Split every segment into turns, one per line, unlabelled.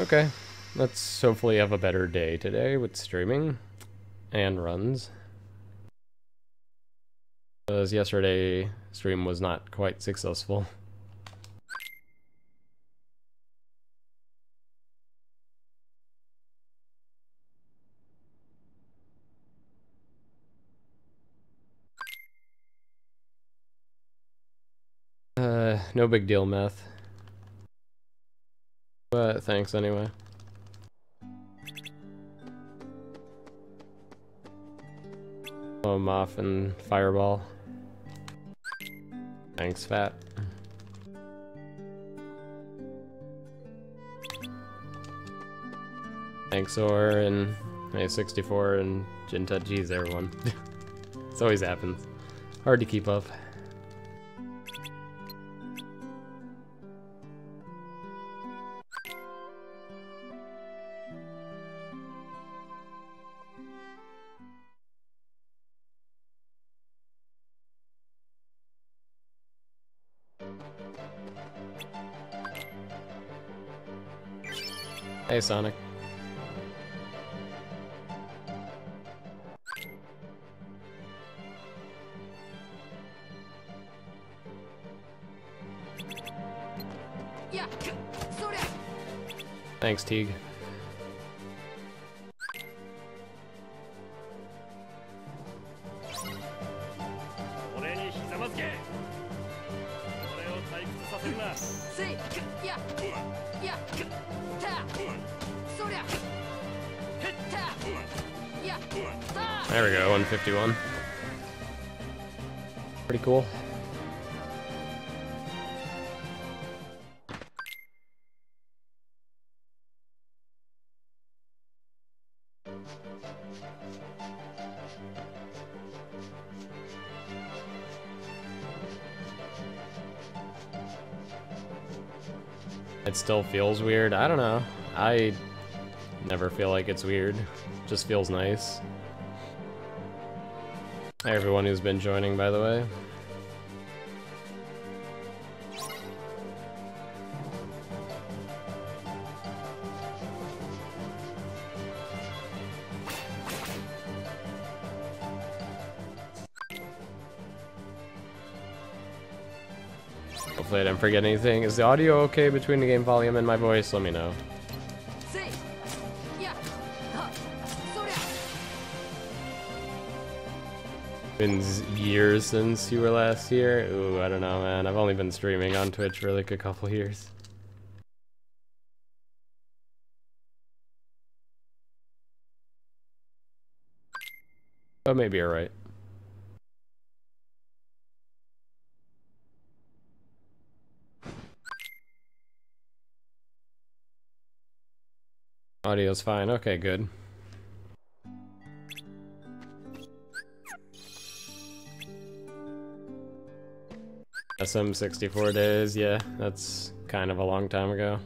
Okay, let's hopefully have a better day today with streaming and runs. Because yesterday stream was not quite successful. Uh, no big deal, meth. But thanks anyway. Oh, Moth and Fireball. Thanks, Fat. Thanks, Or and A64 and Jinta. Geez, everyone. this always happens. Hard to keep up. Hey, Sonic. Thanks, Teague. There we go, 151. Pretty cool. It still feels weird. I don't know. I never feel like it's weird. just feels nice. Hey everyone who's been joining, by the way. Hopefully I didn't forget anything. Is the audio okay between the game volume and my voice? Let me know. Been years since you were last here. Ooh, I don't know, man. I've only been streaming on Twitch for like a couple years. But maybe you're right. Audio's fine. Okay, good. SM64 days, yeah, that's kind of a long time ago.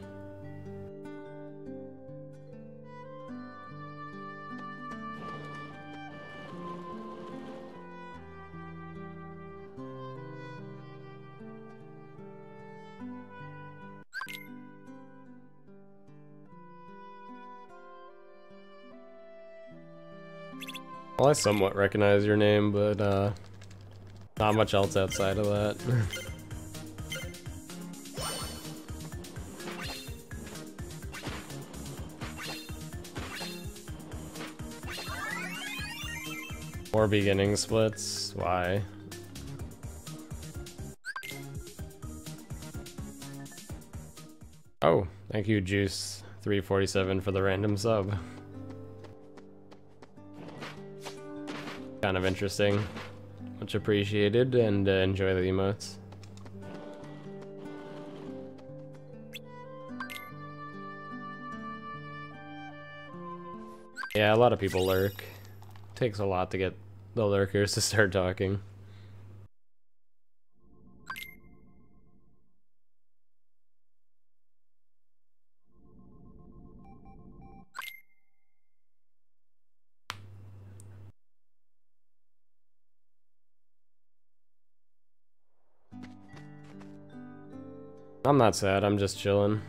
Well, I somewhat recognize your name, but uh, not much else outside of that. More beginning splits? Why? Oh, thank you, Juice347 for the random sub. Kind of interesting. Much appreciated, and uh, enjoy the emotes. Yeah, a lot of people lurk. Takes a lot to get the lurkers to start talking. I'm not sad, I'm just chilling.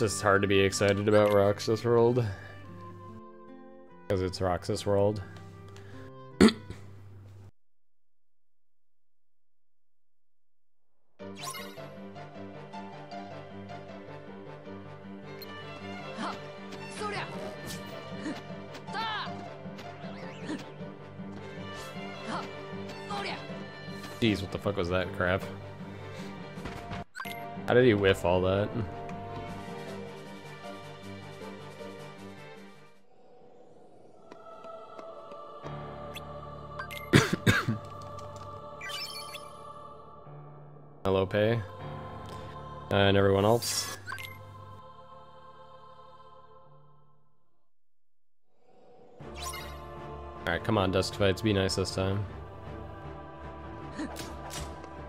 Just hard to be excited about Roxas World. Because it's Roxas World. Jeez, what the fuck was that crap? How did he whiff all that? Pay. And everyone else. Alright, come on, Dusk Fights, be nice this time.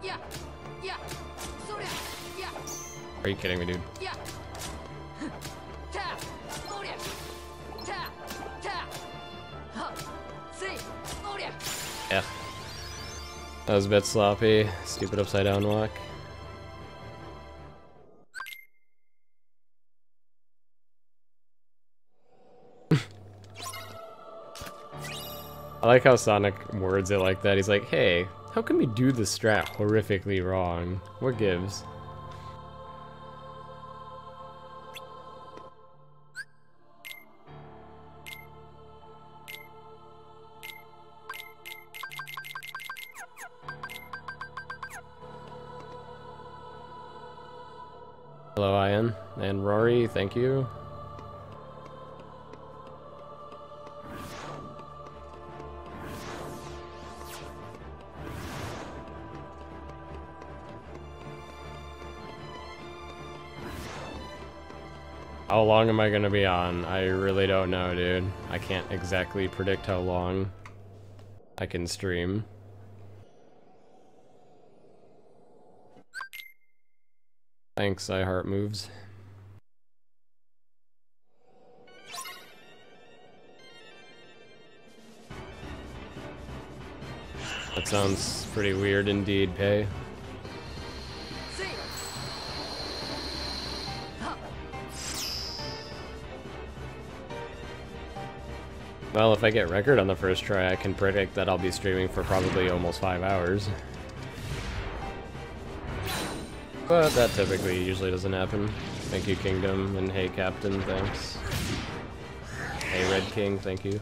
Yeah. Yeah. Are you kidding me, dude? Yeah. That was a bit sloppy. Stupid upside down walk. Like how Sonic words it like that. He's like, hey, how can we do the strat horrifically wrong? What gives? Hello, Ian. And Rory, thank you. How long am I gonna be on? I really don't know, dude. I can't exactly predict how long I can stream. Thanks, I heart moves. That sounds pretty weird indeed, Pay. Well, if I get record on the first try, I can predict that I'll be streaming for probably almost five hours. But that typically usually doesn't happen. Thank you, Kingdom, and hey, Captain, thanks. Hey, Red King, thank you.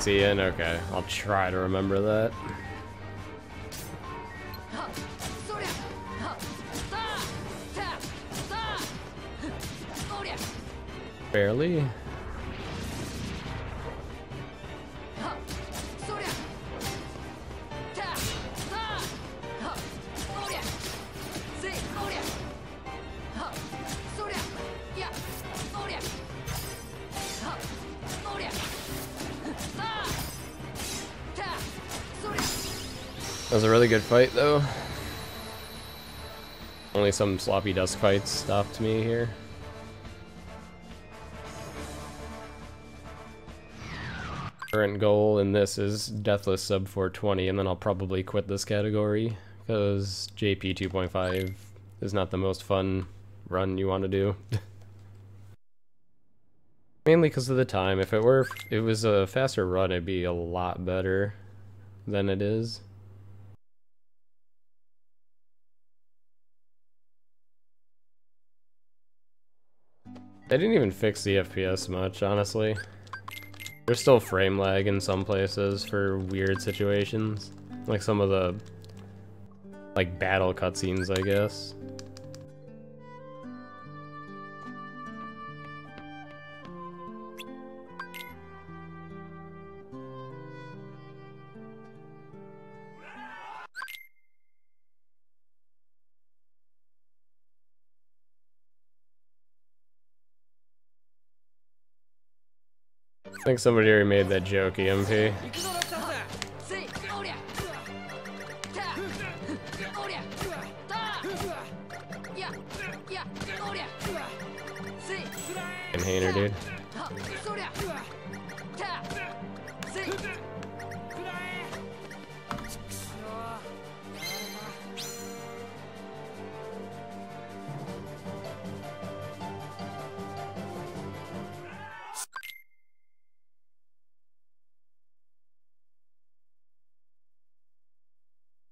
It's Ian? Okay, I'll try to remember that. Barely? Good fight, though. Only some sloppy dust fights stopped me here. Current goal in this is Deathless sub 420, and then I'll probably quit this category, because JP 2.5 is not the most fun run you want to do. Mainly because of the time. If it were, if it was a faster run, it'd be a lot better than it is. They didn't even fix the FPS much, honestly. There's still frame lag in some places for weird situations. Like some of the, like, battle cutscenes, I guess. Think somebody already made that joke, EMP. And Hainer, dude.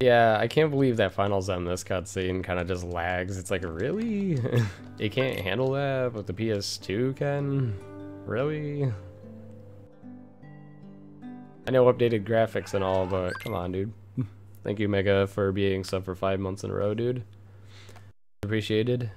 Yeah, I can't believe that Final Zem this cutscene kind of just lags. It's like, really? it can't handle that, but the PS2 can? Really? I know updated graphics and all, but come on, dude. Hmm. Thank you, Mega, for being sub for five months in a row, dude. Appreciated.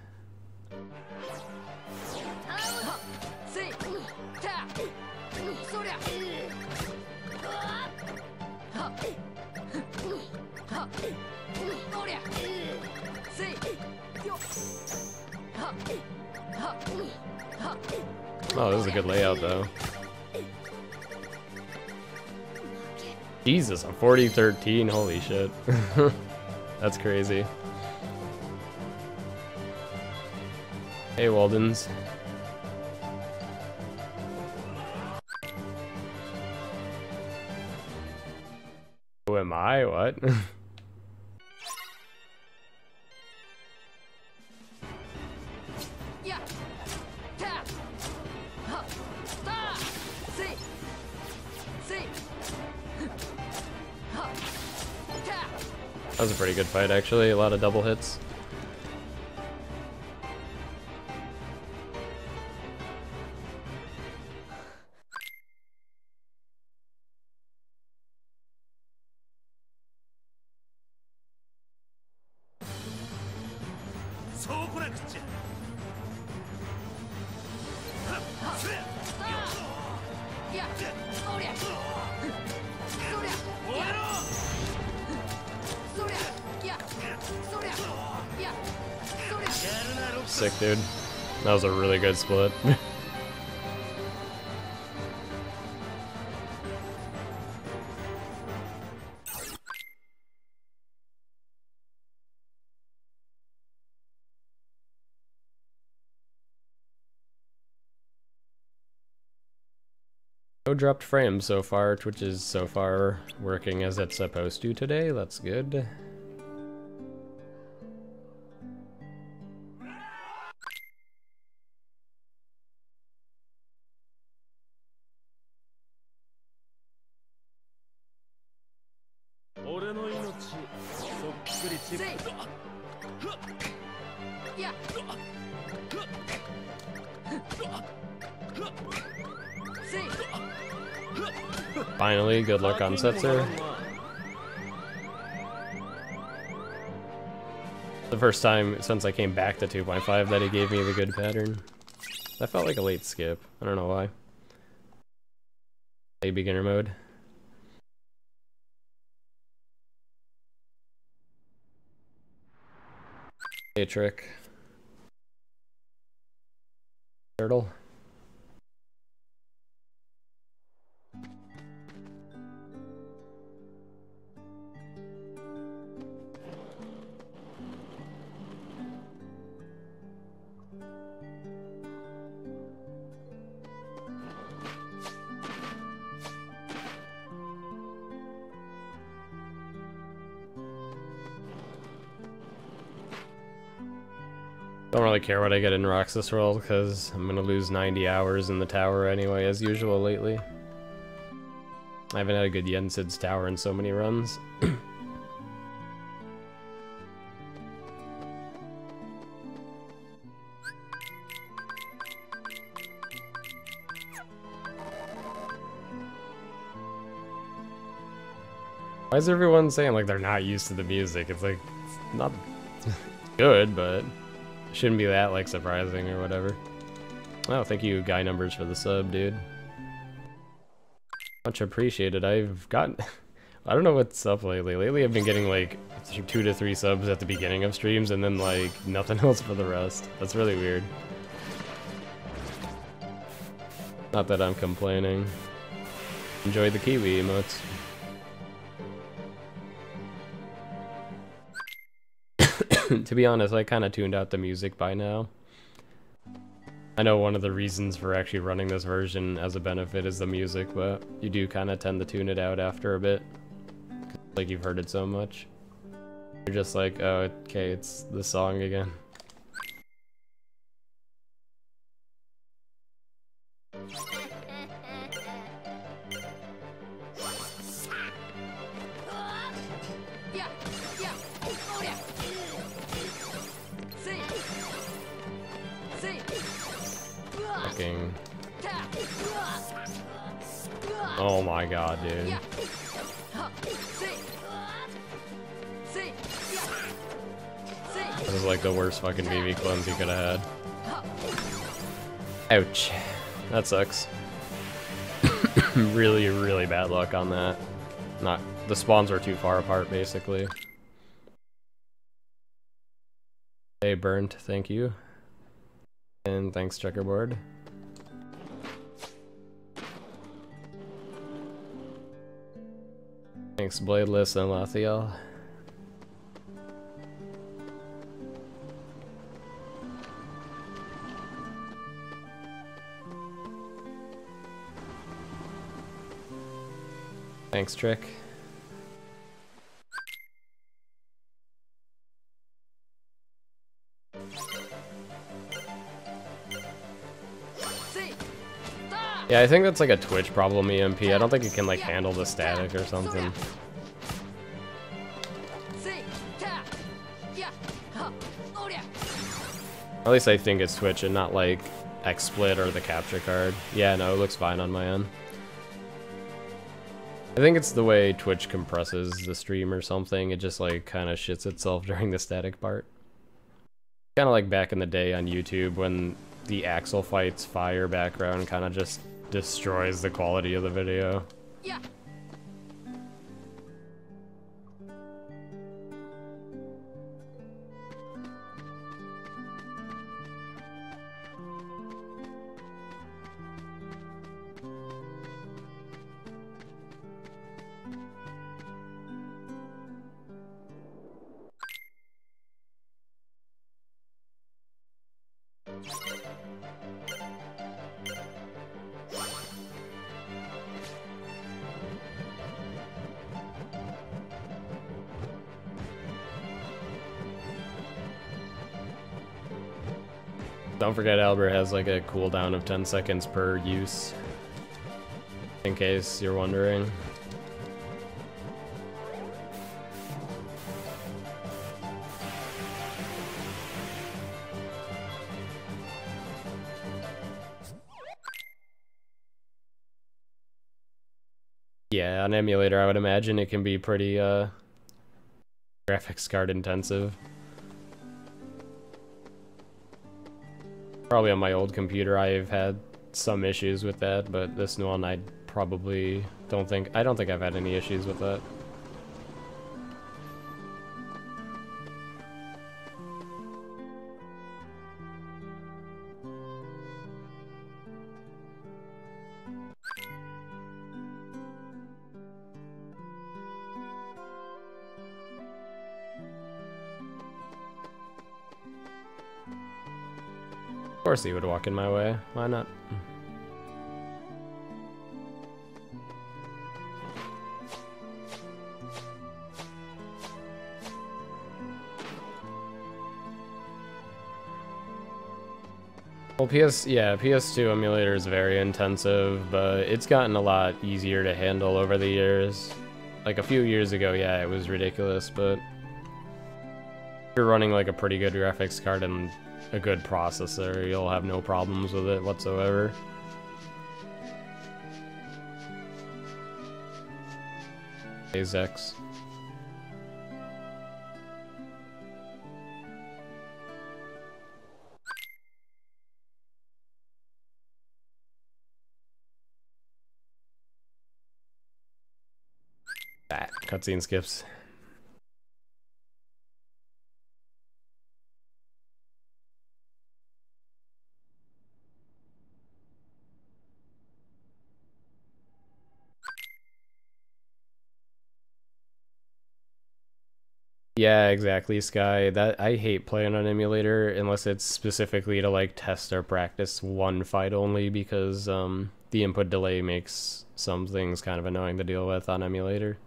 A good layout, though. Jesus, a 4013, holy shit. That's crazy. Hey, Waldens. Who am I? What? pretty good fight, actually. A lot of double hits. Split. No dropped frames so far. Twitch is so far working as it's supposed to today. That's good. Good luck on Setzer. The first time since I came back to 2.5 that he gave me the good pattern. That felt like a late skip. I don't know why. A beginner mode. A trick. Turtle. Care what I get in Roxas World, because I'm gonna lose 90 hours in the tower anyway, as usual lately. I haven't had a good Yensid's tower in so many runs. Why is everyone saying like they're not used to the music? It's like, it's not good, but... Shouldn't be that, like, surprising or whatever. Oh, thank you, Guy Numbers, for the sub, dude. Much appreciated. I've gotten... I don't know what's up lately. Lately I've been getting, like, two to three subs at the beginning of streams and then, like, nothing else for the rest. That's really weird. Not that I'm complaining. Enjoy the Kiwi emotes. to be honest, I kind of tuned out the music by now. I know one of the reasons for actually running this version as a benefit is the music, but you do kind of tend to tune it out after a bit. Like you've heard it so much. You're just like, oh, okay, it's the song again. Is like the worst fucking Vivi clones you could have had. Ouch. That sucks. really, really bad luck on that. Not the spawns were too far apart, basically. Hey, burnt. Thank you. And thanks, checkerboard. Thanks, Bladeless and Lathiel. Thanks, Trick. Yeah, I think that's like a Twitch problem, EMP. I don't think it can like handle the static or something. At least I think it's Twitch and not like XSplit or the capture card. Yeah, no, it looks fine on my end. I think it's the way Twitch compresses the stream or something. It just like kind of shits itself during the static part. Kind of like back in the day on YouTube when the Axel fights fire background kind of just destroys the quality of the video. Yeah. Like a cooldown of 10 seconds per use. In case you're wondering. Yeah, on emulator I would imagine it can be pretty uh graphics card intensive. Probably on my old computer I've had some issues with that, but this new one I probably don't think, I don't think I've had any issues with that. Course he would walk in my way. Why not? Well, PS, yeah, PS2 emulator is very intensive, but it's gotten a lot easier to handle over the years. Like a few years ago, yeah, it was ridiculous, but you're running like a pretty good graphics card and a good processor, you'll have no problems with it whatsoever. AZEX. That cutscene skips. Yeah, exactly, Sky. That I hate playing on emulator unless it's specifically to like test or practice one fight only because um, the input delay makes some things kind of annoying to deal with on emulator.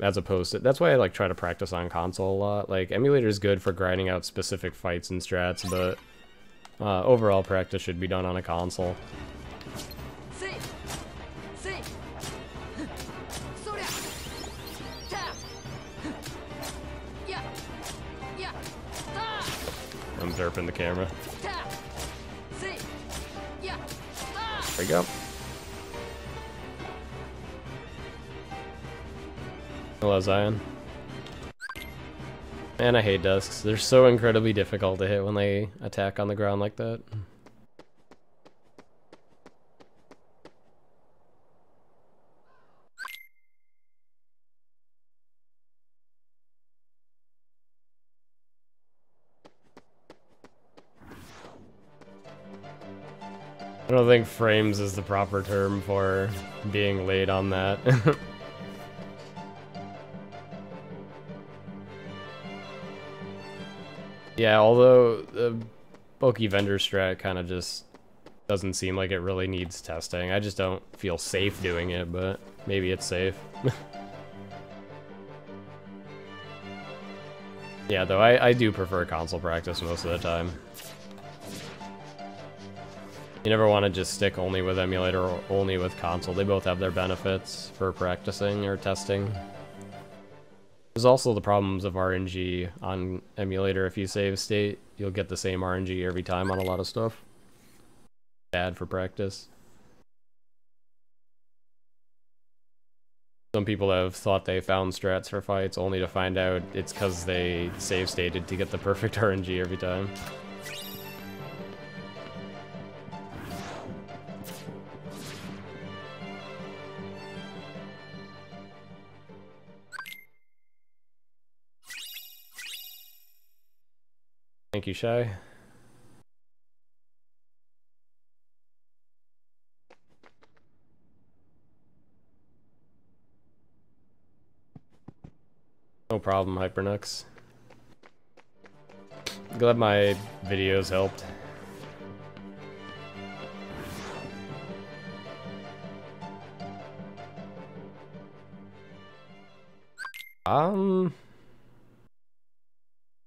As opposed to that's why I like try to practice on console a lot. Like emulator is good for grinding out specific fights and strats, but uh, overall practice should be done on a console. I'm derping the camera. There we go. Hello, Zion. Man, I hate dusks. They're so incredibly difficult to hit when they attack on the ground like that. I don't think frames is the proper term for being late on that. yeah, although the bulky vendor strat kind of just doesn't seem like it really needs testing. I just don't feel safe doing it, but maybe it's safe. yeah, though I, I do prefer console practice most of the time. You never want to just stick only with emulator or only with console. They both have their benefits for practicing or testing. There's also the problems of RNG on emulator. If you save state, you'll get the same RNG every time on a lot of stuff. Bad for practice. Some people have thought they found strats for fights only to find out it's because they save stated to get the perfect RNG every time. Thank you, Shay. No problem, Hypernux. Glad my videos helped. Um...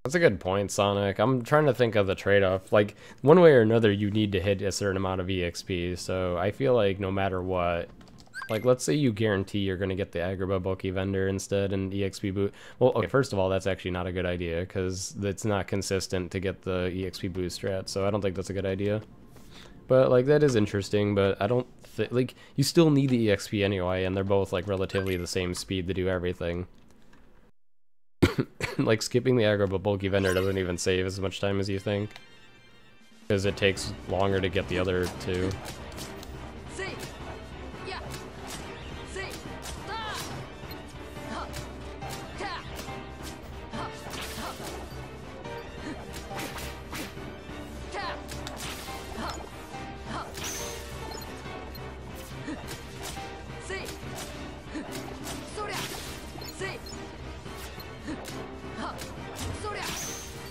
That's a good point, Sonic. I'm trying to think of the trade-off. Like, one way or another, you need to hit a certain amount of EXP, so I feel like no matter what, like, let's say you guarantee you're going to get the Agrabah Bulky Vendor instead and EXP boot. Well, okay, first of all, that's actually not a good idea, because it's not consistent to get the EXP boost strat, so I don't think that's a good idea. But, like, that is interesting, but I don't think, like, you still need the EXP anyway, and they're both, like, relatively the same speed to do everything. like skipping the Agrabah bulky vendor doesn't even save as much time as you think. Because it takes longer to get the other two.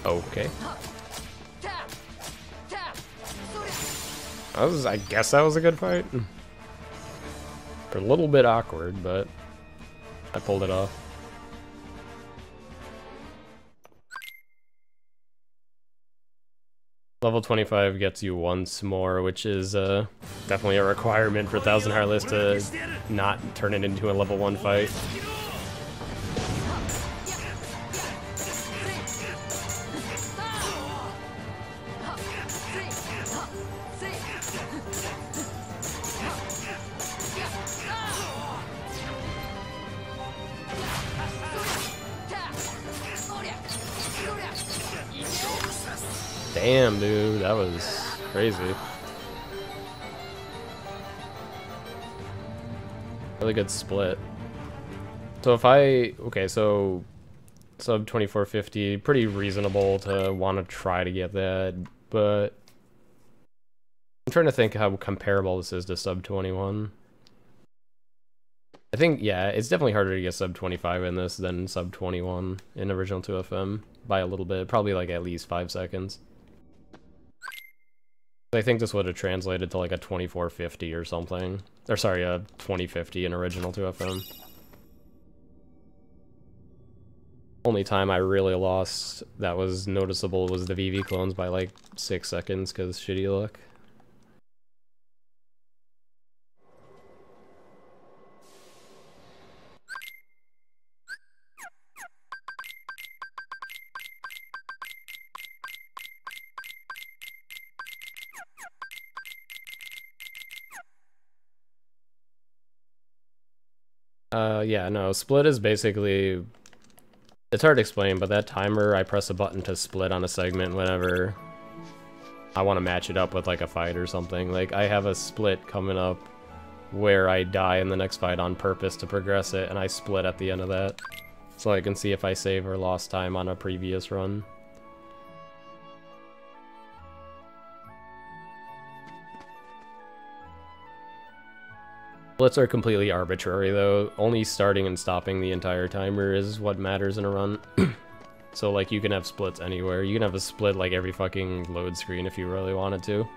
Okay. That was, I guess that was a good fight. A little bit awkward, but I pulled it off. Level 25 gets you once more, which is uh, definitely a requirement for Thousand Heartless to not turn it into a level 1 fight. Good split. So if I, okay, so sub 2450, pretty reasonable to want to try to get that, but I'm trying to think how comparable this is to sub 21. I think, yeah, it's definitely harder to get sub 25 in this than sub 21 in original 2FM by a little bit, probably like at least 5 seconds. I think this would have translated to like a 2450 or something. Or sorry, a 2050 in original 2FM. Only time I really lost that was noticeable was the Vivi clones by like 6 seconds because shitty luck. Uh, yeah, no, split is basically... It's hard to explain, but that timer, I press a button to split on a segment whenever I want to match it up with, like, a fight or something. Like, I have a split coming up where I die in the next fight on purpose to progress it, and I split at the end of that. So I can see if I save or lost time on a previous run. Splits are completely arbitrary though. Only starting and stopping the entire timer is what matters in a run. so like you can have splits anywhere. You can have a split like every fucking load screen if you really wanted to.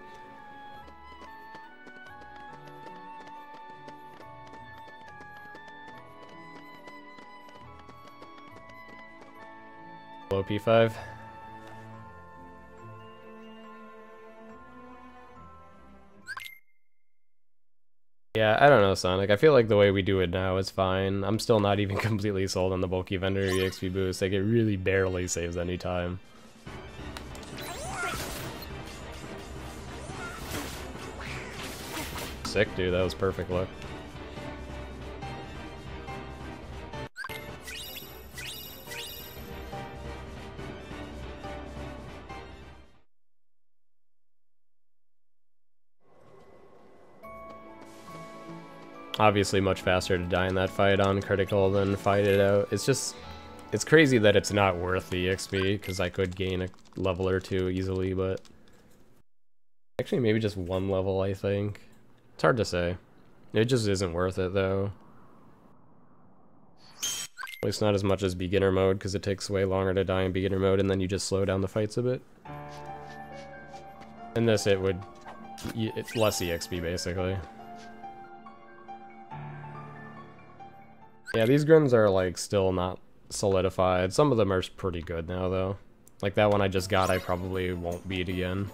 Low P5. Yeah, I don't know, Sonic. I feel like the way we do it now is fine. I'm still not even completely sold on the bulky vendor EXP boost. Like, it really barely saves any time. Sick, dude. That was perfect look. Obviously much faster to die in that fight on critical than fight it out. It's just, it's crazy that it's not worth the XP, because I could gain a level or two easily, but... Actually, maybe just one level, I think. It's hard to say. It just isn't worth it, though. At least not as much as beginner mode, because it takes way longer to die in beginner mode, and then you just slow down the fights a bit. In this, it would... It's less EXP, basically. Yeah, these guns are like still not solidified. Some of them are pretty good now though. Like that one I just got I probably won't beat again.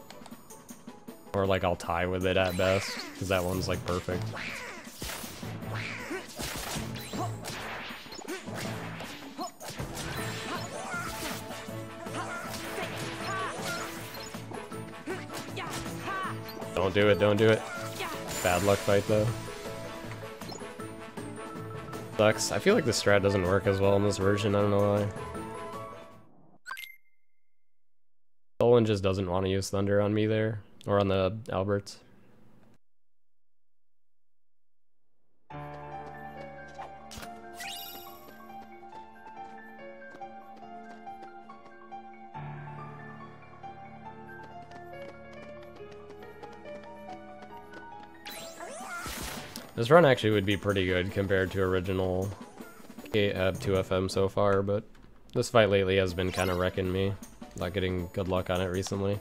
Or like I'll tie with it at best, because that one's like perfect. Don't do it, don't do it. Bad luck fight though. Sucks. I feel like the strat doesn't work as well in this version, I don't know why. Dolan just doesn't want to use Thunder on me there, or on the Alberts. This run actually would be pretty good compared to original uh, 2FM so far, but this fight lately has been kind of wrecking me. Not getting good luck on it recently.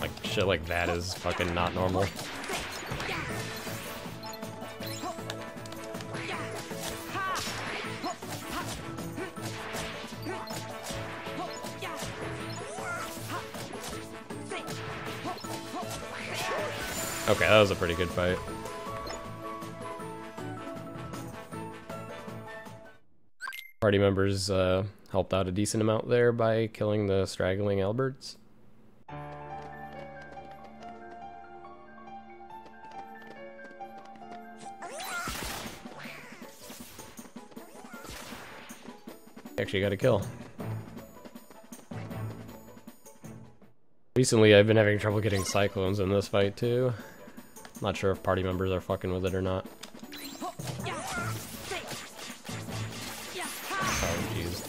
Like, shit like that is fucking not normal. Okay, that was a pretty good fight. Party members uh, helped out a decent amount there by killing the straggling Alberts. Actually got a kill. Recently I've been having trouble getting Cyclones in this fight too. Not sure if party members are fucking with it or not. Oh, jeez.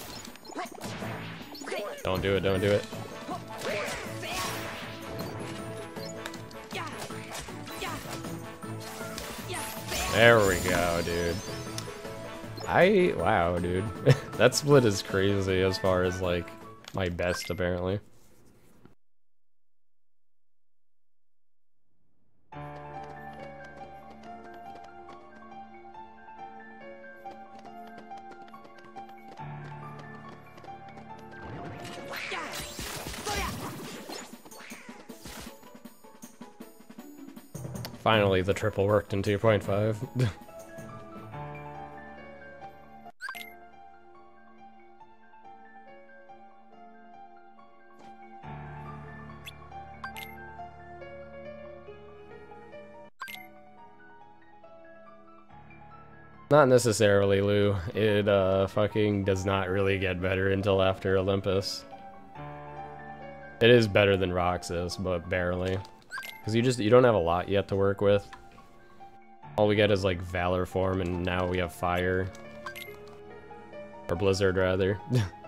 Don't do it, don't do it. There we go, dude. I, wow, dude. that split is crazy as far as, like, my best, apparently. Finally, the triple worked in 2.5. Not necessarily, Lou. It, uh, fucking does not really get better until after Olympus. It is better than Roxas, but barely. Because you just, you don't have a lot yet to work with. All we get is, like, Valor form, and now we have Fire. Or Blizzard, rather.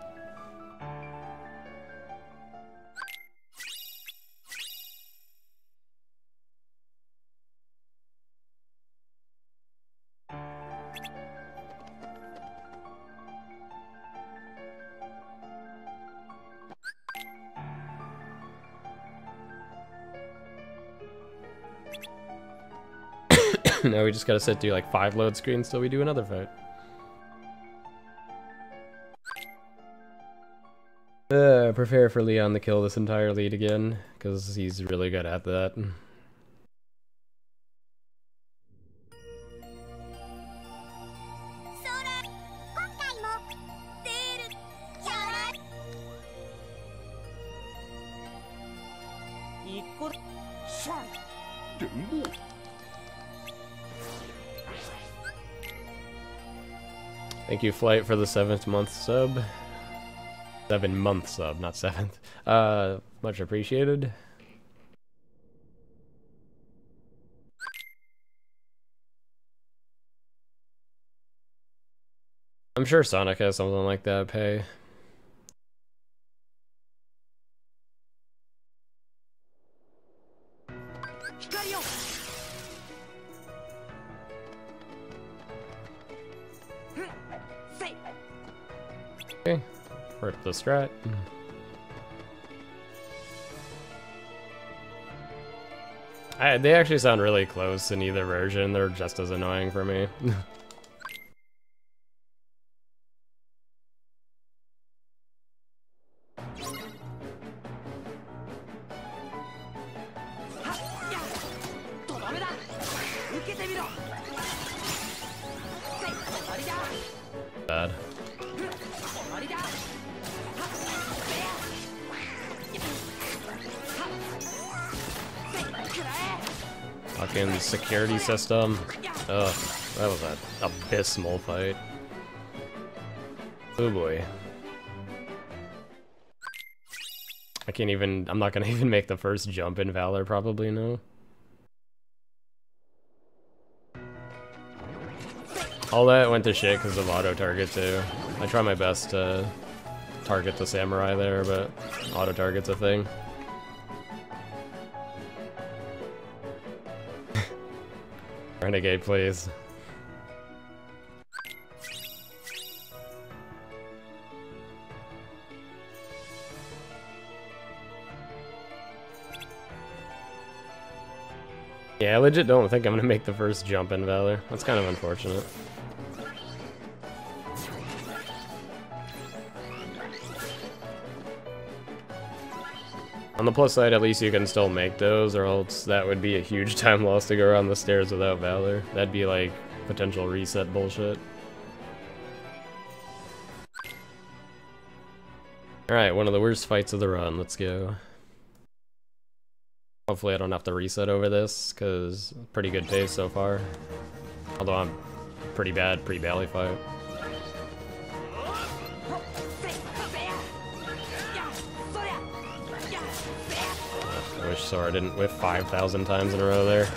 we just gotta sit through like five load screens till we do another vote. Uh, prepare for Leon to kill this entire lead again, because he's really good at that. Thank you, Flight, for the seventh month sub. Seven month sub, not seventh. Uh, much appreciated. I'm sure Sonic has something like that pay. The strat. I, they actually sound really close in either version. They're just as annoying for me. system. Ugh, that was an abysmal fight. Oh boy. I can't even, I'm not gonna even make the first jump in Valor probably, no. All that went to shit because of auto-target too. I try my best to target the samurai there, but auto-target's a thing. Renegade, please. Yeah, I legit don't think I'm gonna make the first jump in Valor. That's kind of unfortunate. On the plus side, at least you can still make those, or else that would be a huge time loss to go around the stairs without Valor. That'd be like potential reset bullshit. Alright, one of the worst fights of the run. Let's go. Hopefully I don't have to reset over this, because pretty good pace so far. Although I'm pretty bad pre-Bally fight. so I didn't whiff 5,000 times in a row there.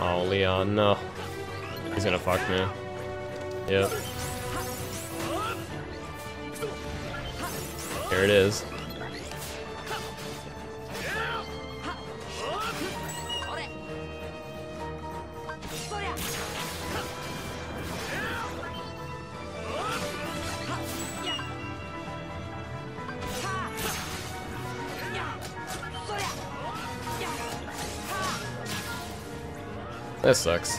Oh, Leon, no. He's gonna fuck me. Yep. Here it is. This sucks.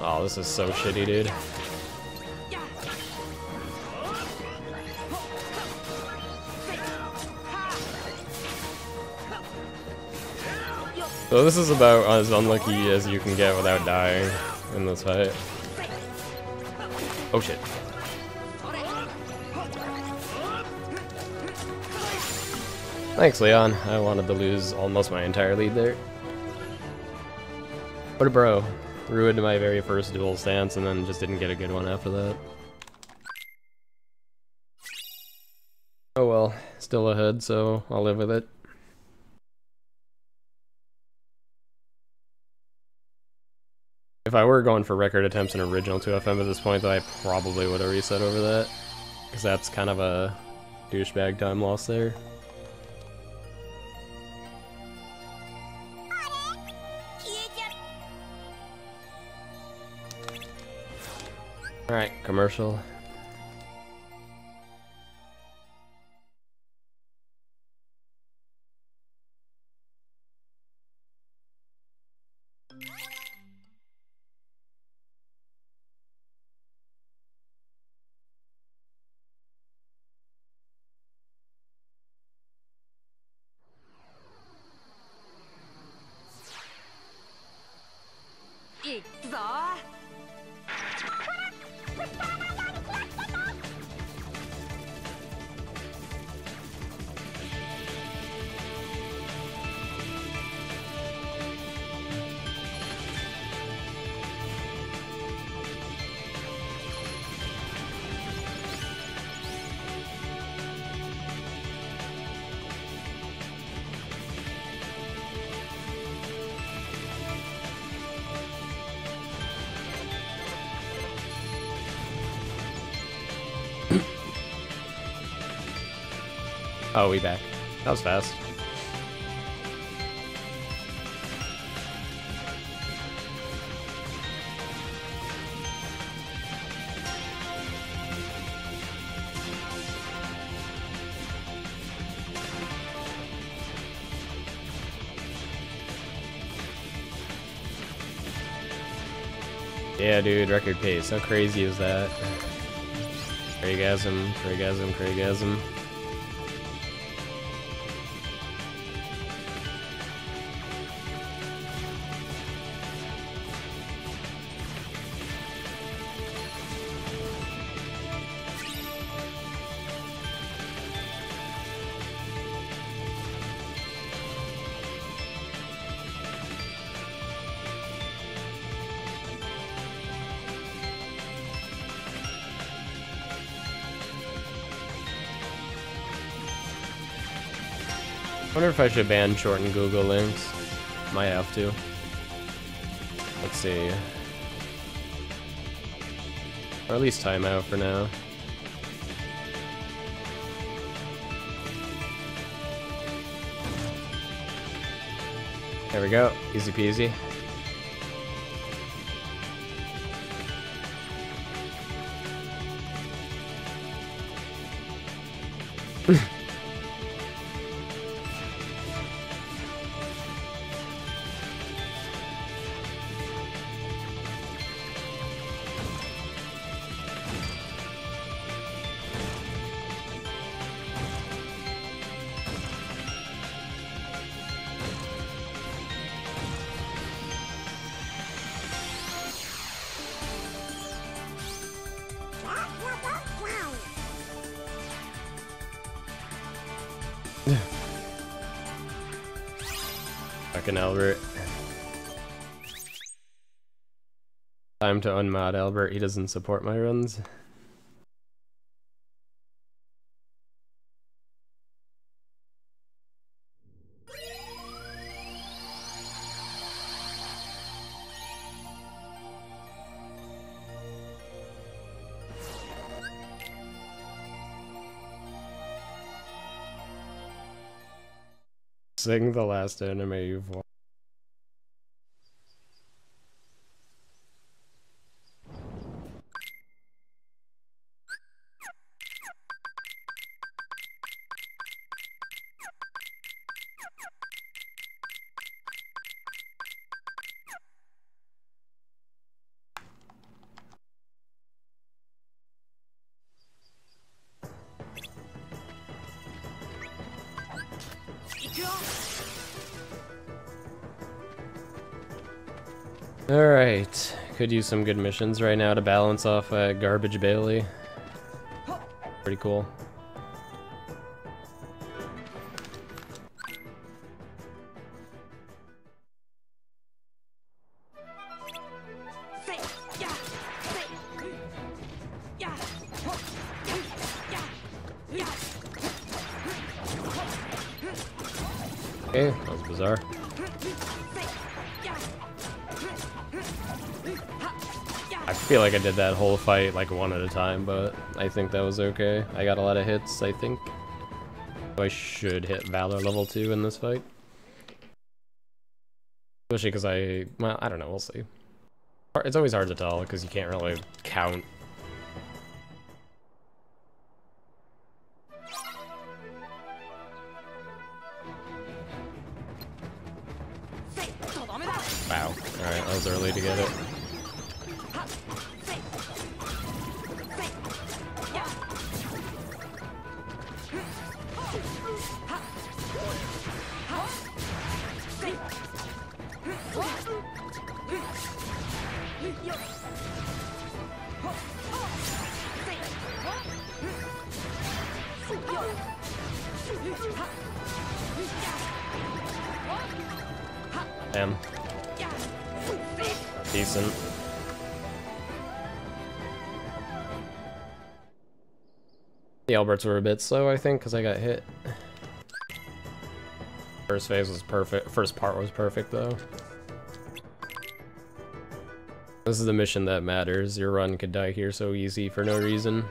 Oh, this is so shitty, dude. So this is about as unlucky as you can get without dying in this fight. Oh shit. Thanks, Leon. I wanted to lose almost my entire lead there. But a bro. Ruined my very first dual stance and then just didn't get a good one after that. Oh well, still ahead, so I'll live with it. If I were going for record attempts in original 2FM at this point, though, I probably would have reset over that. Because that's kind of a douchebag time loss there. Alright, commercial. Was fast. Yeah, dude, record pace. How crazy is that? Craigasm, Craigasm, Craigasm. I should ban shorten Google links. Might have to. Let's see. Or at least timeout for now. There we go. Easy peasy. Time to unmod Albert. He doesn't support my runs. Sing the last anime you've watched. Could use some good missions right now to balance off uh, Garbage Bailey. Pretty cool. Did that whole fight like one at a time, but I think that was okay. I got a lot of hits, I think. I should hit Valor level 2 in this fight. Especially because I, well, I don't know, we'll see. It's always hard to tell because you can't really count Alberts were a bit slow, I think, because I got hit. First phase was perfect. First part was perfect, though. This is the mission that matters. Your run could die here so easy for no reason.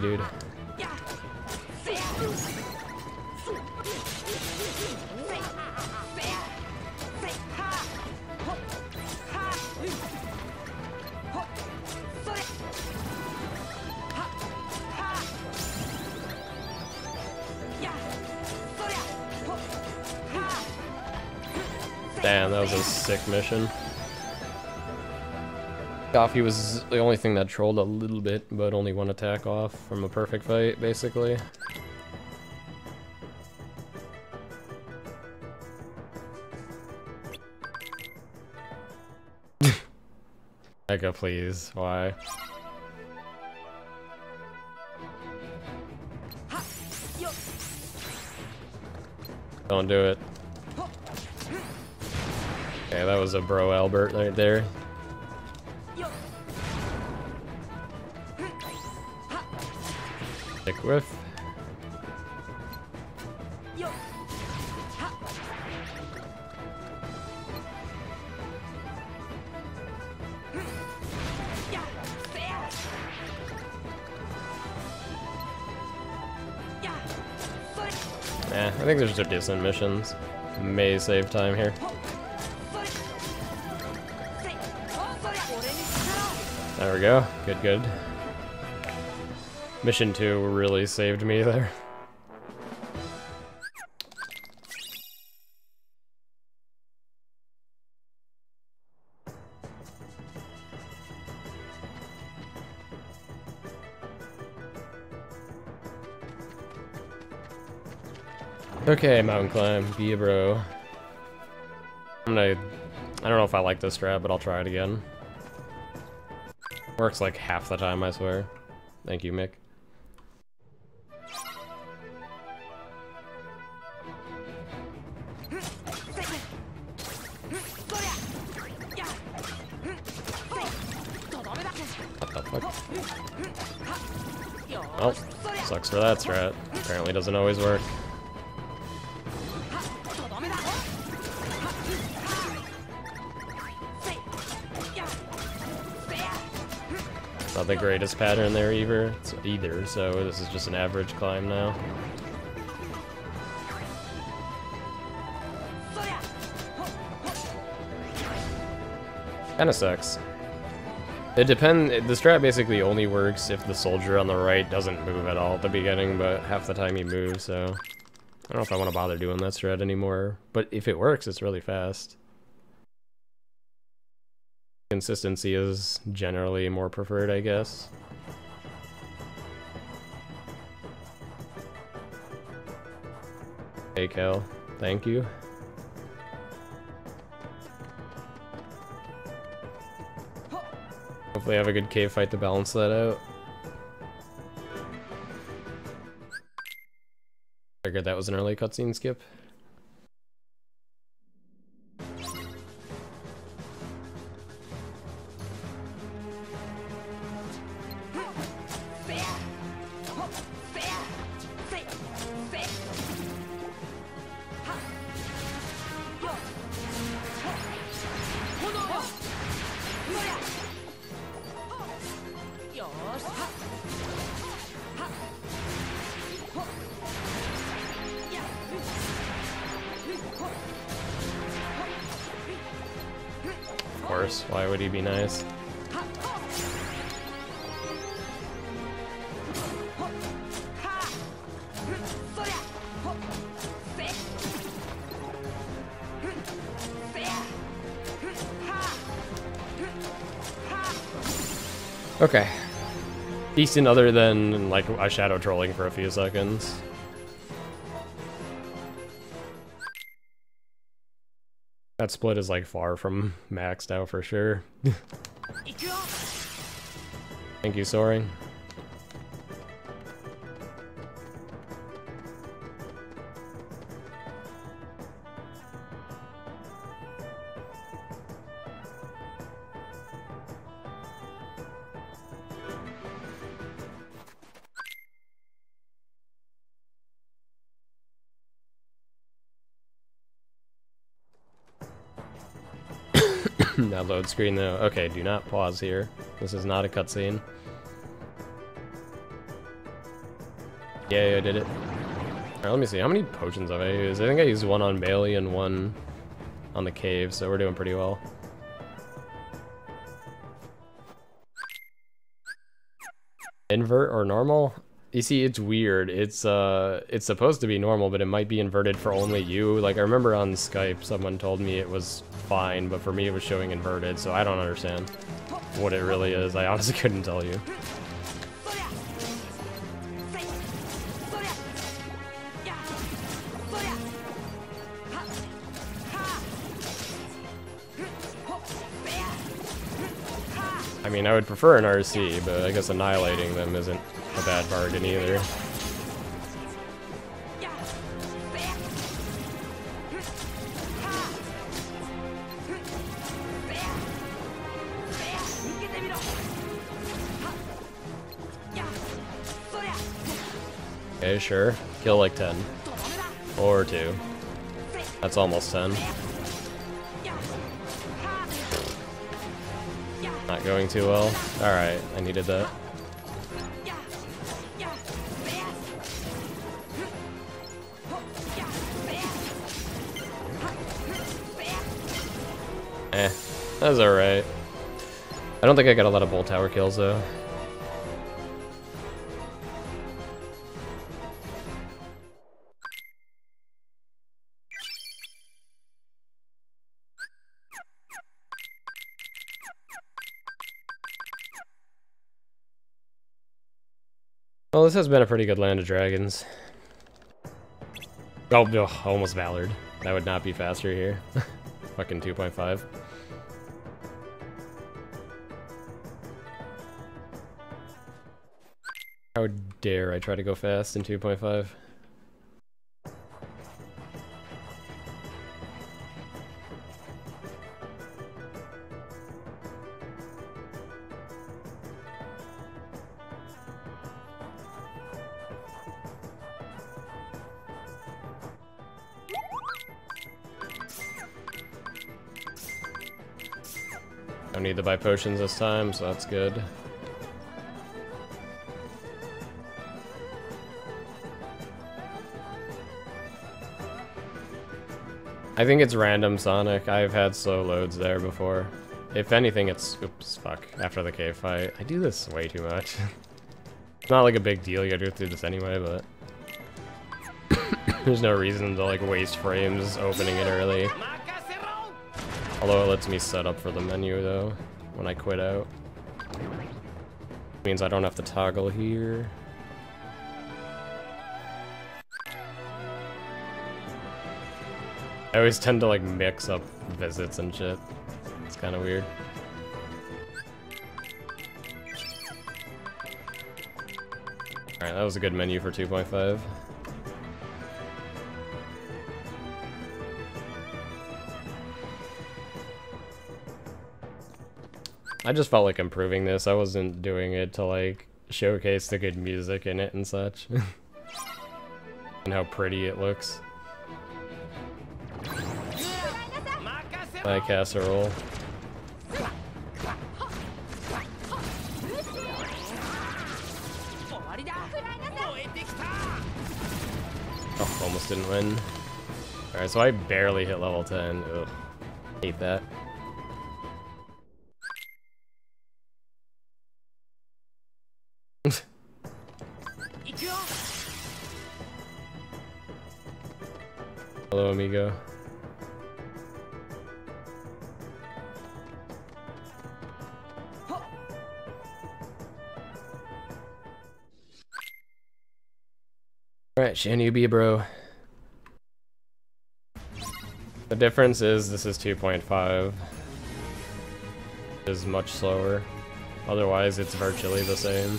Dude. Goofy was the only thing that trolled a little bit, but only one attack off from a perfect fight, basically. Mega, please. Why? Don't do it. Okay, that was a bro Albert right there. With. Yeah, I think there's just decent missions. May save time here. There we go. Good, good. Mission 2 really saved me there. Okay, mountain climb, be a bro. I'm gonna... I don't know if I like this strat, but I'll try it again. Works like half the time, I swear. Thank you, Mick. What the fuck? Well, Sucks for that strat. Apparently doesn't always work. Not the greatest pattern there either, either, so this is just an average climb now. Kinda sucks. It depends. The strat basically only works if the soldier on the right doesn't move at all at the beginning, but half the time he moves, so... I don't know if I want to bother doing that strat anymore, but if it works, it's really fast. Consistency is generally more preferred, I guess. Hey, Kel. Thank you. Hopefully I have a good cave fight to balance that out. Figured that was an early cutscene skip. Decent other than, like, a shadow trolling for a few seconds. That split is, like, far from maxed out for sure. Thank you, Soaring. Screen though. Okay, do not pause here. This is not a cutscene. Yeah, I did it. Alright, let me see. How many potions have I used? I think I used one on Bailey and one on the cave, so we're doing pretty well. Invert or normal? You see, it's weird. It's uh, it's supposed to be normal, but it might be inverted for only you. Like, I remember on Skype, someone told me it was fine, but for me it was showing inverted, so I don't understand what it really is. I honestly couldn't tell you. I mean, I would prefer an RC, but I guess annihilating them isn't a bad bargain either. Okay, sure. Kill like 10. Or 2. That's almost 10. Not going too well. Alright, I needed that. That's alright. I don't think I got a lot of bolt tower kills though. Well, this has been a pretty good land of dragons. Oh, oh almost Valord. That would not be faster here. Fucking 2.5. dare I try to go fast in 2.5. Don't need to buy potions this time, so that's good. I think it's random Sonic. I've had slow loads there before. If anything, it's... Oops, fuck. After the cave fight. I do this way too much. it's not like a big deal. You gotta go through this anyway, but... There's no reason to like waste frames opening it early. Although it lets me set up for the menu though, when I quit out. Means I don't have to toggle here. I always tend to like mix up visits and shit. It's kind of weird. Alright, that was a good menu for 2.5. I just felt like improving this. I wasn't doing it to like showcase the good music in it and such. and how pretty it looks. My casserole. Oh, almost didn't win. Alright, so I barely hit level 10. Ugh. Hate that. Hello, amigo. Alright, Shan be bro. The difference is this is 2.5. is much slower. Otherwise, it's virtually the same.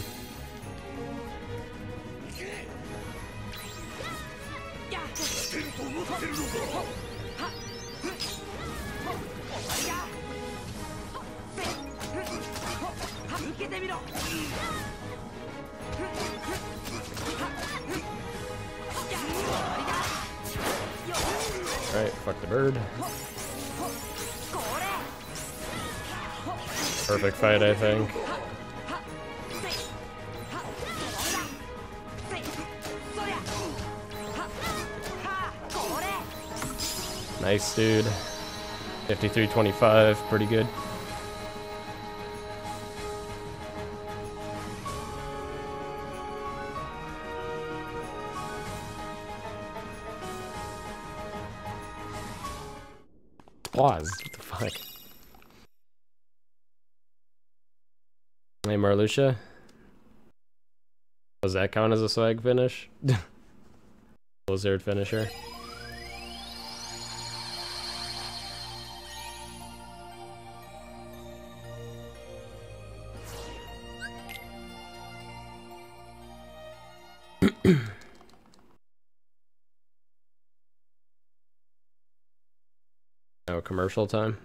53.25, pretty good. Pause. What the fuck? Hey, Marluxia. Does that count as a swag finish? Blizzard finisher. Commercial time.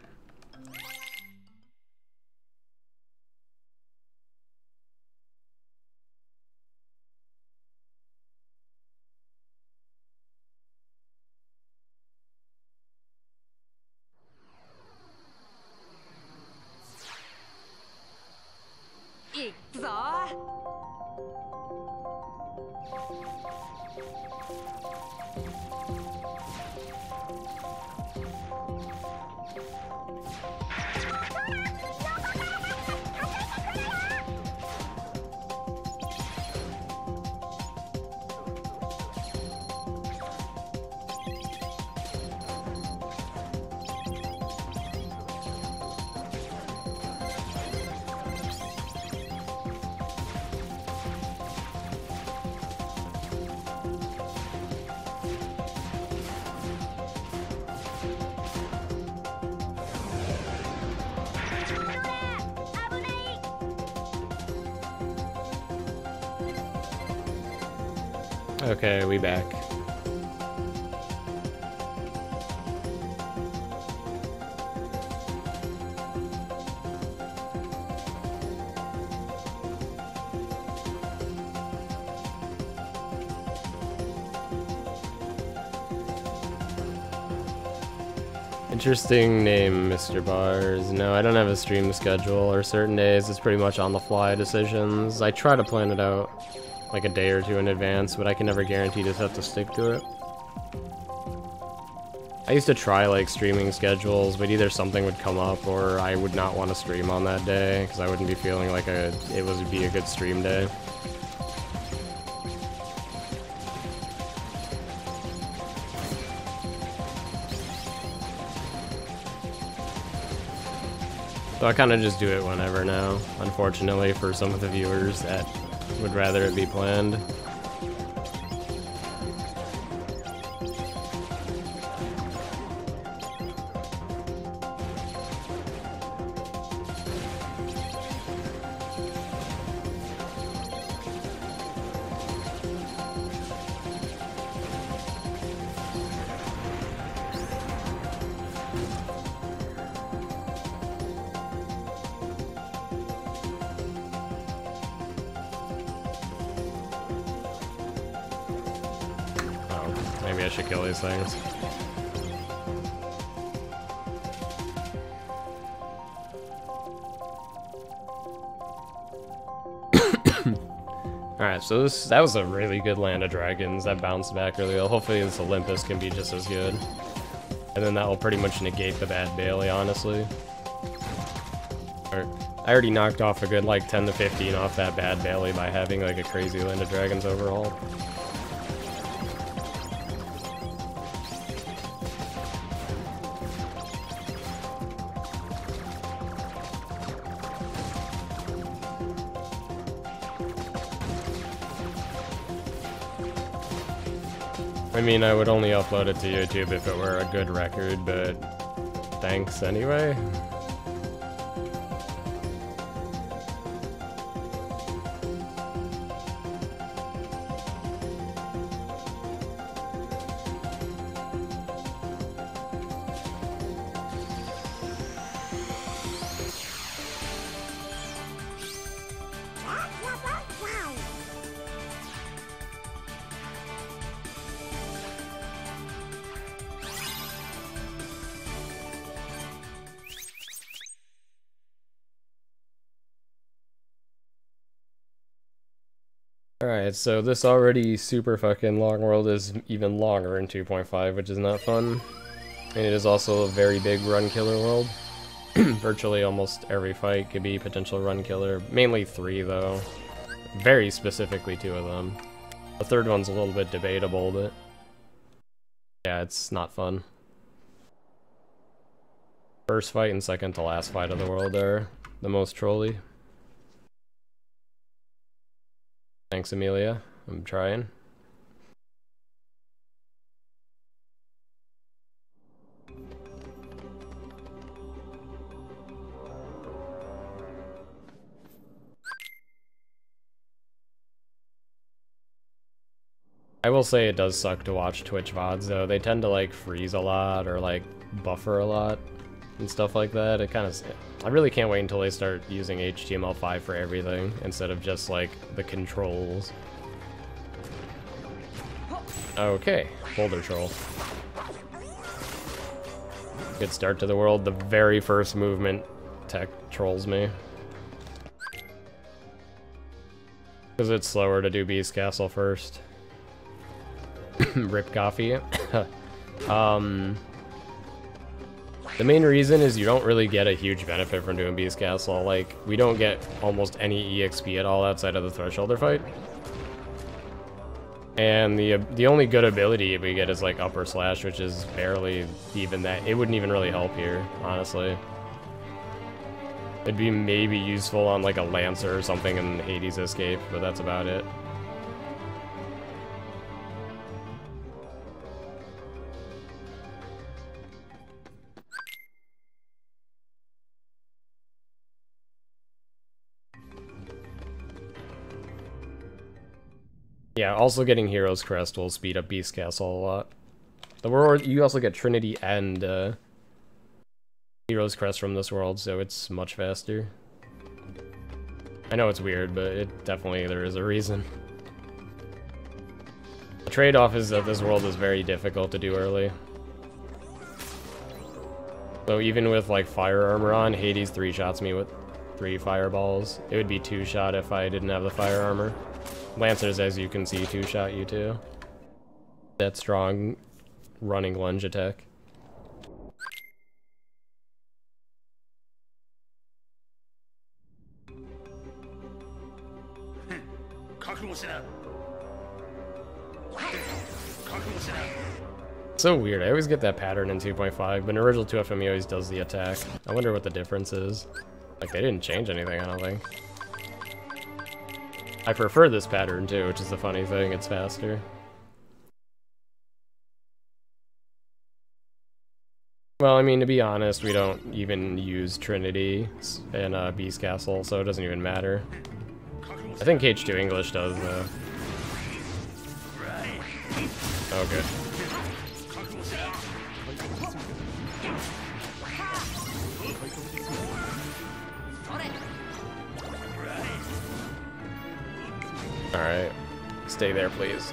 Interesting name, Mr. Bars. No, I don't have a stream schedule, or certain days it's pretty much on-the-fly decisions. I try to plan it out like a day or two in advance, but I can never guarantee just have to stick to it. I used to try like streaming schedules, but either something would come up or I would not want to stream on that day because I wouldn't be feeling like a it would be a good stream day. So I kind of just do it whenever now, unfortunately for some of the viewers that would rather it be planned. so this that was a really good land of dragons that bounced back really well. Hopefully this Olympus can be just as good. And then that will pretty much negate the bad Bailey, honestly. I already knocked off a good like 10 to 15 off that bad Bailey by having like a crazy land of dragons overall. Mean, I would only upload it to YouTube if it were a good record, but thanks anyway. So this already super fucking long world is even longer in 2.5, which is not fun. And it is also a very big run killer world. Virtually almost every fight could be potential run killer. Mainly three, though. Very specifically two of them. The third one's a little bit debatable, but... Yeah, it's not fun. First fight and second to last fight of the world are the most trolly. Thanks, Amelia. I'm trying. I will say it does suck to watch Twitch VODs though. They tend to like freeze a lot or like buffer a lot and stuff like that. It kind of I really can't wait until they start using HTML5 for everything, instead of just, like, the controls. Okay, boulder troll. Good start to the world. The very first movement tech trolls me. Because it's slower to do Beast Castle first. Rip coffee. um... The main reason is you don't really get a huge benefit from doing Beast Castle. Like, we don't get almost any EXP at all outside of the Thresholder fight. And the the only good ability we get is like Upper Slash, which is barely even that. It wouldn't even really help here, honestly. It'd be maybe useful on like a Lancer or something in Hades Escape, but that's about it. Yeah, also getting Hero's Crest will speed up Beast Castle a lot. The world you also get Trinity and uh, Hero's Crest from this world, so it's much faster. I know it's weird, but it definitely there is a reason. The trade-off is that this world is very difficult to do early. So even with like fire armor on, Hades three shots me with three fireballs. It would be two shot if I didn't have the fire armor. Lancers, as you can see, two shot you too. That strong running lunge attack. So weird, I always get that pattern in 2.5, but in original 2FM he always does the attack. I wonder what the difference is. Like, they didn't change anything, I don't think. I prefer this pattern too, which is the funny thing, it's faster. Well, I mean, to be honest, we don't even use Trinity in uh, Beast Castle, so it doesn't even matter. I think H2 English does, though. Okay. Alright. Stay there, please.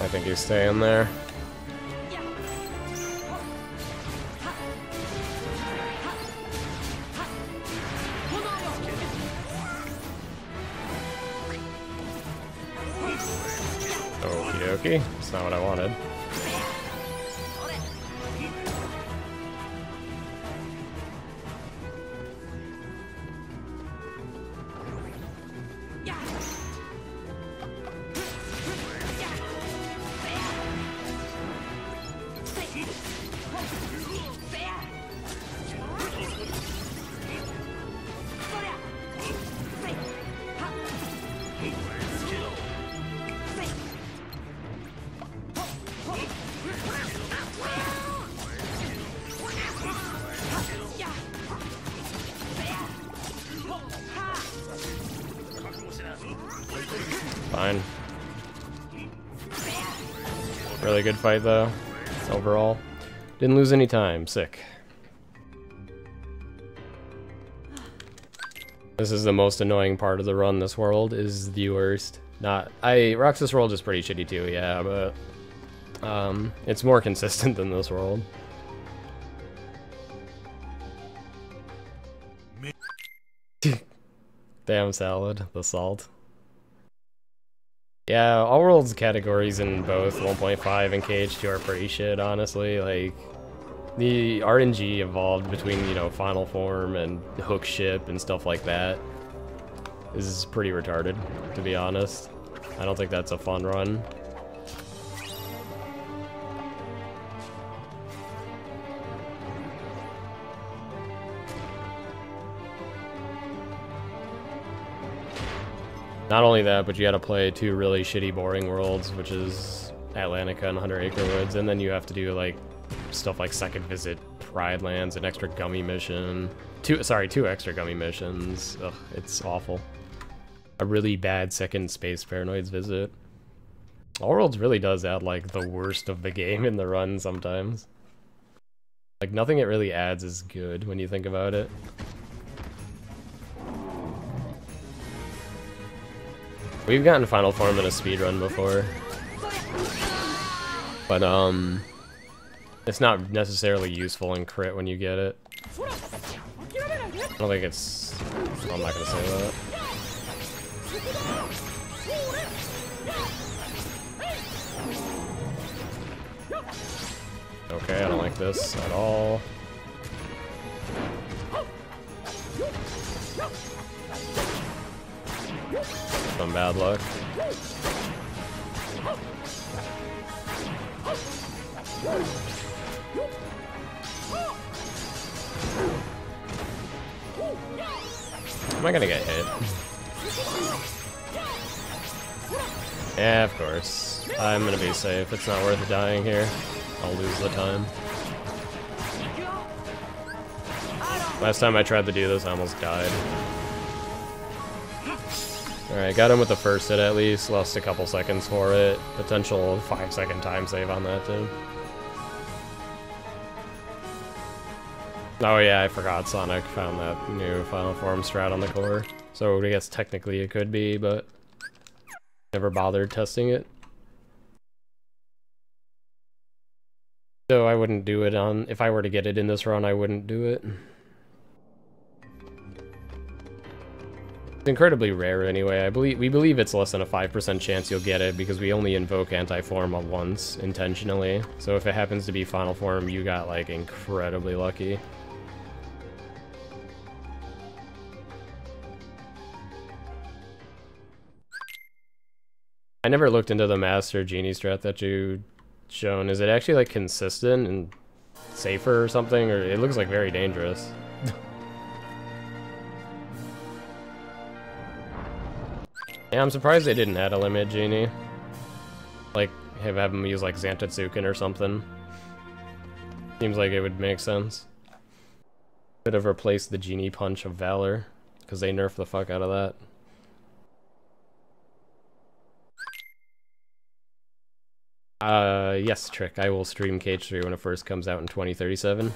I think he's staying there. Okie dokie. That's not what I wanted. Good fight though, overall. Didn't lose any time, sick. This is the most annoying part of the run this world, is the worst. Not, I, Roxas World is pretty shitty too, yeah, but, um, it's more consistent than this world. Damn salad, the salt. Yeah, all worlds categories in both 1.5 and KH2 are pretty shit, honestly. Like, the RNG evolved between, you know, Final Form and Hook Ship and stuff like that is pretty retarded, to be honest. I don't think that's a fun run. Not only that, but you gotta play two really shitty boring worlds, which is Atlantica and 100 Acre Woods, and then you have to do like stuff like Second Visit, Pride Lands, an extra gummy mission. Two, sorry, two extra gummy missions. Ugh, it's awful. A really bad second Space Paranoids visit. All Worlds really does add like the worst of the game in the run sometimes. Like nothing it really adds is good when you think about it. We've gotten Final Form in a speed run before. But, um... It's not necessarily useful in crit when you get it. I don't think it's... I'm not gonna say that. Okay, I don't like this at all. Some bad luck. Am I gonna get hit? Yeah, of course. I'm gonna be safe. It's not worth dying here. I'll lose the time. Last time I tried to do this, I almost died. Alright, got him with the first hit at least, lost a couple seconds for it. Potential 5 second time save on that too. Oh yeah, I forgot Sonic found that new Final Form strat on the core. So I guess technically it could be, but never bothered testing it. So I wouldn't do it on, if I were to get it in this run, I wouldn't do it. It's incredibly rare anyway. I believe we believe it's less than a 5% chance you'll get it because we only invoke anti-form once intentionally. So if it happens to be final form, you got like incredibly lucky. I never looked into the master genie strat that you shown. Is it actually like consistent and safer or something? Or it looks like very dangerous. yeah, I'm surprised they didn't add a limit genie. Like, have, have them use like Zantetsuken or something. Seems like it would make sense. Could have replaced the genie punch of Valor, because they nerfed the fuck out of that. Uh, yes, Trick. I will stream KH3 when it first comes out in 2037.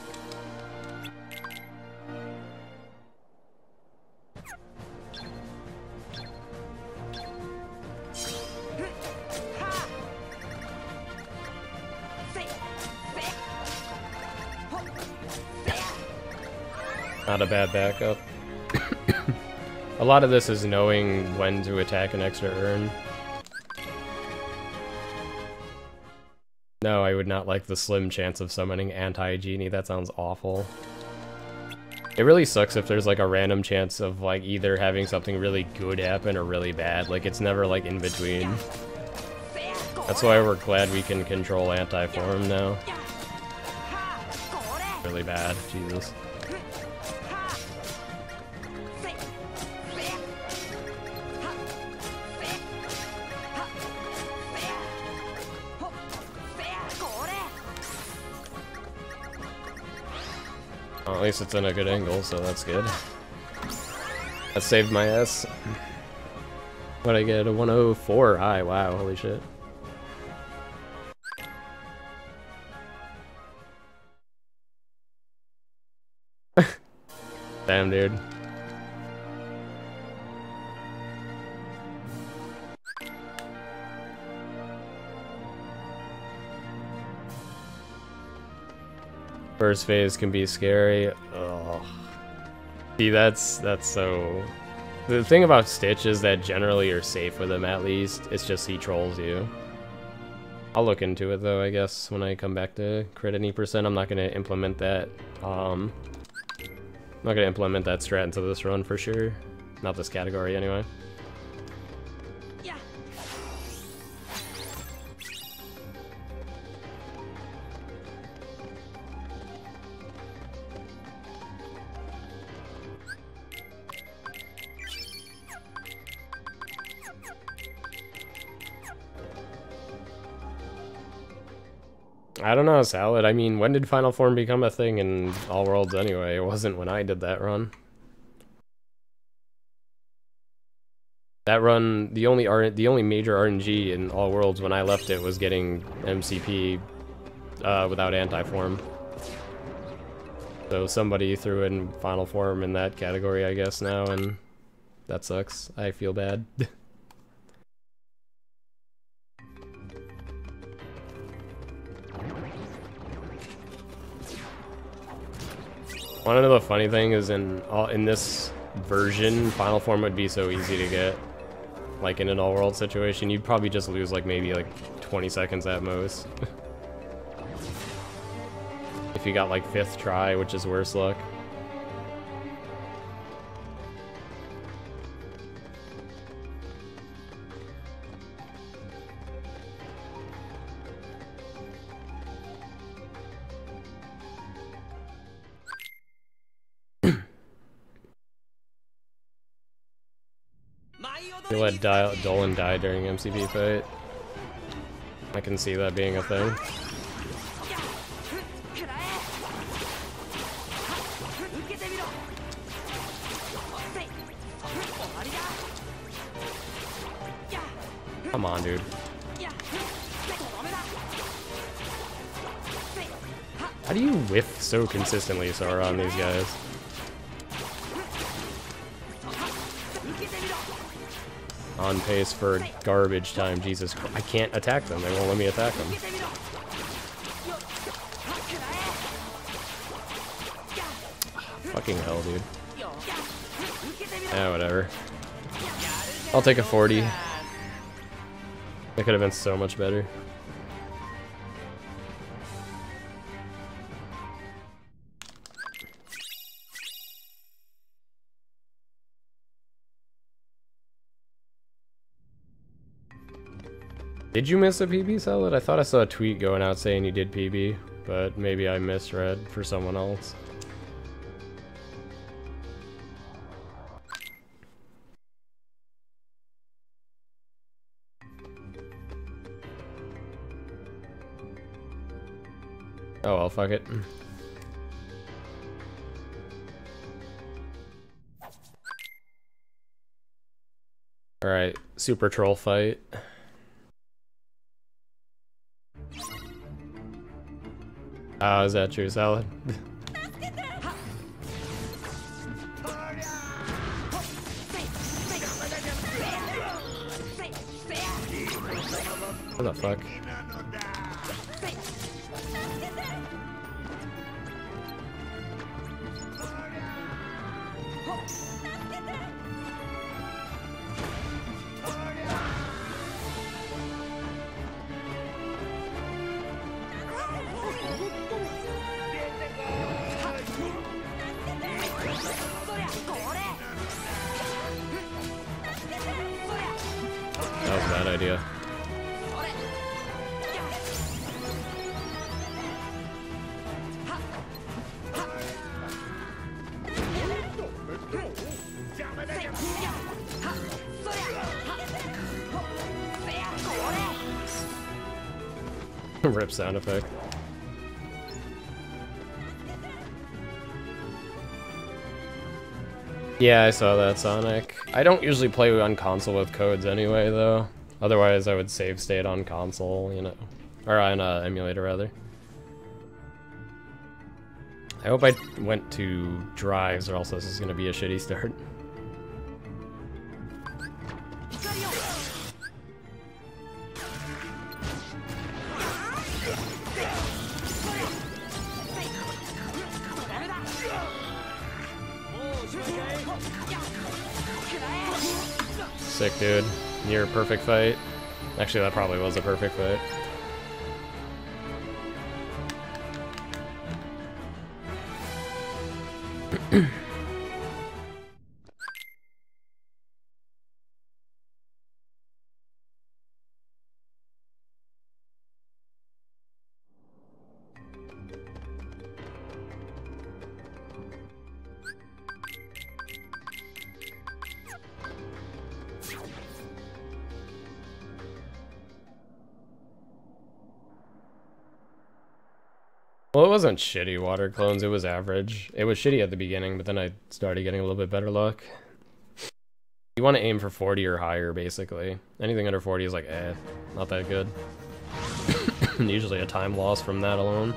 Not a bad backup. a lot of this is knowing when to attack an extra urn. No, I would not like the slim chance of summoning Anti-Genie. That sounds awful. It really sucks if there's like a random chance of like either having something really good happen or really bad. Like it's never like in between. That's why we're glad we can control anti-form now. Really bad, Jesus. Well, at least it's in a good angle, so that's good. That saved my ass. What I get? A 104 high. Wow, holy shit. Damn, dude. First phase can be scary. Ugh. See, that's that's so. The thing about Stitch is that generally you're safe with him at least. It's just he trolls you. I'll look into it though, I guess, when I come back to crit any percent. I'm not gonna implement that. Um, I'm not gonna implement that strat into this run for sure. Not this category anyway. I don't know, Salad. I mean, when did Final Form become a thing in All Worlds anyway? It wasn't when I did that run. That run, the only R the only major RNG in All Worlds when I left it was getting MCP uh, without anti-form. So somebody threw in Final Form in that category, I guess, now, and that sucks. I feel bad. Want to know the funny thing is in all in this version, Final Form would be so easy to get. Like in an all-world situation, you'd probably just lose like maybe like 20 seconds at most. if you got like fifth try, which is worse luck. Let Dolan die during MCP fight. I can see that being a thing. Come on, dude. How do you whiff so consistently, Sora, on these guys? on pace for garbage time. Jesus, I can't attack them. They won't let me attack them. Fucking hell, dude. Yeah, whatever. I'll take a 40. That could have been so much better. Did you miss a PB salad? I thought I saw a tweet going out saying you did PB, but maybe I misread for someone else. Oh well, fuck it. Alright, super troll fight. Oh, is that true, Salad? what the fuck? Rip sound effect. Yeah, I saw that, Sonic. I don't usually play on console with codes anyway, though. Otherwise, I would save state on console, you know. Or on uh, emulator, rather. I hope I went to drives, or else this is going to be a shitty start. Perfect fight. Actually, that probably was a perfect fight. Shitty water clones, it was average. It was shitty at the beginning, but then I started getting a little bit better luck. You want to aim for 40 or higher, basically. Anything under 40 is like, eh, not that good. Usually a time loss from that alone.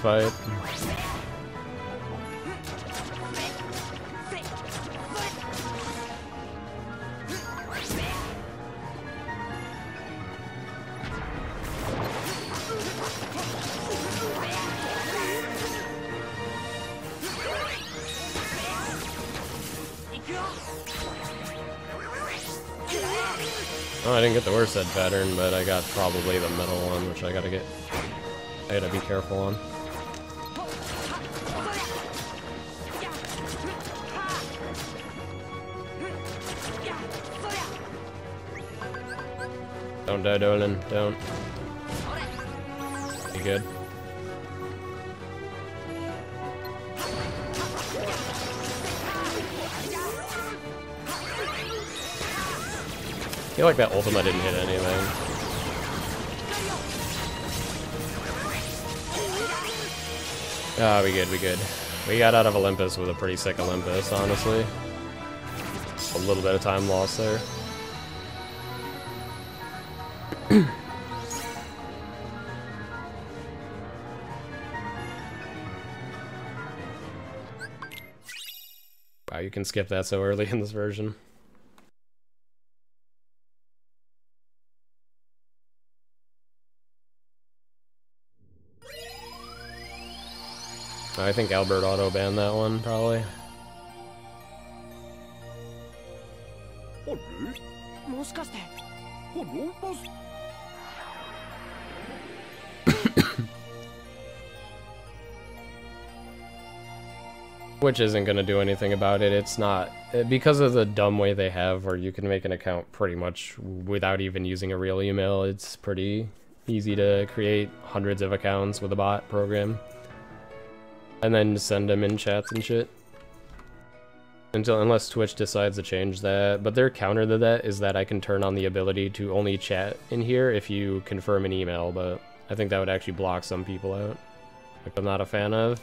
Fight. Oh, I didn't get the worst set pattern, but I got probably the middle one, which I gotta get. Don't. You good? I feel like that ultimate didn't hit anything. Ah, oh, we good, we good. We got out of Olympus with a pretty sick Olympus, honestly. A little bit of time lost there. Skip that so early in this version. I think Albert auto banned that one, probably. Which isn't going to do anything about it. It's not... Eh, because of the dumb way they have where you can make an account pretty much without even using a real email, it's pretty easy to create hundreds of accounts with a bot program. And then send them in chats and shit. Until unless Twitch decides to change that. But their counter to that is that I can turn on the ability to only chat in here if you confirm an email, but I think that would actually block some people out. Like I'm not a fan of.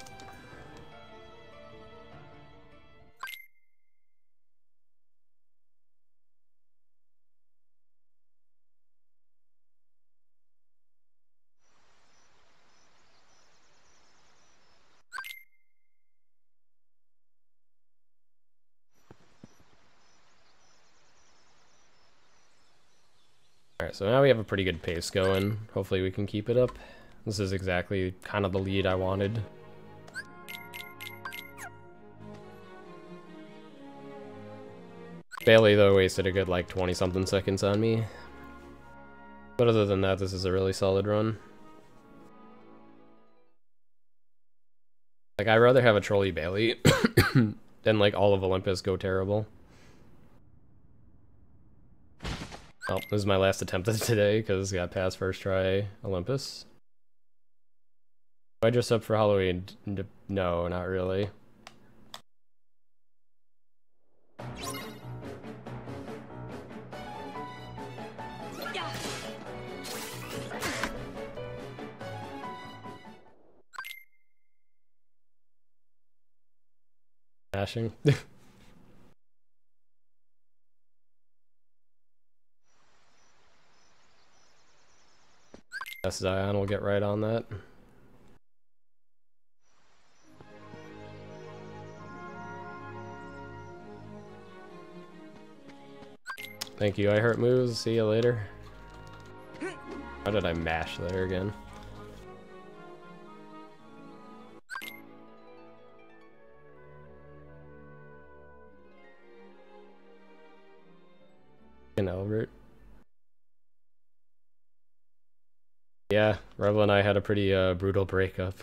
So now we have a pretty good pace going. Hopefully we can keep it up. This is exactly kind of the lead I wanted. Bailey, though, wasted a good, like, 20-something seconds on me. But other than that, this is a really solid run. Like, I'd rather have a trolley Bailey than, like, all of Olympus go terrible. Oh, this is my last attempt at today because got past first try Olympus. Do I dress up for Halloween? No, not really. Mashing. Yes, Zion will get right on that. Thank you, I hurt moves. See you later. How did I mash there again? And Albert. Yeah, Rebel and I had a pretty uh, brutal breakup.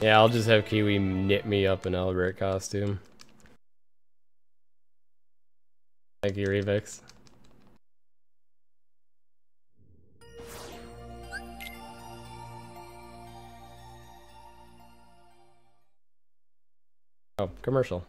Yeah, I'll just have Kiwi knit me up an Albert costume. Thank you, Revix. Commercial.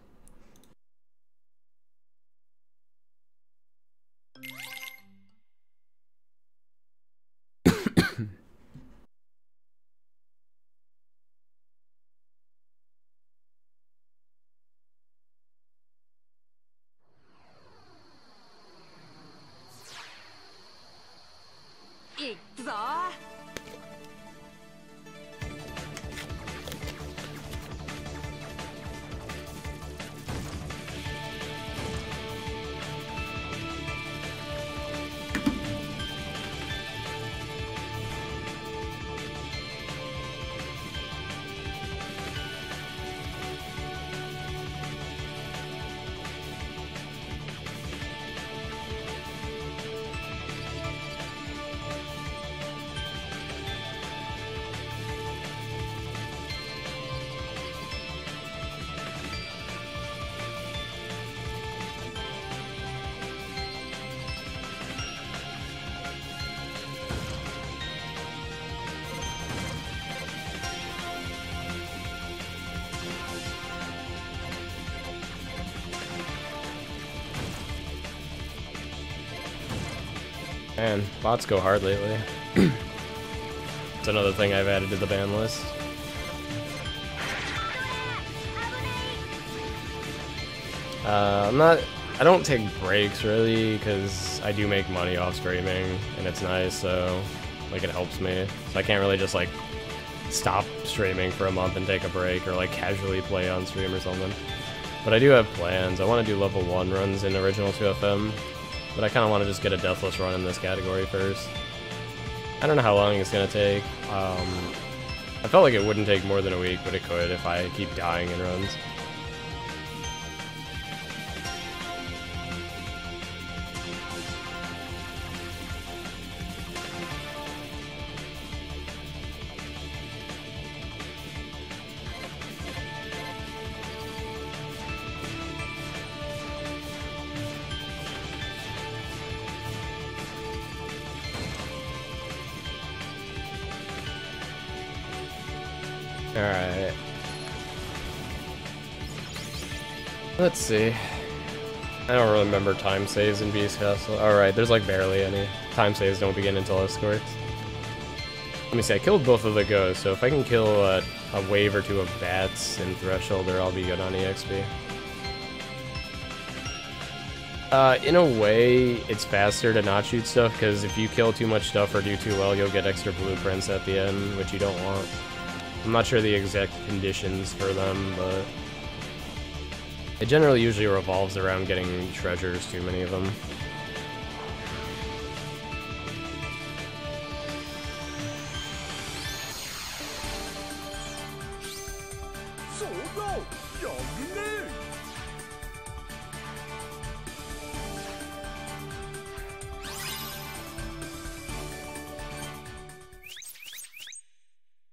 Man, bots go hard lately. it's another thing I've added to the ban list. Uh, I'm not, I don't take breaks really, because I do make money off streaming, and it's nice, so, like, it helps me. So I can't really just, like, stop streaming for a month and take a break, or, like, casually play on stream or something. But I do have plans. I want to do level 1 runs in Original 2FM, but I kind of want to just get a Deathless run in this category first. I don't know how long it's going to take. Um, I felt like it wouldn't take more than a week, but it could if I keep dying in runs. Let's see. I don't really remember time saves in Beast Castle. Alright, there's like barely any. Time saves don't begin until escorts. Let me see, I killed both of the ghosts, so if I can kill a, a wave or two of bats in Thresholder, I'll be good on EXP. Uh, in a way, it's faster to not shoot stuff, because if you kill too much stuff or do too well, you'll get extra blueprints at the end, which you don't want. I'm not sure the exact conditions for them, but it generally usually revolves around getting treasures, too many of them.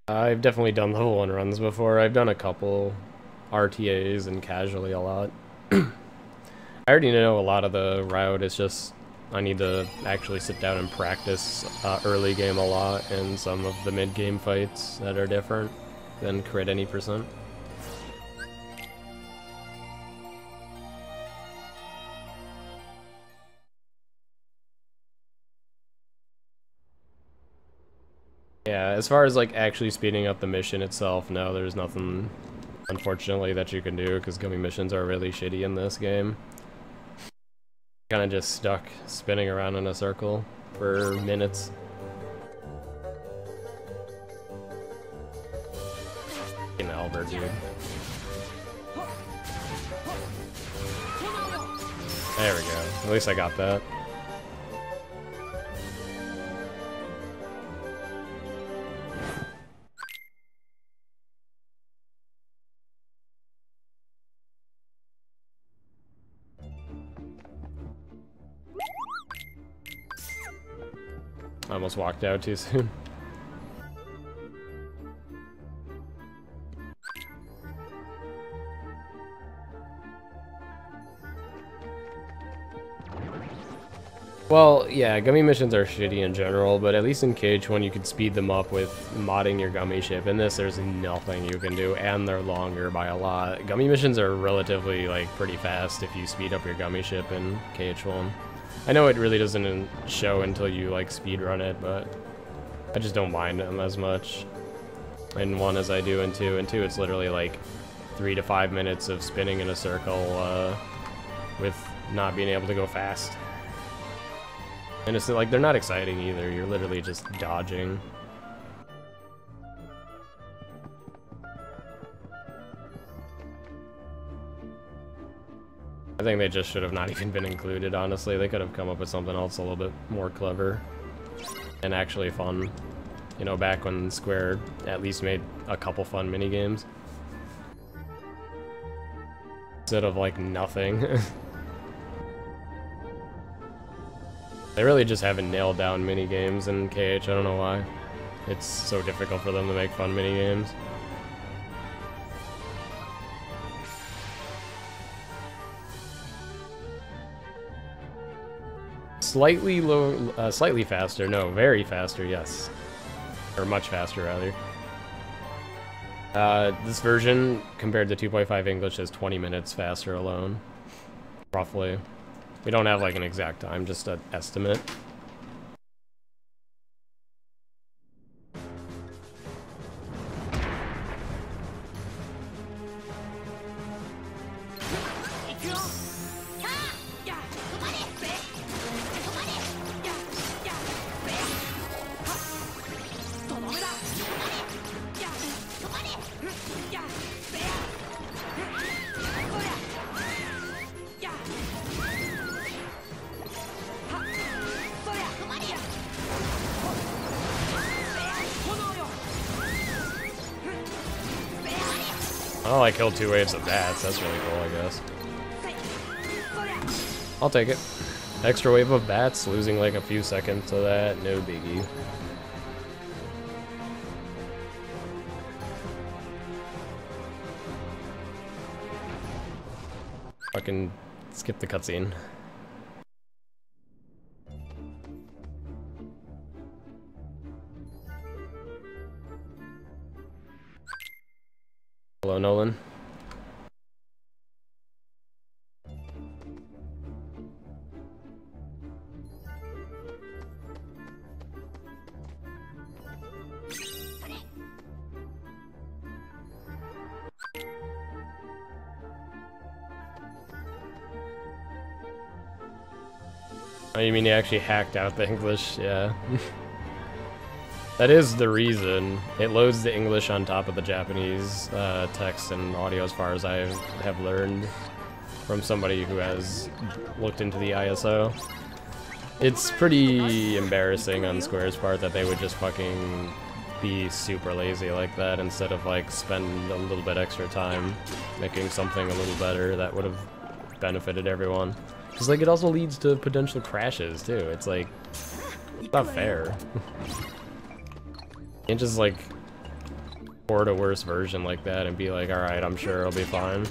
I've definitely done level 1 runs before. I've done a couple RTAs and casually a lot. I already know a lot of the route, it's just I need to actually sit down and practice uh, early game a lot and some of the mid-game fights that are different than crit any percent. Yeah, as far as like actually speeding up the mission itself, no, there's nothing, unfortunately, that you can do because gummy missions are really shitty in this game. Kind of just stuck spinning around in a circle for minutes. Fucking Albert, dude. There we go. At least I got that. I almost walked out too soon. Well, yeah, gummy missions are shitty in general, but at least in KH1 you can speed them up with modding your gummy ship. In this, there's nothing you can do, and they're longer by a lot. Gummy missions are relatively, like, pretty fast if you speed up your gummy ship in KH1. I know it really doesn't show until you like speed run it, but I just don't mind them as much in one as I do in two. In two, it's literally like three to five minutes of spinning in a circle uh, with not being able to go fast. And it's like they're not exciting either. You're literally just dodging. I think they just should have not even been included, honestly. They could have come up with something else a little bit more clever and actually fun. You know, back when Square at least made a couple fun mini games Instead of, like, nothing. they really just haven't nailed down mini games in KH, I don't know why. It's so difficult for them to make fun mini slightly low, uh, slightly faster. No, very faster. Yes, or much faster rather. Uh, this version compared to 2.5 English is 20 minutes faster alone, roughly. We don't have like an exact time, just an estimate. Killed two waves of bats. That's really cool, I guess. I'll take it. Extra wave of bats, losing like a few seconds to that, no biggie. Fucking skip the cutscene. Hello, Nolan. Oh, you mean he actually hacked out the English? Yeah. that is the reason. It loads the English on top of the Japanese uh, text and audio as far as I have learned from somebody who has looked into the ISO. It's pretty embarrassing on Square's part that they would just fucking be super lazy like that instead of like spend a little bit extra time making something a little better that would have benefited everyone. Because, like, it also leads to potential crashes, too. It's, like, it's not fair. can't just, like, port a worse version like that and be like, alright, I'm sure it'll be fine.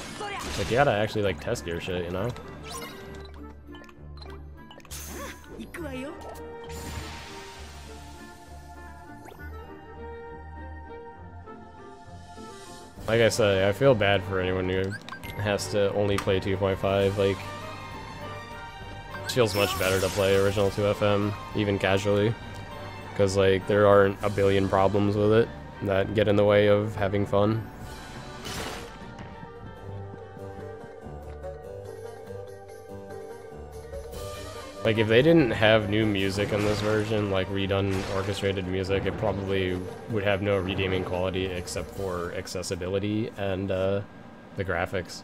Like, you gotta actually, like, test your shit, you know? Like I said, I feel bad for anyone who has to only play 2.5, like, feels much better to play original 2FM, even casually. Because, like, there aren't a billion problems with it that get in the way of having fun. Like, if they didn't have new music in this version, like redone orchestrated music, it probably would have no redeeming quality except for accessibility and uh, the graphics.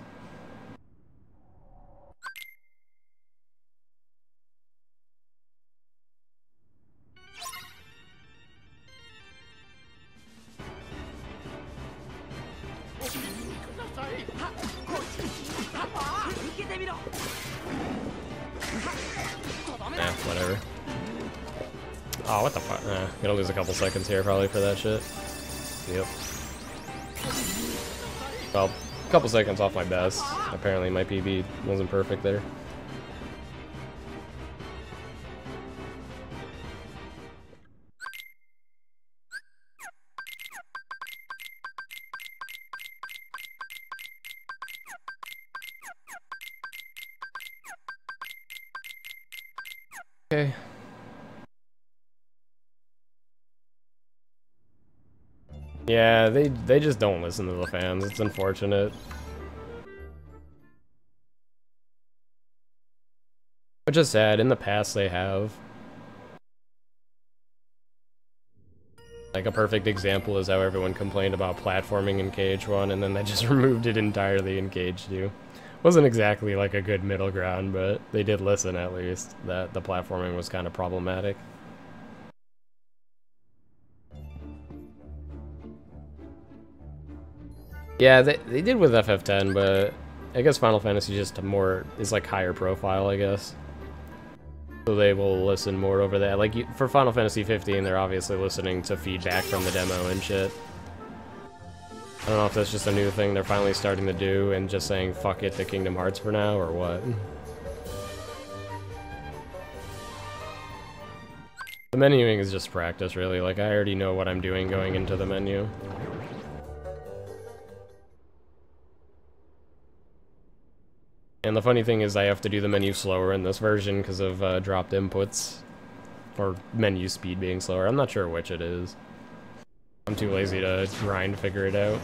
Seconds here probably for that shit. Yep. Well, a couple seconds off my best. Apparently my PB wasn't perfect there. They they just don't listen to the fans. It's unfortunate. Which is sad. In the past, they have. Like, a perfect example is how everyone complained about platforming in KH1, and then they just removed it entirely in KH2. Wasn't exactly like a good middle ground, but they did listen at least, that the platforming was kind of problematic. Yeah, they, they did with FF10, but I guess Final Fantasy just more is like higher profile, I guess. So they will listen more over that. Like for Final Fantasy 15, they're obviously listening to feedback from the demo and shit. I don't know if that's just a new thing they're finally starting to do and just saying fuck it to Kingdom Hearts for now or what. The menuing is just practice, really. Like, I already know what I'm doing going into the menu. And the funny thing is I have to do the menu slower in this version because of uh, dropped inputs. Or menu speed being slower. I'm not sure which it is. I'm too lazy to grind figure it out.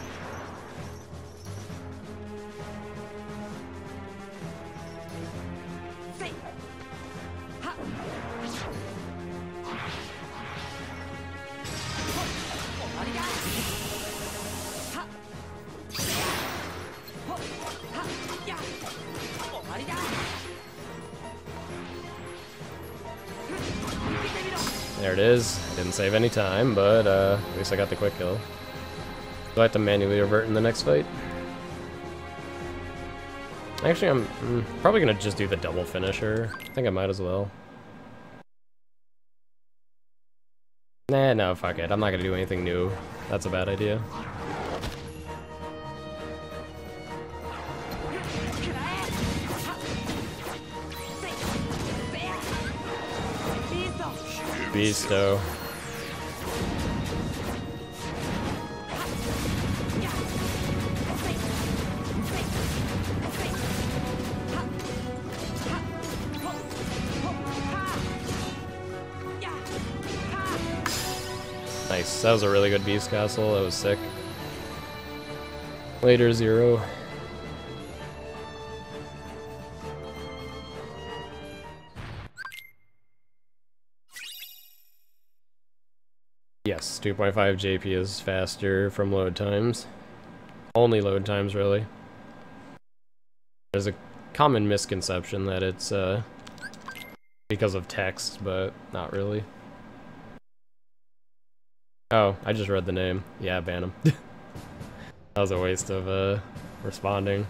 Save any time, but uh, at least I got the quick kill. Do I have to manually revert in the next fight? Actually, I'm probably gonna just do the double finisher. I think I might as well. Nah, no, fuck it. I'm not gonna do anything new. That's a bad idea. Beasto. Nice. That was a really good Beast Castle. That was sick. Later, Zero. Yes, 2.5 JP is faster from load times. Only load times, really. There's a common misconception that it's uh, because of text, but not really. Oh, I just read the name. Yeah, ban him. that was a waste of uh, responding.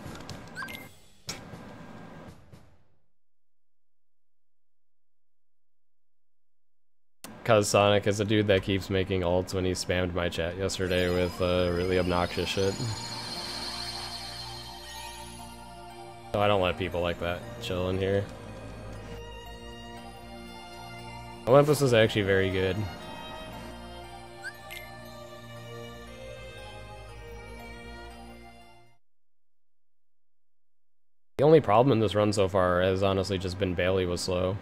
Cause Sonic is a dude that keeps making ults when he spammed my chat yesterday with uh, really obnoxious shit. So I don't let people like that chill in here. Olympus is actually very good. The only problem in this run so far has honestly just been Bailey was slow.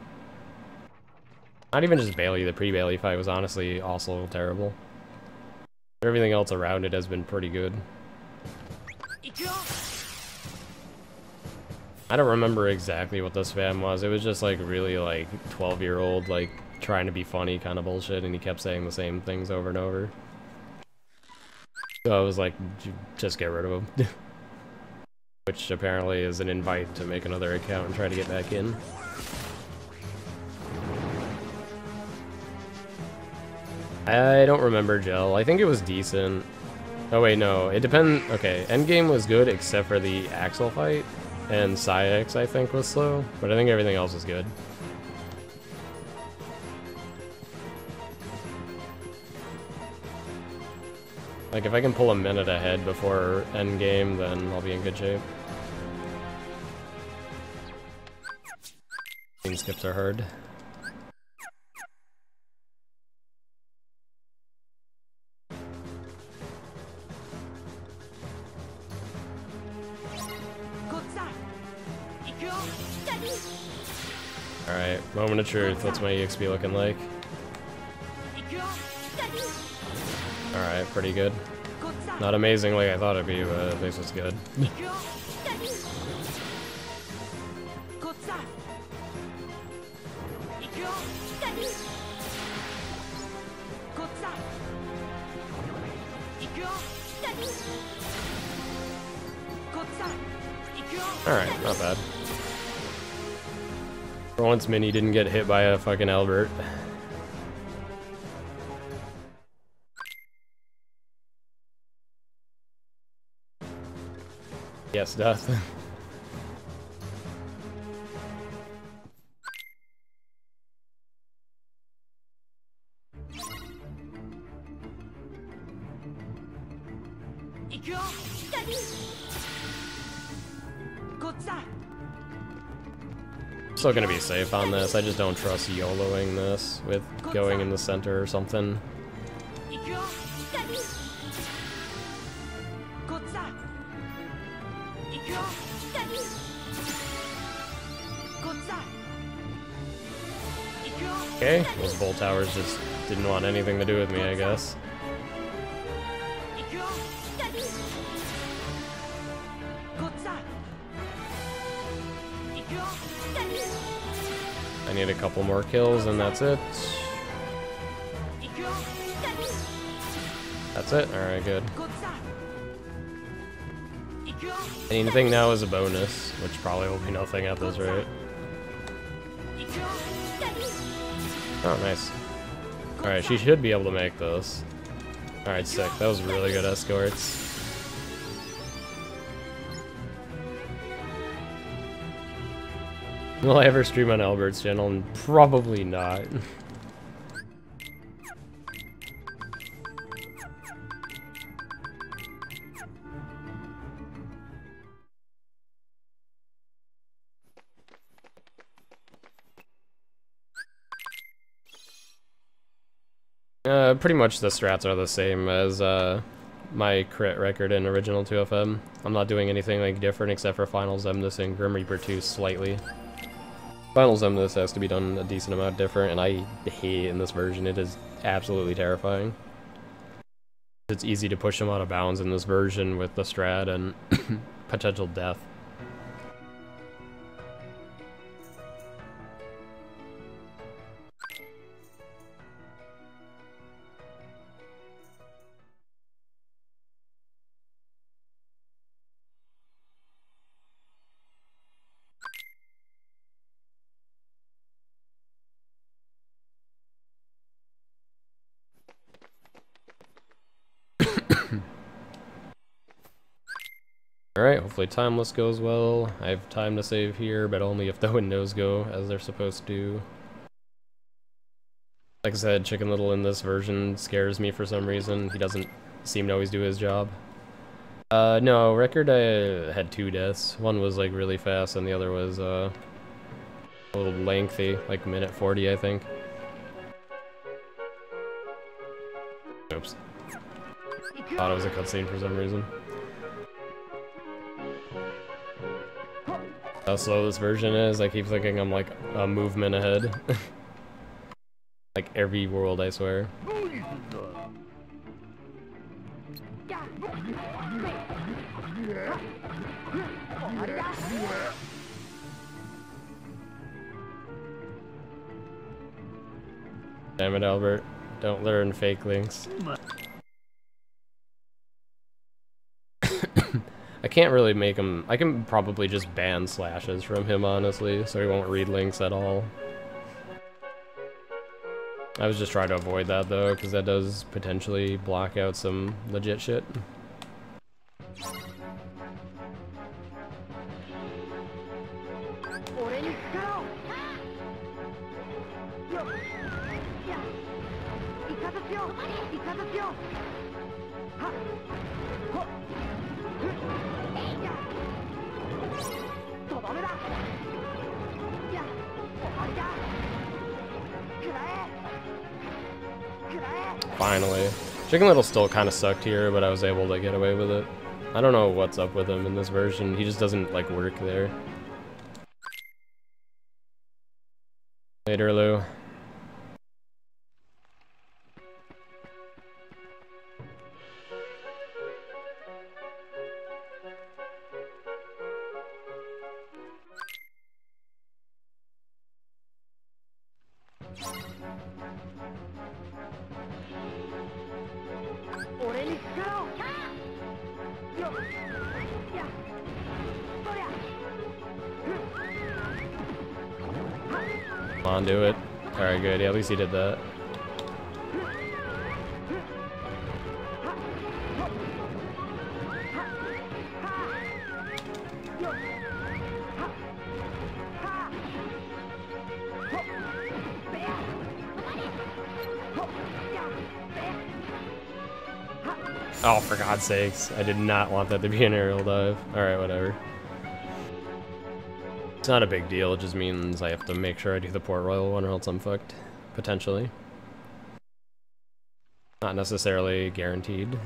Not even just Bailey, the pre-Bailey fight was honestly also terrible. Everything else around it has been pretty good. I don't remember exactly what this spam was. It was just like really like 12 year old like trying to be funny kind of bullshit and he kept saying the same things over and over. So I was like, just get rid of him. Which apparently is an invite to make another account and try to get back in. I don't remember Gel. I think it was decent. Oh wait, no. It depends. Okay, Endgame was good except for the Axel fight. And Saïx, I think, was slow. But I think everything else was good. Like, if I can pull a minute ahead before endgame, then I'll be in good shape. Scene skips are hard. Alright, moment of truth. What's my EXP looking like? Alright, pretty good. Not amazing like I thought it'd be, but at least it's good. Alright, not bad. For once, Minnie didn't get hit by a fucking Albert. Yes, death. Still gonna be safe on this. I just don't trust YOLOing this with going in the center or something. Okay, those bolt towers just didn't want anything to do with me, I guess. I need a couple more kills and that's it. That's it? Alright, good. Anything now is a bonus, which probably will be nothing at this rate. Oh, nice. Alright, she should be able to make those. Alright, sick. That was really good escorts. Will I ever stream on Albert's channel? Probably not. Uh, pretty much the strats are the same as uh, my crit record in original 2FM. I'm not doing anything like different except for Final Xemnas and Grim Reaper 2 slightly. Finals Final Xemnas has to be done a decent amount different, and I hate in this version. It is absolutely terrifying. It's easy to push him out of bounds in this version with the strat and potential death. Hopefully Timeless goes well. I have time to save here, but only if the windows go as they're supposed to. Like I said, Chicken Little in this version scares me for some reason. He doesn't seem to always do his job. Uh, no, record I had two deaths. One was like really fast and the other was uh, a little lengthy, like minute 40 I think. Oops. Thought it was a cutscene for some reason. How slow this version is, I keep thinking I'm like a movement ahead. like every world, I swear. Damn it, Albert. Don't learn fake links. I can't really make him... I can probably just ban slashes from him, honestly, so he won't read links at all. I was just trying to avoid that, though, because that does potentially block out some legit shit. Finally. Chicken Little still kind of sucked here, but I was able to get away with it. I don't know what's up with him in this version. He just doesn't, like, work there. Later, Lou. Least he did that. Oh, for God's sakes. I did not want that to be an aerial dive. Alright, whatever. It's not a big deal, it just means I have to make sure I do the Port Royal one or else I'm fucked. Potentially. Not necessarily guaranteed.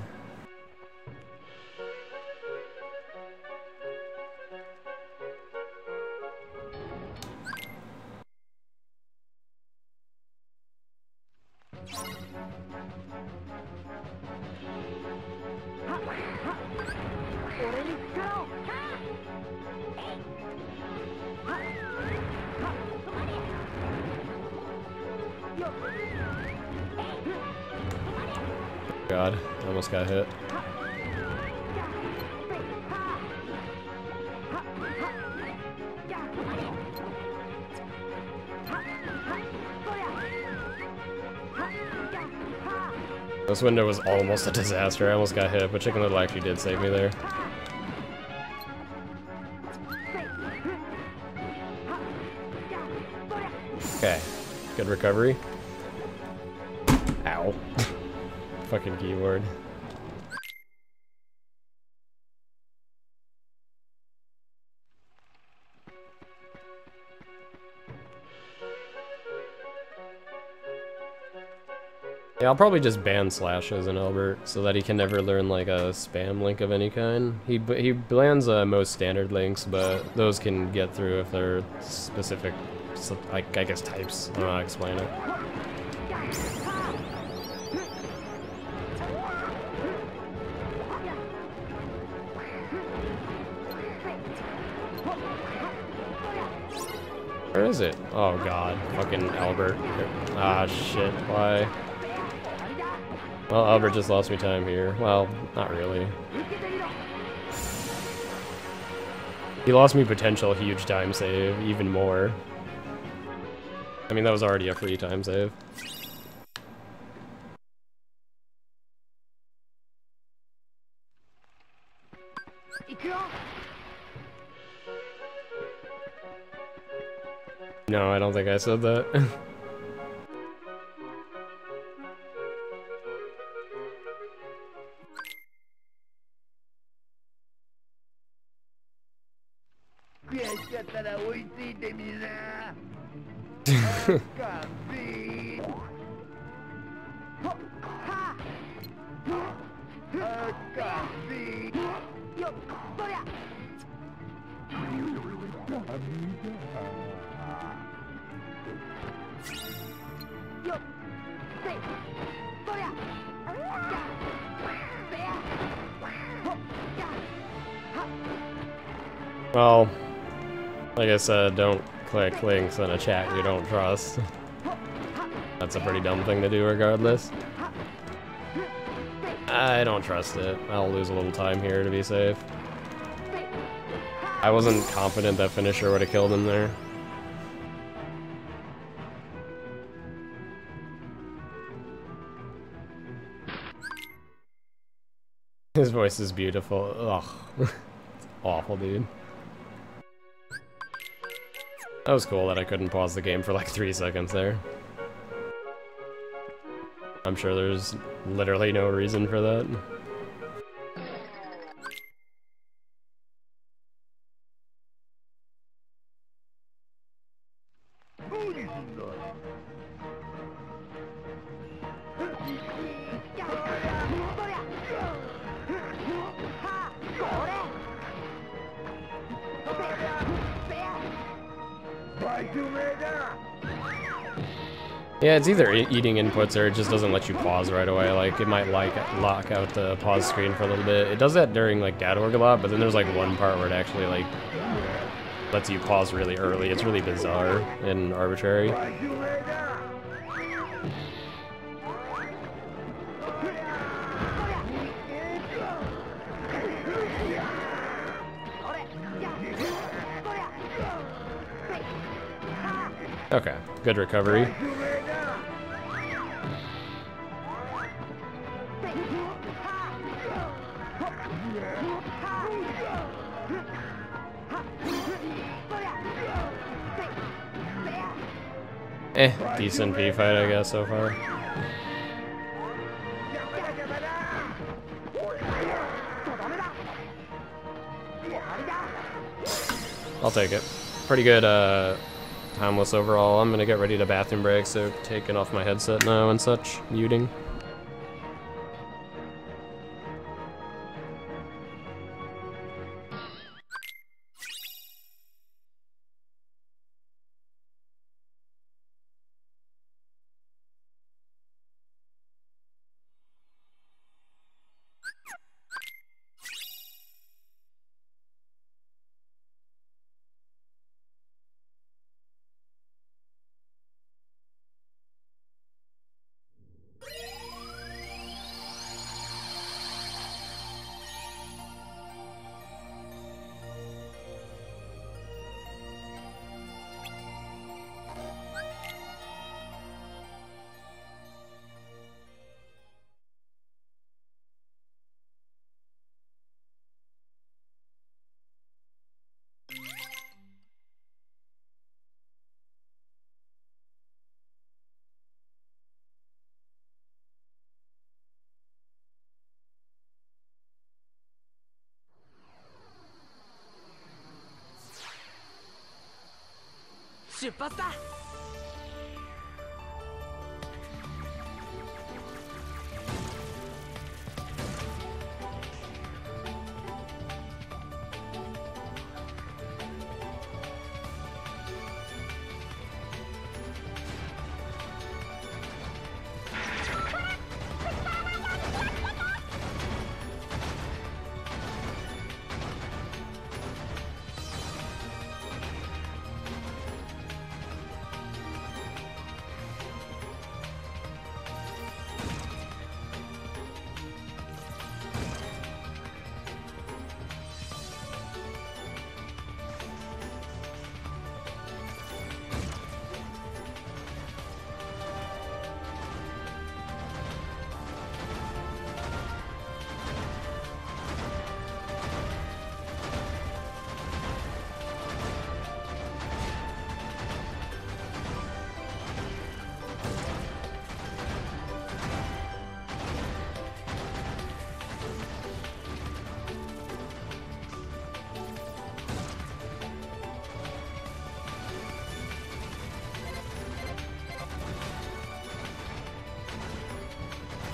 This window was almost a disaster. I almost got hit, but Chicken Little actually did save me there. Okay. Good recovery. Ow. Fucking keyboard. Yeah, I'll probably just ban slashes in Albert so that he can never learn like a spam link of any kind. He he bans uh, most standard links, but those can get through if they're specific, like I guess types. I don't know how to explain it. Where is it? Oh god, fucking Albert. Ah shit, why? Albert just lost me time here. Well, not really. He lost me potential huge time save, even more. I mean, that was already a free time save. No, I don't think I said that. don't click links in a chat you don't trust. That's a pretty dumb thing to do regardless. I don't trust it. I'll lose a little time here to be safe. I wasn't confident that finisher would have killed him there. His voice is beautiful. Ugh. it's awful, dude. That was cool that I couldn't pause the game for like three seconds there. I'm sure there's literally no reason for that. It's either eating inputs or it just doesn't let you pause right away. Like, it might like lock out the pause screen for a little bit. It does that during, like, DADorg a lot, but then there's, like, one part where it actually, like, lets you pause really early. It's really bizarre and arbitrary. Okay, good recovery. Eh, decent P fight, I guess, so far. I'll take it. Pretty good, uh, timeless overall. I'm gonna get ready to bathroom break, so taking off my headset now and such, muting.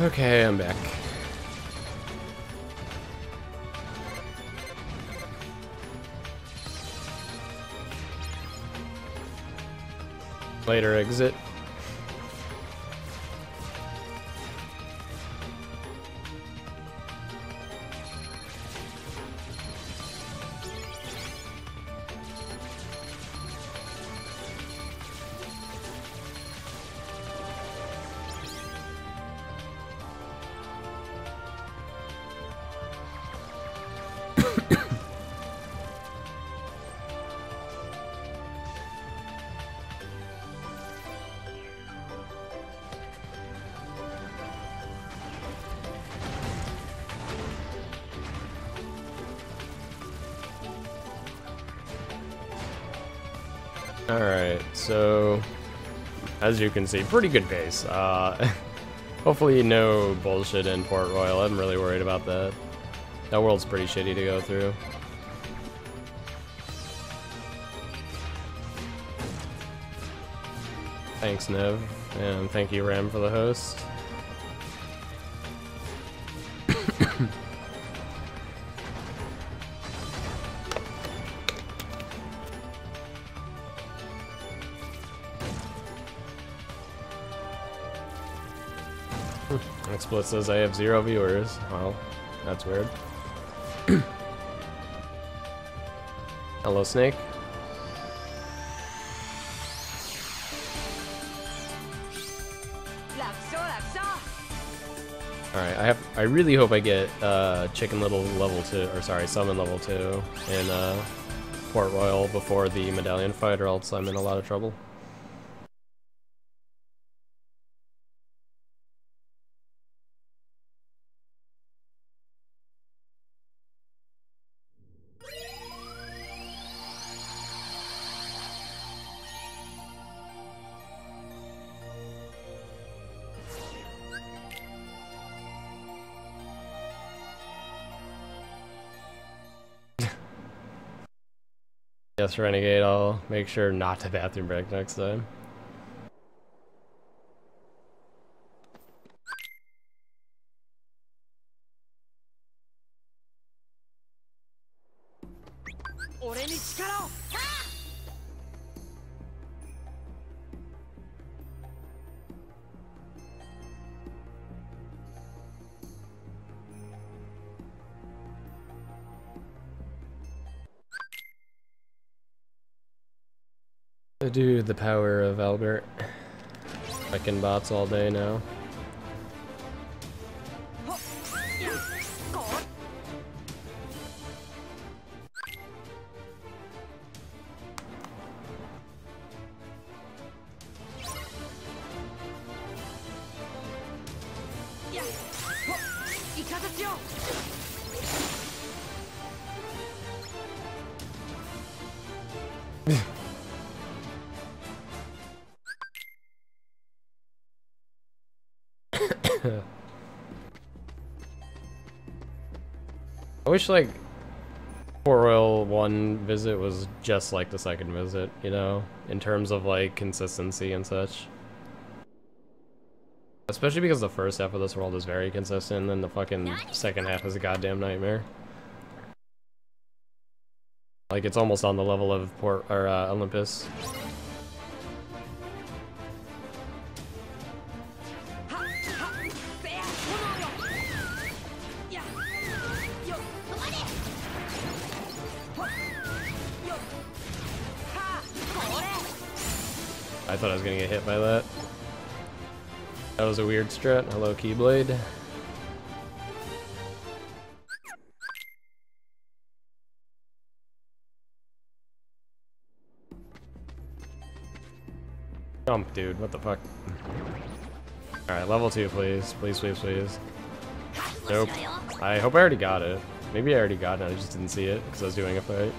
Okay, I'm back. Later exit. As you can see, pretty good pace. Uh, hopefully no bullshit in Port Royal. I'm really worried about that. That world's pretty shitty to go through. Thanks, Nev, and thank you, Ram, for the host. XSplit says I have zero viewers. Well, that's weird. Hello, Snake. Alright, I have I really hope I get uh Chicken Little level two or sorry, summon level two in uh Port Royal before the medallion fight or else I'm in a lot of trouble. Yes, Renegade, I'll make sure not to bathroom break next time. The power of Albert. Fucking bots all day now. Wish like Port Royal 1 visit was just like the second visit, you know, in terms of like consistency and such. Especially because the first half of this world is very consistent, and the fucking second half is a goddamn nightmare. Like, it's almost on the level of Port or uh, Olympus. Weird strat. Hello, Keyblade. Jump, dude. What the fuck? Alright, level 2, please. Please, please, please. Nope. I hope I already got it. Maybe I already got it, I just didn't see it, because I was doing a fight.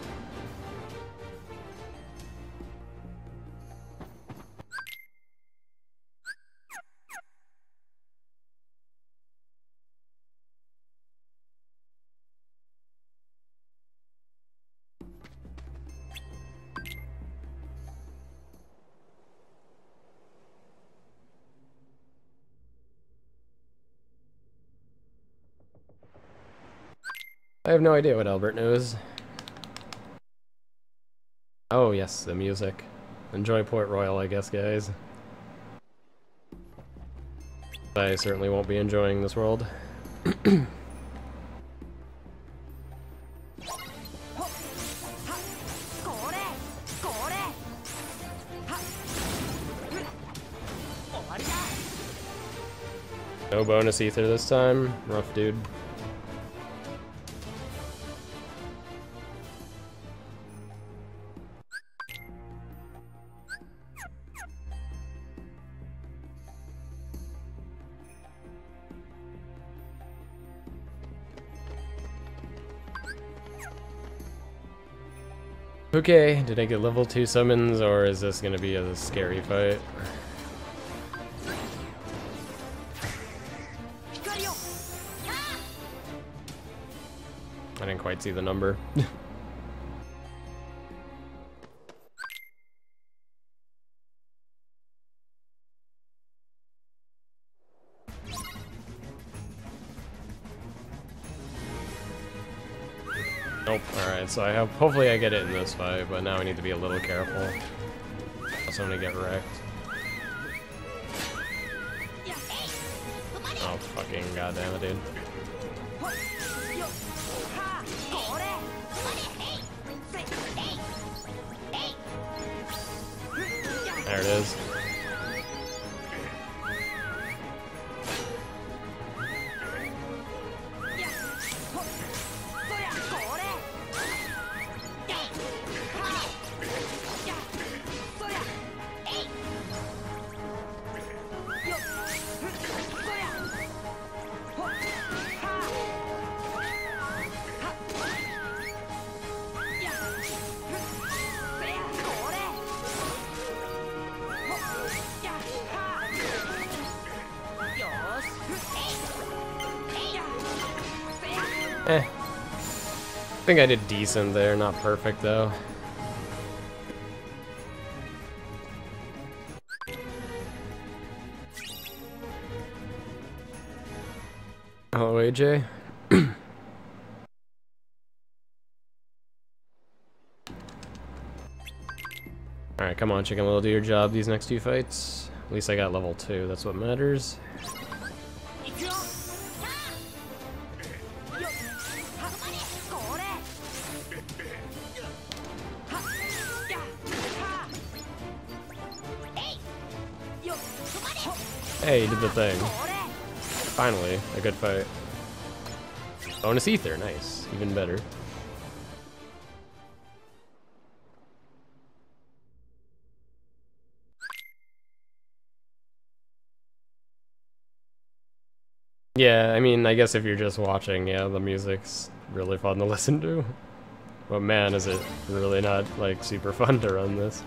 Have no idea what Albert knows. Oh yes, the music. Enjoy Port Royal, I guess, guys. I certainly won't be enjoying this world. no bonus ether this time. Rough dude. Okay, did I get level 2 summons, or is this gonna be a scary fight? I didn't quite see the number. so I have hopefully I get it in this fight, but now I need to be a little careful. Else I'm gonna get wrecked. Oh fucking goddamn it, dude. There it is. Think I did decent there, not perfect though. Hello, AJ. Alright, come on, Chicken Little, do your job these next two fights. At least I got level 2, that's what matters. Did the thing. Finally, a good fight. Oh, Bonus ether, nice. Even better. Yeah, I mean, I guess if you're just watching, yeah, the music's really fun to listen to. But man, is it really not, like, super fun to run this.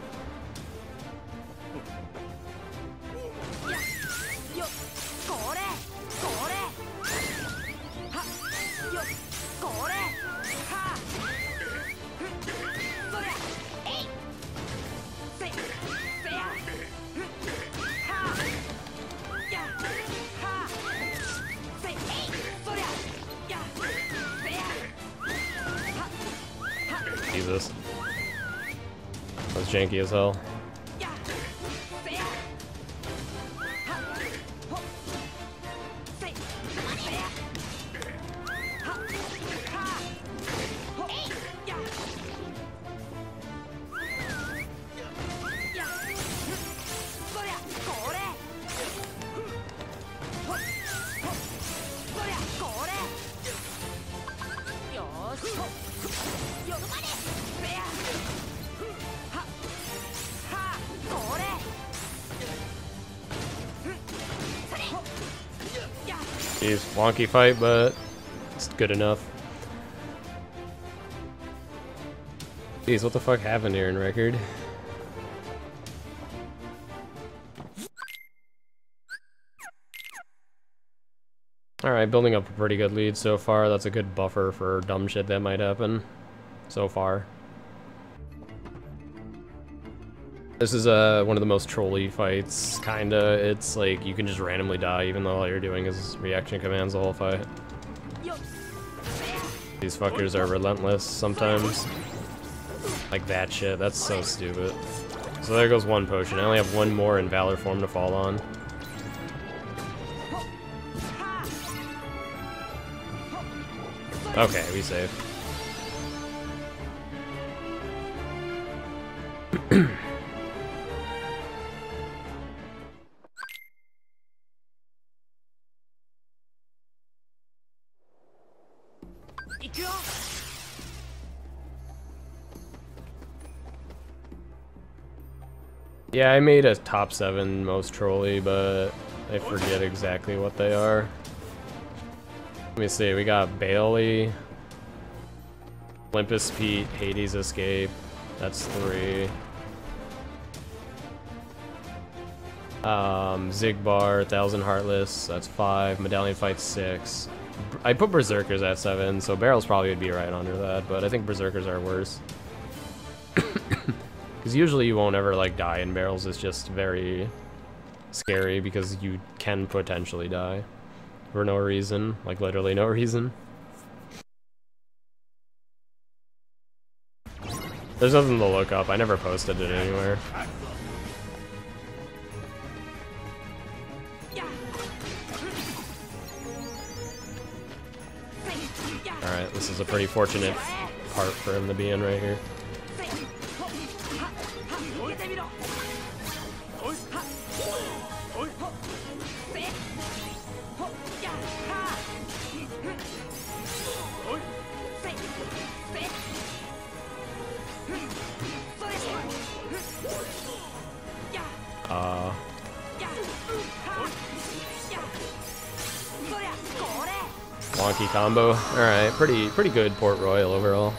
Fight, but it's good enough. Jeez, what the fuck happened here in record? Alright, building up a pretty good lead so far. That's a good buffer for dumb shit that might happen so far. This is uh, one of the most trolly fights, kinda. It's like you can just randomly die even though all you're doing is reaction commands the whole fight. These fuckers are relentless sometimes. Like that shit, that's so stupid. So there goes one potion. I only have one more in Valor form to fall on. Okay, we save. Yeah, I made a top seven most trolly, but I forget exactly what they are. Let me see, we got Bailey, Olympus Pete, Hades Escape, that's three. Um, Xigbar, Thousand Heartless, that's five. Medallion Fight, six. I put Berserkers at seven, so Barrels probably would be right under that, but I think Berserkers are worse. Because usually you won't ever like die in barrels. It's just very scary because you can potentially die for no reason, like literally no reason. There's nothing to look up. I never posted it anywhere. Alright, this is a pretty fortunate part for him to be in right here. Alright, pretty pretty good Port Royal overall.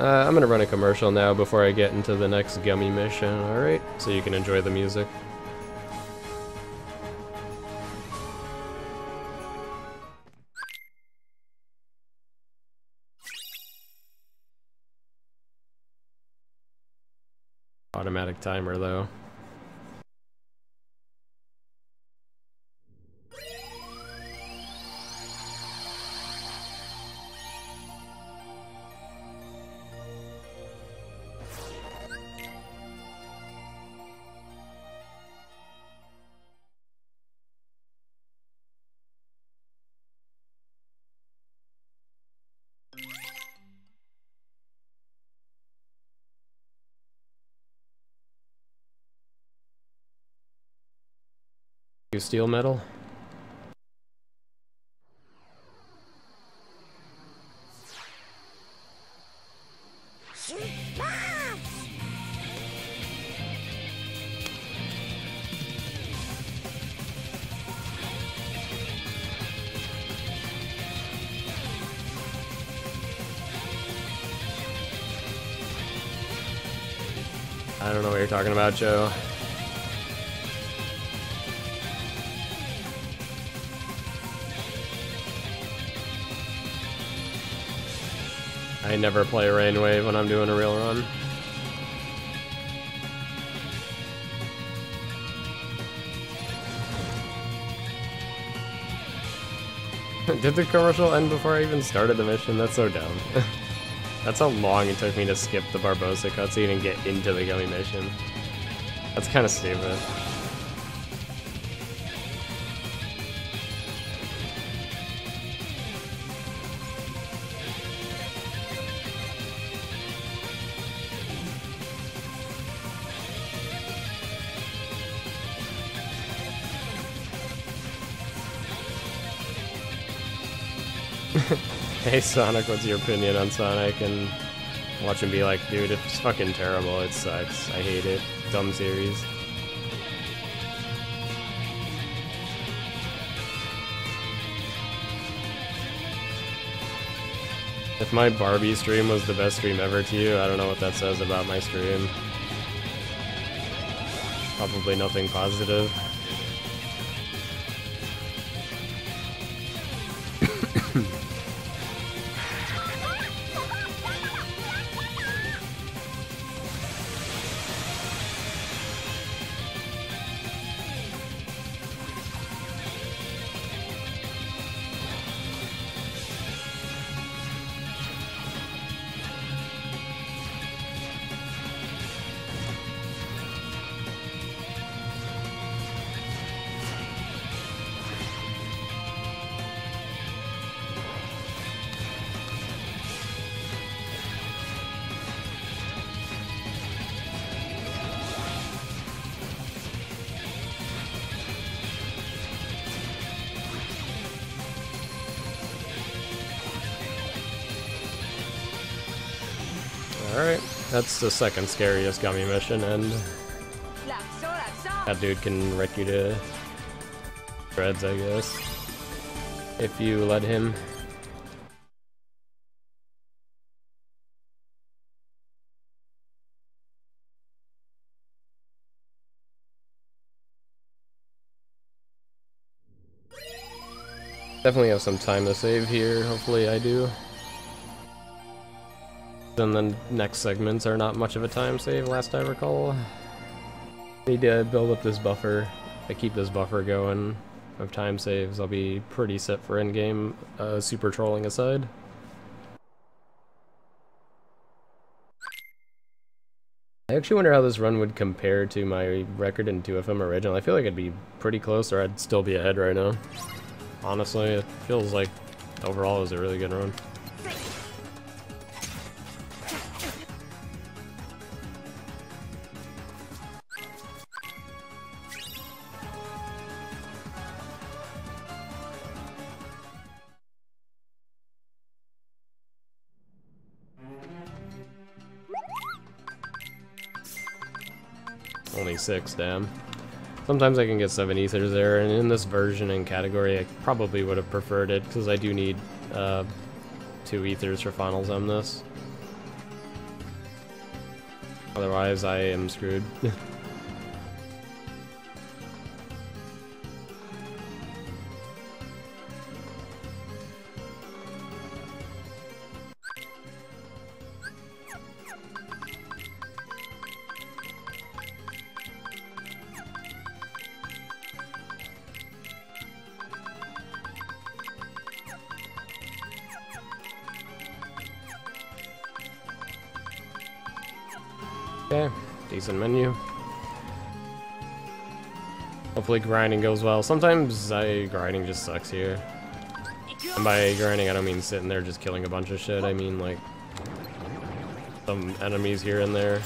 Uh, I'm gonna run a commercial now before I get into the next gummy mission, alright? So you can enjoy the music. Automatic timer though. Steel metal. I don't know what you're talking about, Joe. I never play Rainwave when I'm doing a real run. Did the commercial end before I even started the mission? That's so dumb. That's how long it took me to skip the Barbossa cutscene and get into the gummy mission. That's kind of stupid. Hey Sonic, what's your opinion on Sonic? And watch him be like, dude, it's fucking terrible, it sucks, I hate it, dumb series. If my Barbie stream was the best stream ever to you, I don't know what that says about my stream. Probably nothing positive. That's the second scariest gummy mission, and that dude can wreck you to shreds, I guess. If you let him. Definitely have some time to save here, hopefully I do. Then the next segments are not much of a time save, last I recall. Need to build up this buffer. If I keep this buffer going of time saves, I'll be pretty set for endgame, uh, super trolling aside. I actually wonder how this run would compare to my record in 2FM original. I feel like it'd be pretty close or I'd still be ahead right now. Honestly, it feels like overall it was a really good run. Six, damn. Sometimes I can get seven ethers there, and in this version and category, I probably would have preferred it, because I do need uh, two ethers for finals on this. Otherwise, I am screwed. Grinding goes well. Sometimes I grinding just sucks here. And by grinding, I don't mean sitting there just killing a bunch of shit. I mean like some enemies here and there.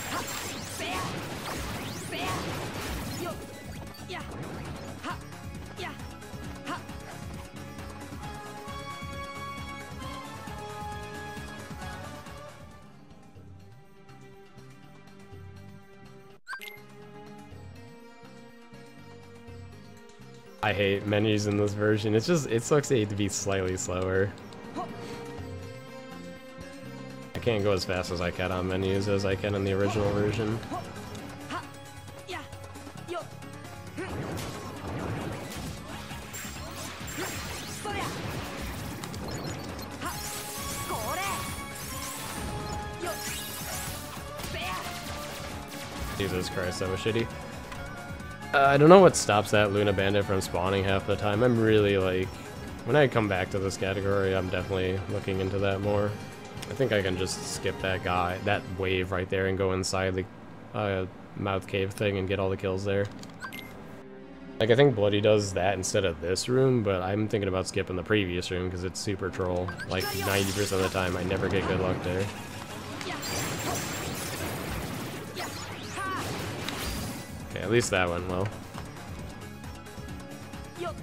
I hate menus in this version. It's just, it sucks to be slightly slower. I can't go as fast as I can on menus as I can in the original version. Jesus Christ, that was shitty. Uh, I don't know what stops that Luna Bandit from spawning half the time. I'm really like, when I come back to this category, I'm definitely looking into that more. I think I can just skip that guy, that wave right there and go inside the uh, mouth cave thing and get all the kills there. Like, I think Bloody does that instead of this room, but I'm thinking about skipping the previous room because it's super troll. Like, 90% of the time, I never get good luck there. At least that one will.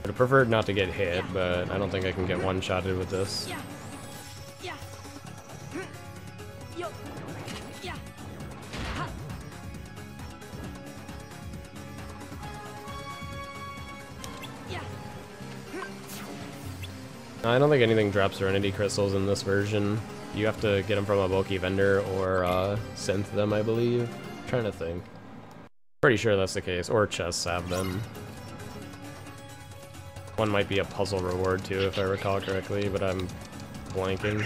I'd preferred not to get hit, but I don't think I can get one-shotted with this. I don't think anything drops Serenity Crystals in this version. You have to get them from a bulky vendor or uh, synth them, I believe. I'm trying to think. Pretty sure that's the case, or chests have them. One might be a puzzle reward too, if I recall correctly, but I'm blanking.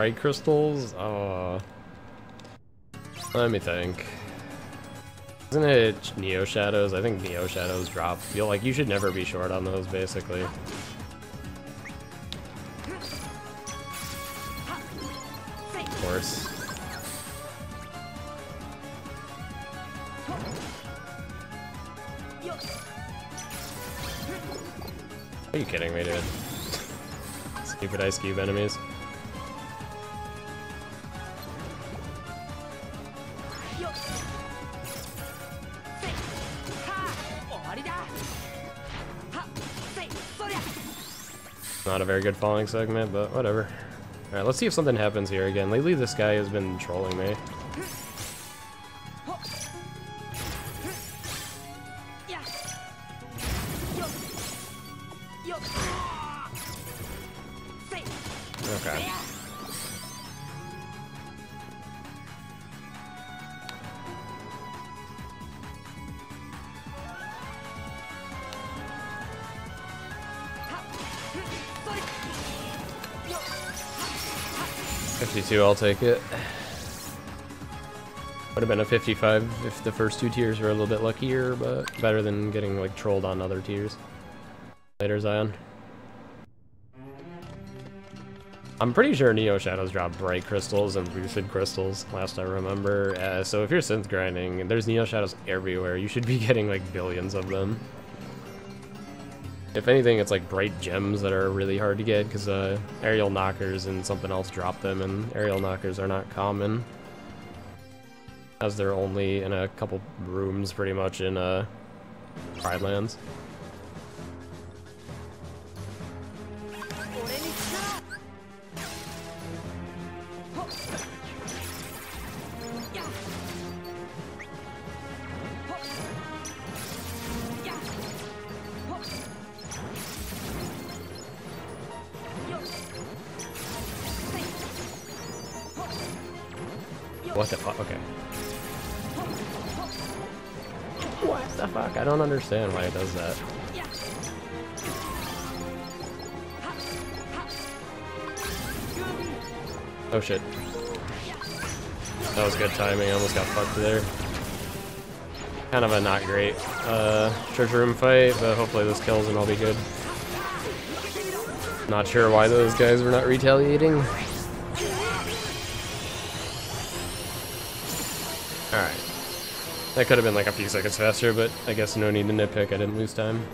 Bright crystals? Uh, let me think. Isn't it Neo Shadows? I think Neo Shadows drop. Feel like you should never be short on those, basically. Of course. Are you kidding me, dude? Stupid Ice Cube enemies. Not a very good falling segment, but whatever. Alright, let's see if something happens here again. Lately, this guy has been trolling me. 52, I'll take it. Would have been a 55 if the first two tiers were a little bit luckier, but better than getting like trolled on other tiers. Later, Zion. I'm pretty sure Neo Shadows drop bright crystals and lucid crystals, last I remember. Uh, so if you're synth grinding, there's Neo Shadows everywhere. You should be getting like billions of them. If anything, it's like bright gems that are really hard to get because uh, aerial knockers and something else drop them, and aerial knockers are not common. As they're only in a couple rooms pretty much in uh, Pride Lands. Understand why it does that. Oh shit. That was good timing, I almost got fucked there. Kind of a not great uh, treasure room fight, but hopefully this kills and I'll be good. Not sure why those guys were not retaliating. That could have been like a few seconds faster, but I guess no need to nitpick, I didn't lose time.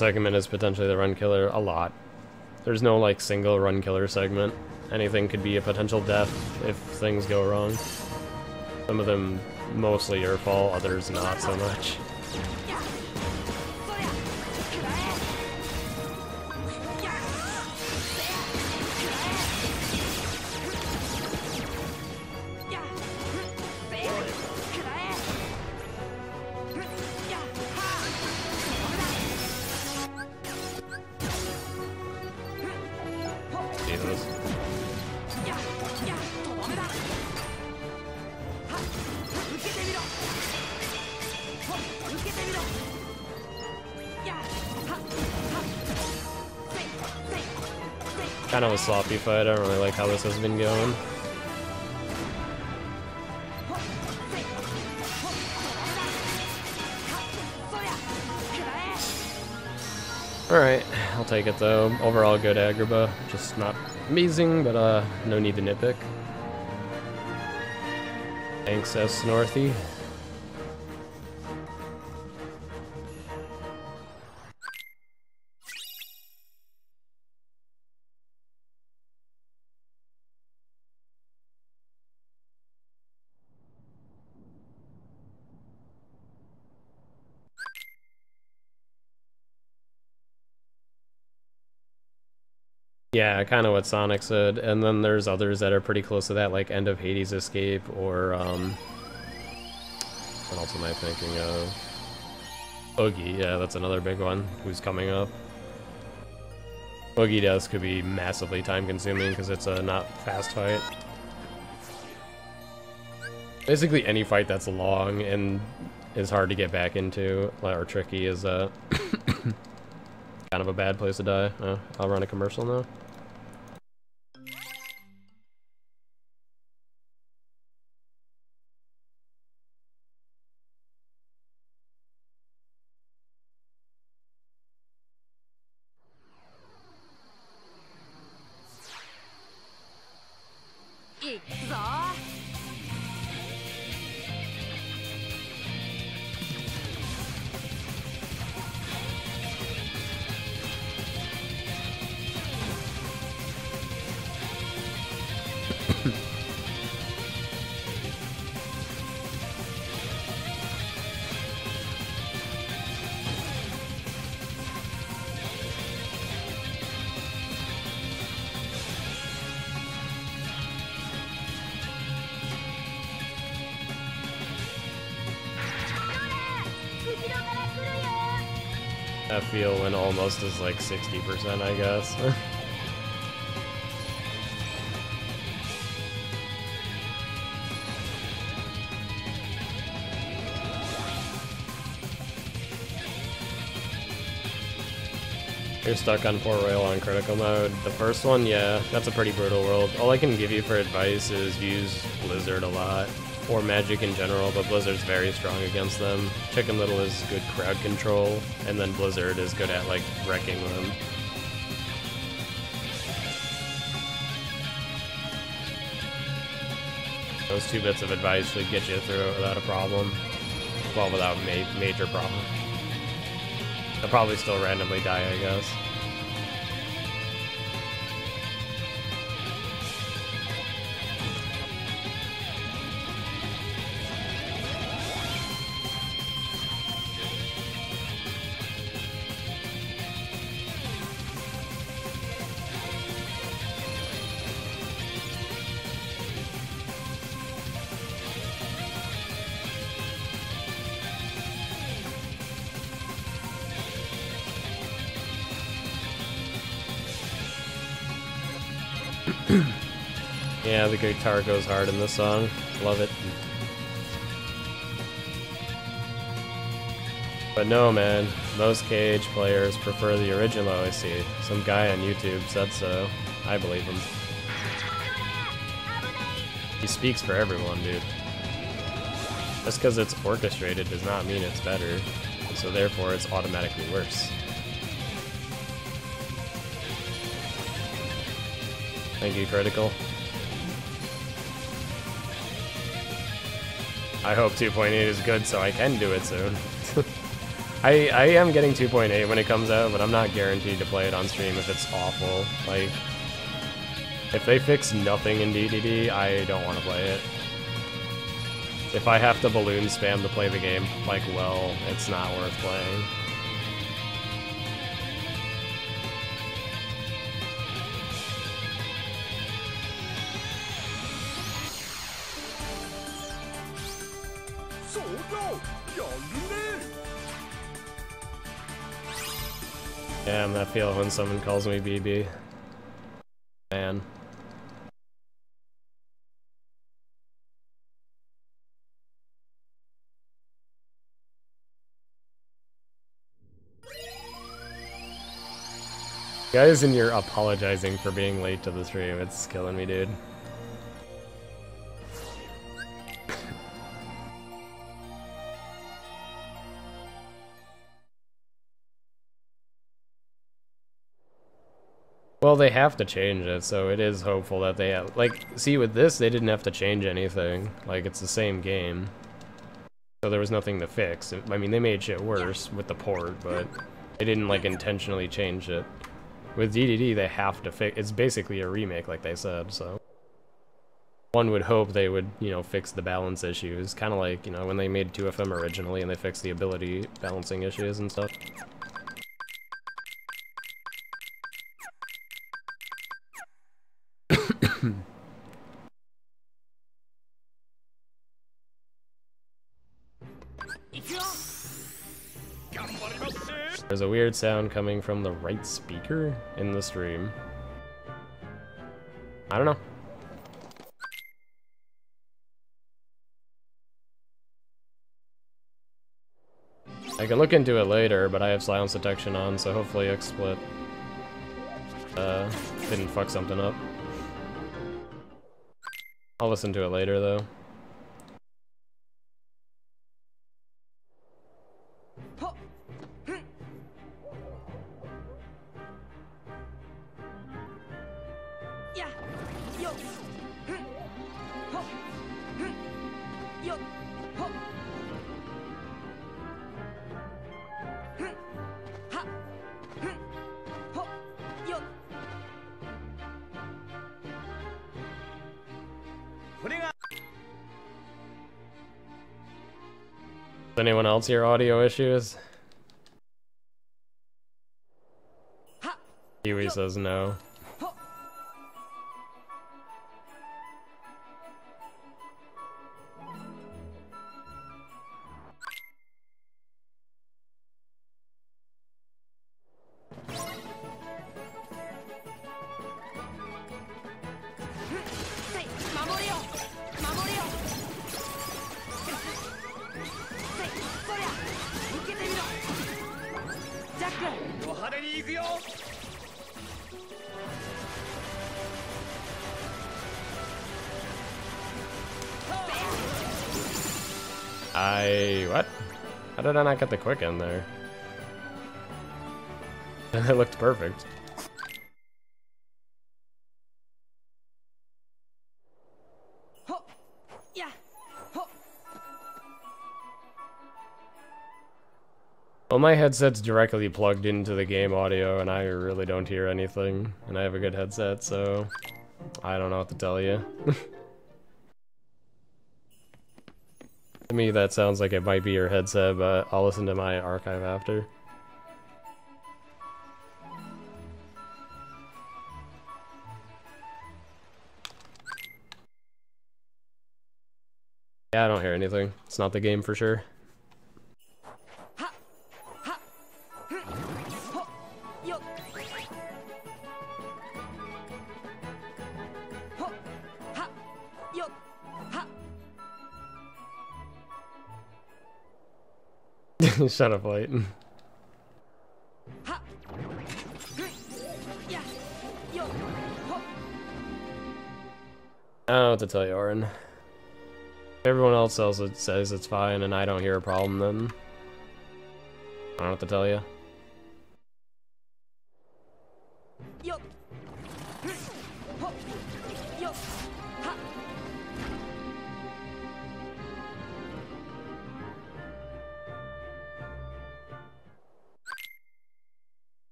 Segment is potentially the run killer? A lot. There's no like single run killer segment. Anything could be a potential death if things go wrong. Some of them mostly your fault, others not so much. Sloppy fight, I don't really like how this has been going. Alright, I'll take it though. Overall good Agrabah, just not amazing, but uh, no need to nitpick. Thanks, S. Northy. Yeah, kind of what Sonic said. And then there's others that are pretty close to that, like End of Hades Escape or, um... What else am I thinking of? Oogie, yeah, that's another big one who's coming up. Oogie Death could be massively time-consuming because it's a not fast fight. Basically any fight that's long and is hard to get back into, or tricky, is uh, kind of a bad place to die. Uh, I'll run a commercial now. Like 60%, I guess. You're stuck on Port Royal on critical mode. The first one, yeah, that's a pretty brutal world. All I can give you for advice is use Blizzard a lot or Magic in general, but Blizzard's very strong against them. Chicken Little is good crowd control, and then Blizzard is good at, like, wrecking them. Those two bits of advice should get you through it without a problem. Well, without ma major problem. I'll probably still randomly die, I guess. Guitar goes hard in this song. Love it. But no, man. Most KH players prefer the original OST. Some guy on YouTube said so. I believe him. He speaks for everyone, dude. Just because it's orchestrated does not mean it's better. So therefore, it's automatically worse. Thank you, Critical. I hope 2.8 is good so I can do it soon. I, I am getting 2.8 when it comes out, but I'm not guaranteed to play it on stream if it's awful. Like, if they fix nothing in DDD, I don't want to play it. If I have to balloon spam to play the game, like, well, it's not worth playing. Damn, that feel when someone calls me BB. Man. Guys, and you're apologizing for being late to the stream. It's killing me, dude. Well, they have to change it, so it is hopeful that they have... Like, see, with this, they didn't have to change anything. Like, it's the same game. So there was nothing to fix. I mean, they made shit worse with the port, but they didn't, like, intentionally change it. With DDD, they have to fix... It's basically a remake, like they said, so... One would hope they would, you know, fix the balance issues. Kind of like, you know, when they made 2FM originally and they fixed the ability balancing issues and stuff. There's a weird sound coming from the right speaker in the stream. I don't know. I can look into it later, but I have silence detection on, so hopefully XSplit uh, didn't fuck something up. I'll listen to it later, though. Anyone else hear audio issues? Kiwi says no. Did I not get the quick in there? it looked perfect. Well, my headset's directly plugged into the game audio, and I really don't hear anything. And I have a good headset, so I don't know what to tell you. that sounds like it might be your headset, but I'll listen to my archive after. Yeah, I don't hear anything. It's not the game for sure. Shut up, Light. I don't know what to tell you, Orin. Everyone else it, says it's fine and I don't hear a problem, then... I don't know what to tell you.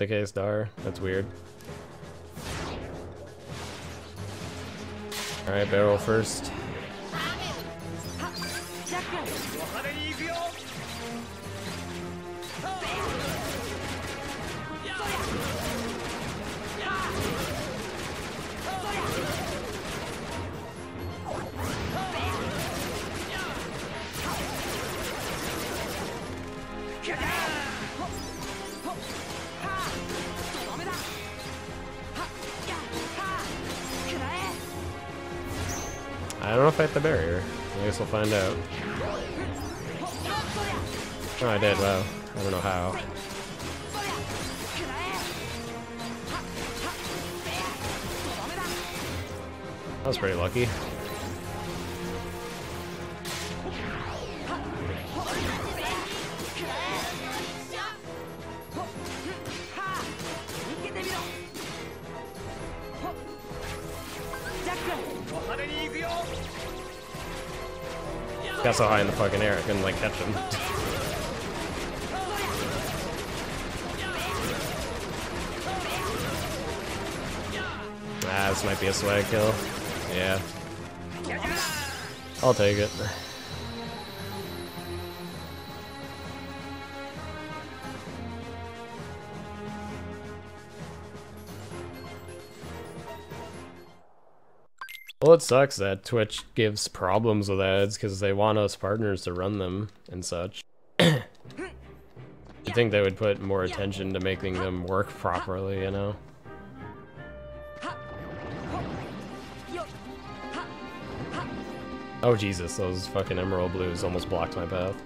The case, Dar? That's weird. Alright, barrel first. Find out. Oh, I did. Wow. I don't know how. That was pretty lucky. So high in the fucking air I couldn't like catch him. Ah, this might be a swag kill. Yeah. I'll take it. Well, it sucks that Twitch gives problems with ads because they want us partners to run them and such. I think they would put more attention to making them work properly, you know? Oh Jesus, those fucking emerald blues almost blocked my path.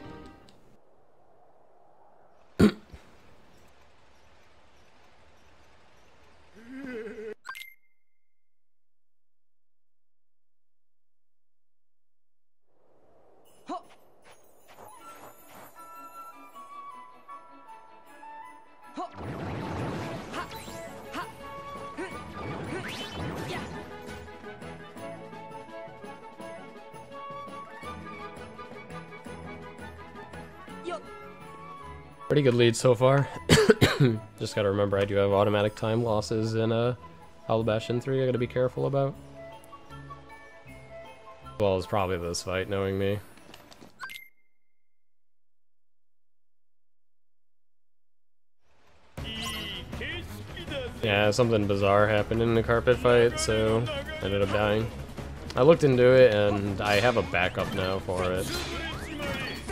Good lead so far. Just gotta remember I do have automatic time losses in uh, Hollow 3 I gotta be careful about. Well, it's probably this fight, knowing me. Yeah, something bizarre happened in the carpet fight, so I ended up dying. I looked into it, and I have a backup now for it.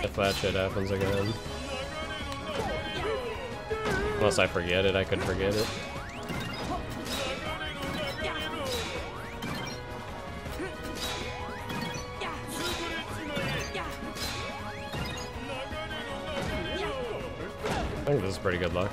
If that shit happens again. Unless I forget it, I could forget it. I think this is pretty good luck.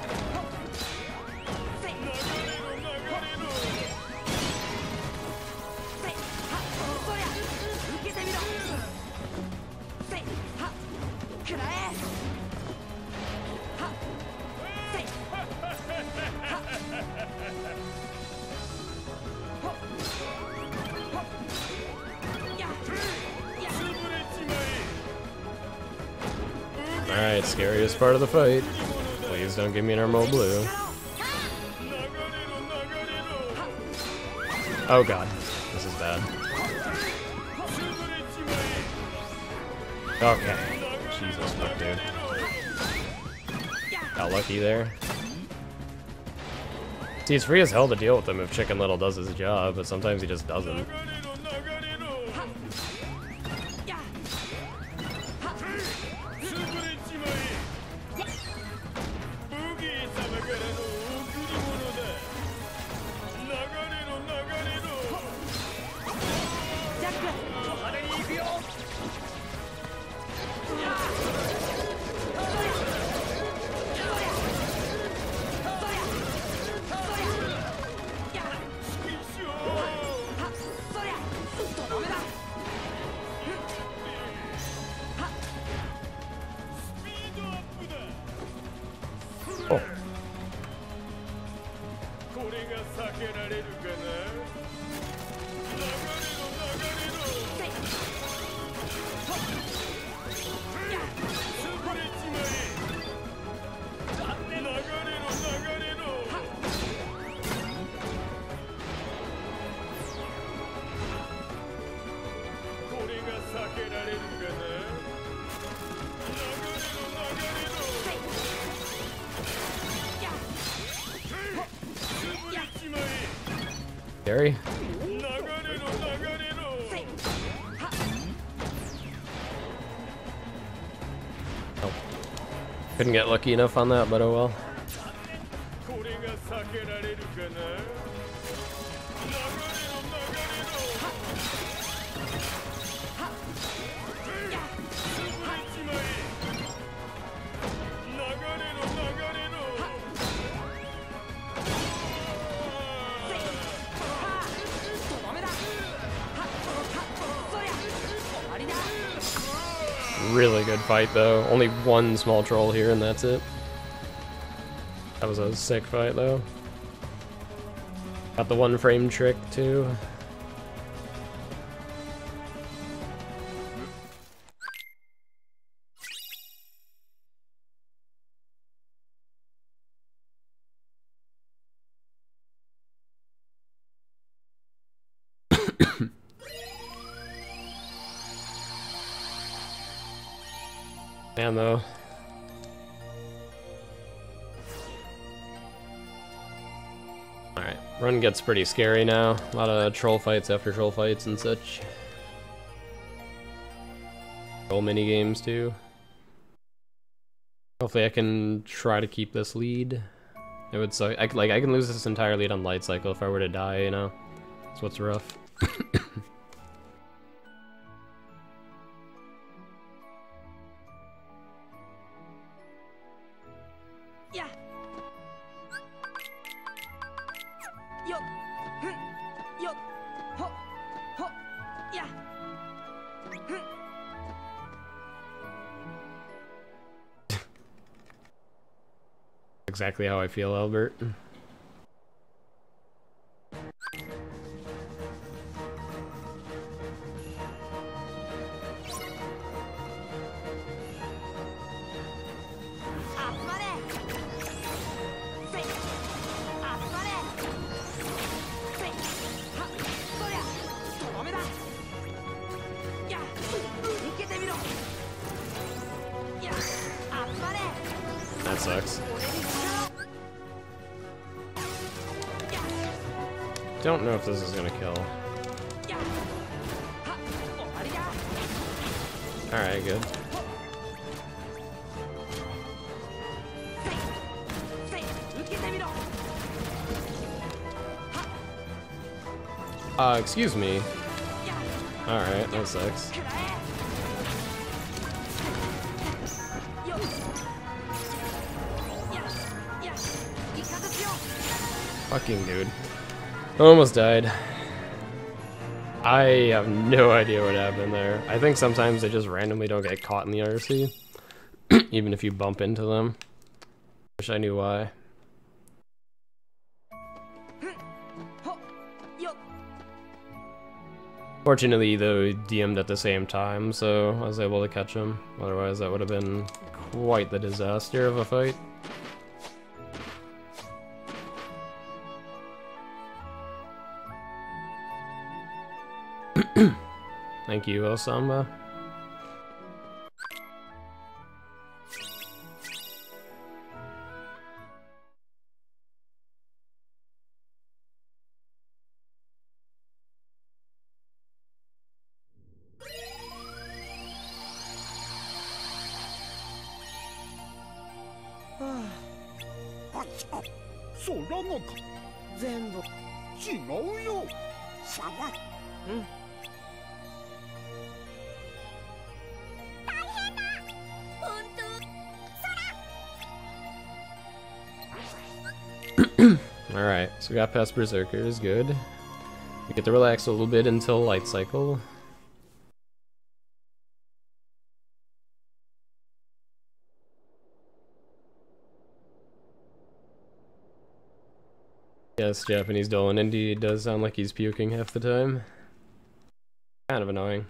Scariest part of the fight. Please don't give me an Emerald Blue. Oh god, this is bad. Okay. Jesus fuck, dude. Got lucky there. See, it's free as hell to deal with him if Chicken Little does his job, but sometimes he just doesn't. Couldn't get lucky enough on that, but oh well. Really good fight though. Only one small troll here and that's it. That was a sick fight though. Got the one frame trick too. Gets pretty scary now. A lot of troll fights after troll fights and such. Troll mini games too. Hopefully I can try to keep this lead. It would suck. I, like I can lose this entire lead on light cycle if I were to die, you know. That's what's rough. Exactly how I feel, Albert. Excuse me. Alright, that sucks. Fucking dude. Almost died. I have no idea what happened there. I think sometimes they just randomly don't get caught in the RC. even if you bump into them. Wish I knew why. Fortunately, though, DM'd at the same time, so I was able to catch him. Otherwise, that would have been quite the disaster of a fight. Thank you, Osama. Got past Berserkers, good. We get to relax a little bit until Light Cycle. Yes, Japanese Dolan indeed does sound like he's puking half the time. Kind of annoying.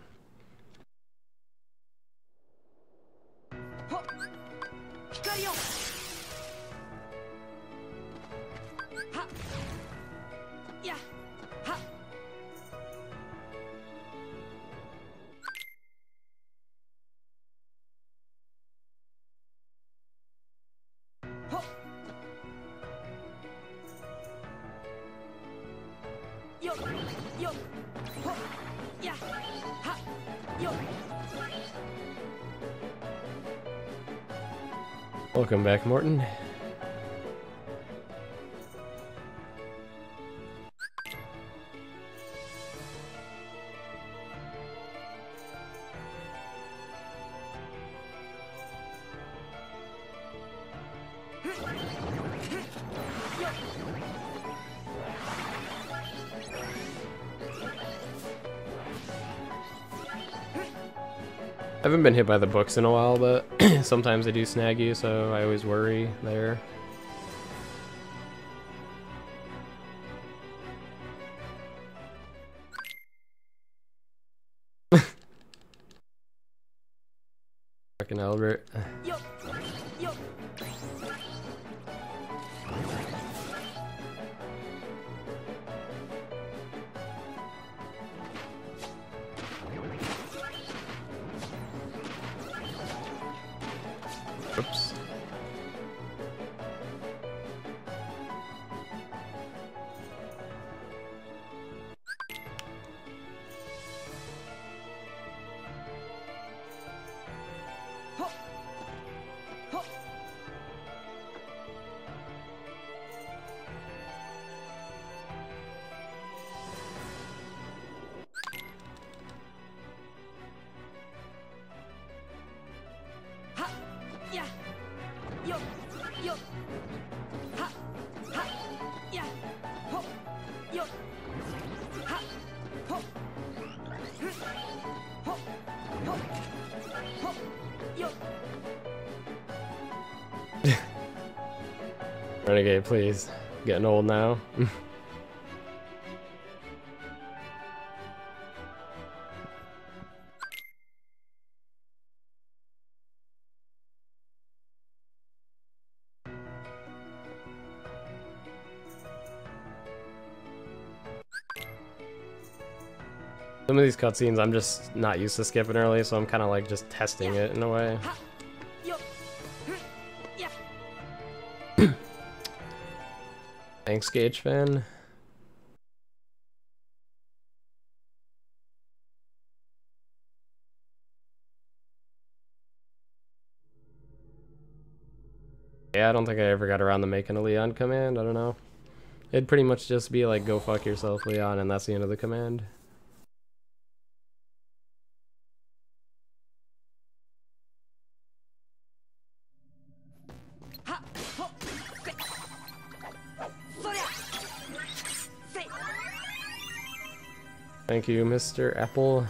Back, Morton. I haven't been hit by the books in a while, but sometimes they do snag you, so I always worry there. Fucking Albert. Renegade, please. Getting old now. Some of these cutscenes I'm just not used to skipping early, so I'm kind of like just testing it in a way. Thanks, Gage fan. Yeah, I don't think I ever got around to making a Leon command, I don't know. It'd pretty much just be like, go fuck yourself, Leon, and that's the end of the command. Thank you, Mr. Apple.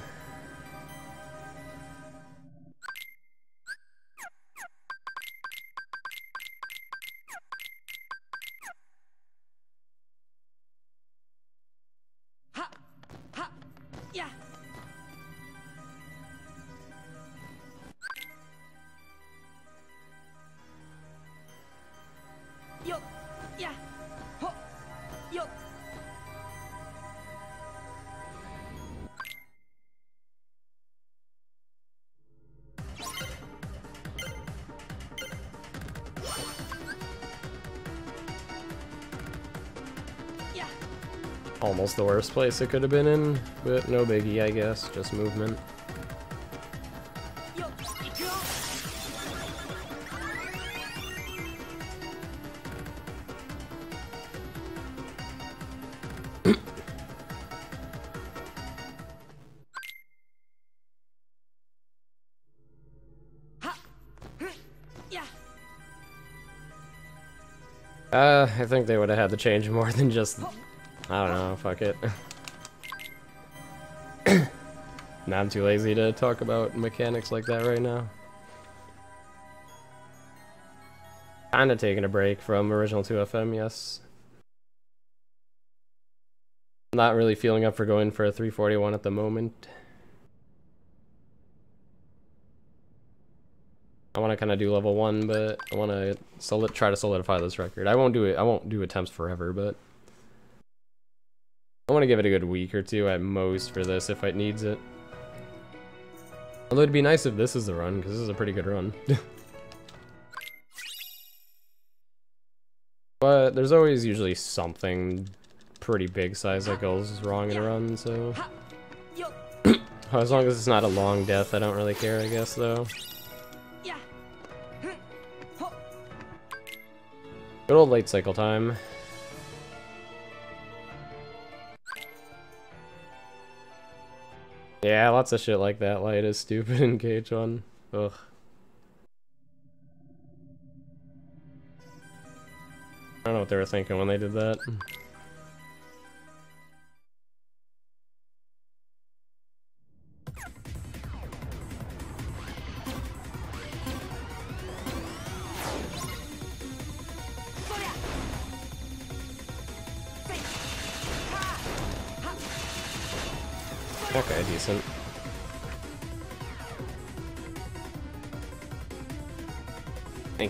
The worst place it could have been in, but no biggie, I guess. Just movement. Uh, I think they would have had to change more than just I don't know, fuck it. now I'm too lazy to talk about mechanics like that right now. Kinda taking a break from original 2FM, yes. Not really feeling up for going for a 341 at the moment. I want to kind of do level one, but I want to try to solidify this record. I won't do it. I won't do attempts forever, but want to give it a good week or two at most for this if it needs it. Although it'd be nice if this is the run, because this is a pretty good run. but there's always usually something pretty big size that goes wrong in a run, so... as long as it's not a long death, I don't really care, I guess, though. Good old light cycle time. Yeah, lots of shit like that. Light is stupid in Cage 1. Ugh. I don't know what they were thinking when they did that.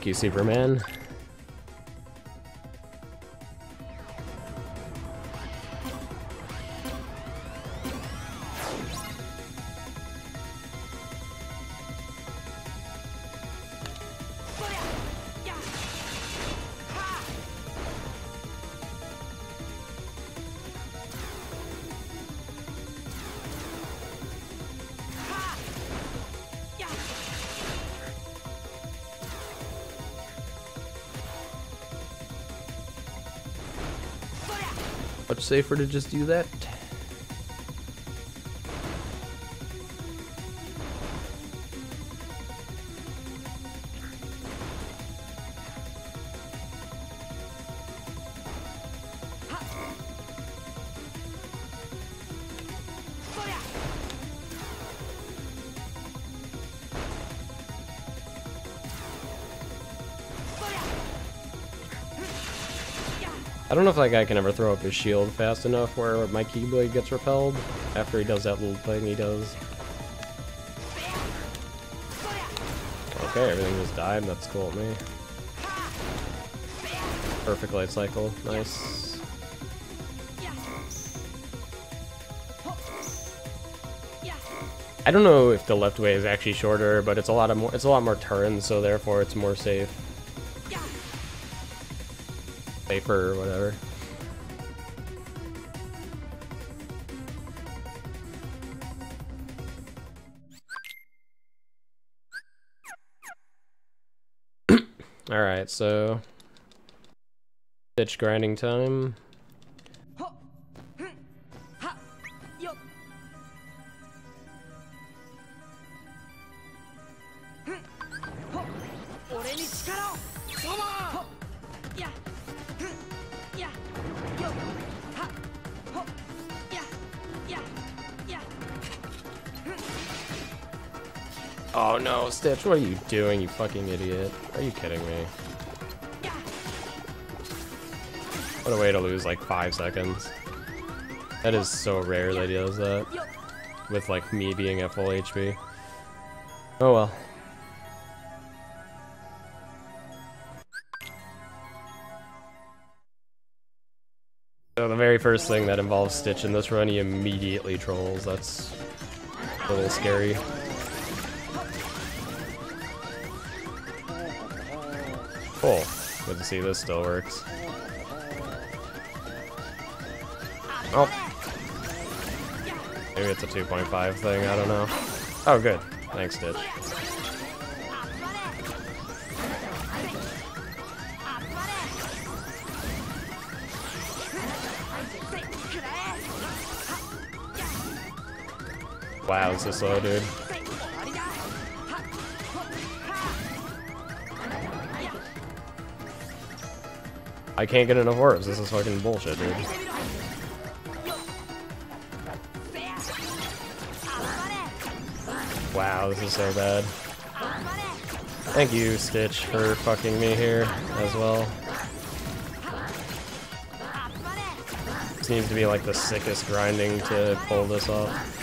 You, Superman. Safer to just do that. I don't know if that guy can ever throw up his shield fast enough where my Keyblade gets repelled after he does that little thing he does. Okay, everything just died. That's cool with me. Perfect light cycle. Nice. I don't know if the left way is actually shorter, but it's a lot of more. It's a lot more turns, so therefore it's more safe safer or whatever. Alright, so... Stitch grinding time. What are you doing, you fucking idiot? Are you kidding me? What a way to lose like five seconds. That is so rare that he does that. With like me being at full HP. Oh well. So the very first thing that involves Stitch in this run, he immediately trolls. That's a little scary. Cool. Good to see this still works. Oh. Maybe it's a 2.5 thing, I don't know. Oh, good. Thanks, Stitch. Wow, this is slow, dude. I can't get enough orbs. This is fucking bullshit, dude. Wow, this is so bad. Thank you, Stitch, for fucking me here as well. Needs to be like the sickest grinding to pull this off.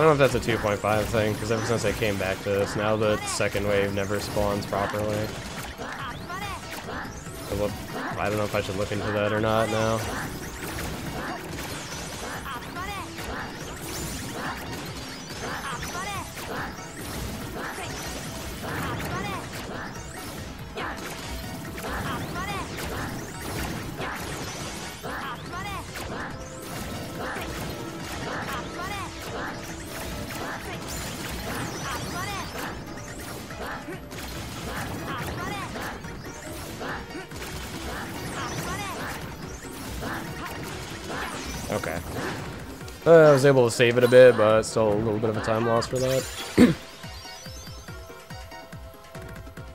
Don't know if that's a 2.5 thing, because ever since I came back to this, now the second wave never spawns properly. I don't know if I should look into that or not now. Was able to save it a bit, but still a little bit of a time loss for that.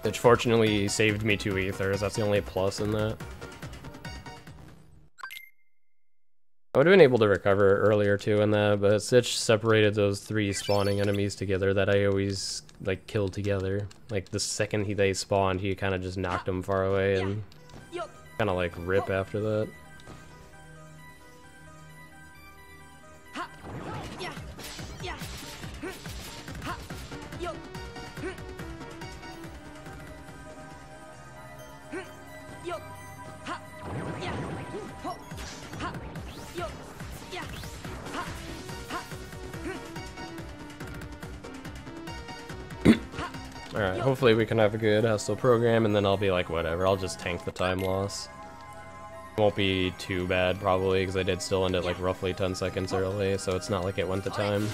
Which fortunately saved me two ethers, that's the only plus in that. I would have been able to recover earlier too in that, but Stitch separated those three spawning enemies together that I always like killed together. Like the second he they spawned, he kind of just knocked them far away and kind of like rip after that. Hopefully we can have a good hostile program, and then I'll be like, whatever, I'll just tank the time loss. Won't be too bad, probably, because I did still end it like roughly 10 seconds early, so it's not like it went to time.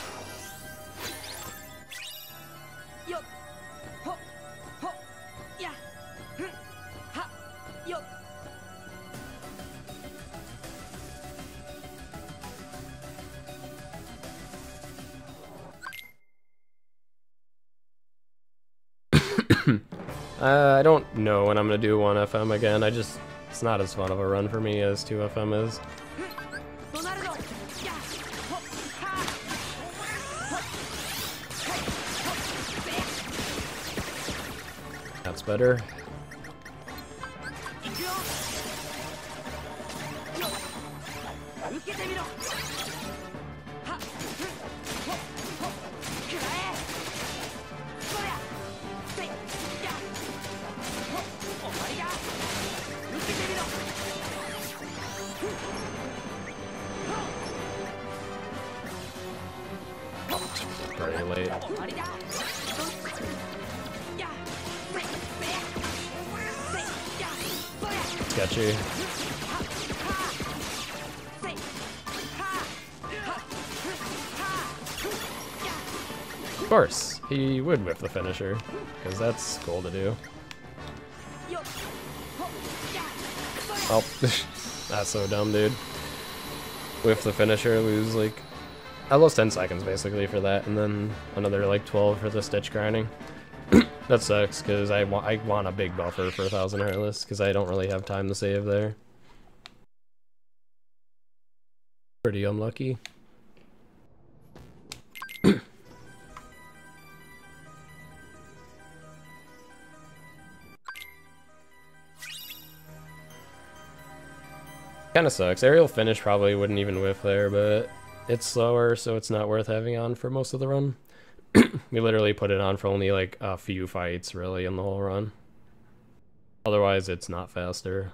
Uh, I don't know when I'm gonna do 1FM again. I just, it's not as fun of a run for me as 2FM is. That's better. Late. Sketchy. Of course, he would whip the finisher, because that's cool to do. Oh, that's so dumb, dude. Whiff the finisher, lose like I lost 10 seconds basically for that, and then another like 12 for the stitch grinding. that sucks, because I, wa I want a big buffer for 1000 Heartless, because I don't really have time to save there. Pretty unlucky. Kinda sucks. Aerial finish probably wouldn't even whiff there, but it's slower, so it's not worth having on for most of the run. we literally put it on for only like a few fights, really, in the whole run. Otherwise, it's not faster.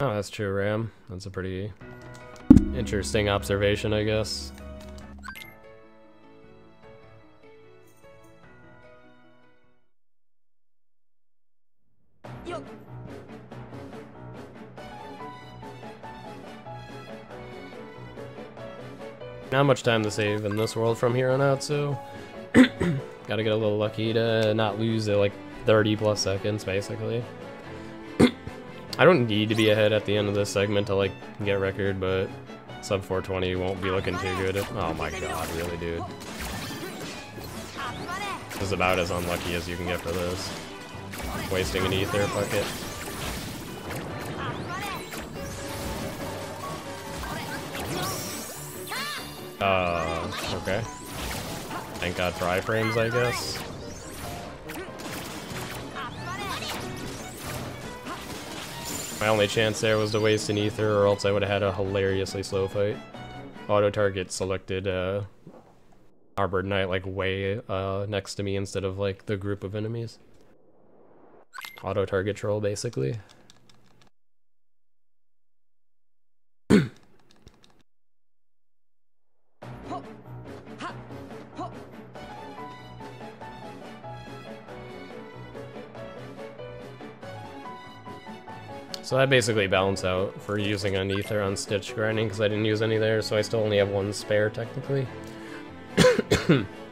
Oh, that's true, Ram. That's a pretty interesting observation, I guess. Not much time to save in this world from here on out, so gotta get a little lucky to not lose it like 30 plus seconds, basically. I don't need to be ahead at the end of this segment to like get record, but sub 420 won't be looking too good. Oh my god, really, dude. This is about as unlucky as you can get for this. Wasting an ether, fuck it. Uh, okay. Thank God for iframes, I guess. My only chance there was to waste an ether, or else I would have had a hilariously slow fight. Auto target selected uh, Armored Knight like way uh, next to me instead of like the group of enemies. Auto target troll, basically. So that basically balance out for using an ether on stitch grinding because I didn't use any there, so I still only have one spare technically.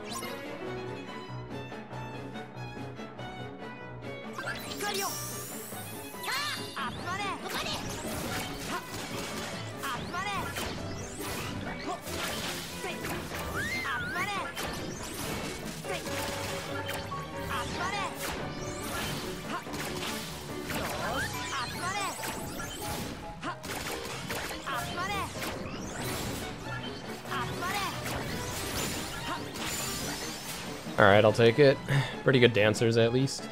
I'll take it. Pretty good dancers, at least.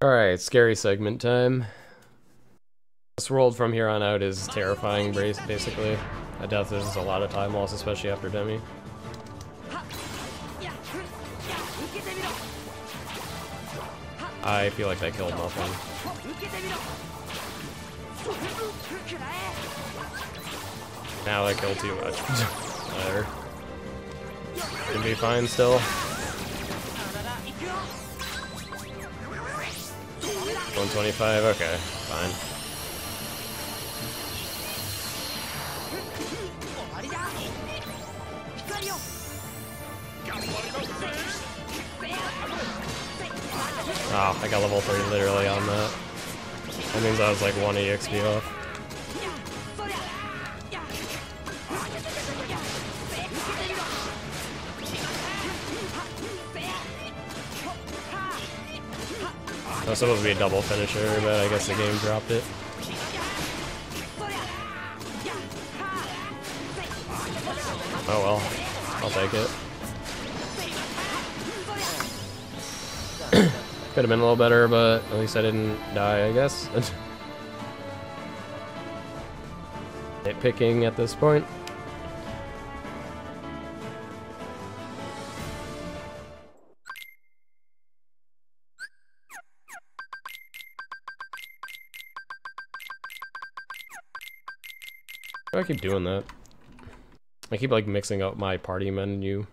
Alright, scary segment time. This world from here on out is terrifying, basically. A death there's a lot of time loss, especially after Demi. I feel like I killed nothing. Now I killed too much. Whatever. Be fine still. 125, okay, fine. Oh, I got level 3 literally on that. That means I was like 1 EXP off. That was supposed to be a double finisher, but I guess the game dropped it. Oh well, I'll take it. Could have been a little better, but at least I didn't die, I guess. Nitpicking at this point. I keep doing that? I keep like mixing up my party menu.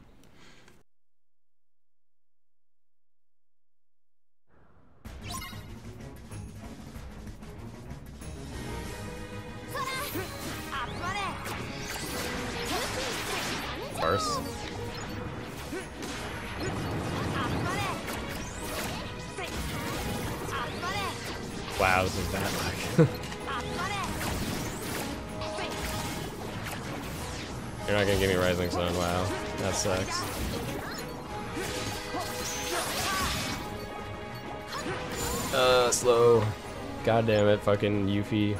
Fucking Yuffie.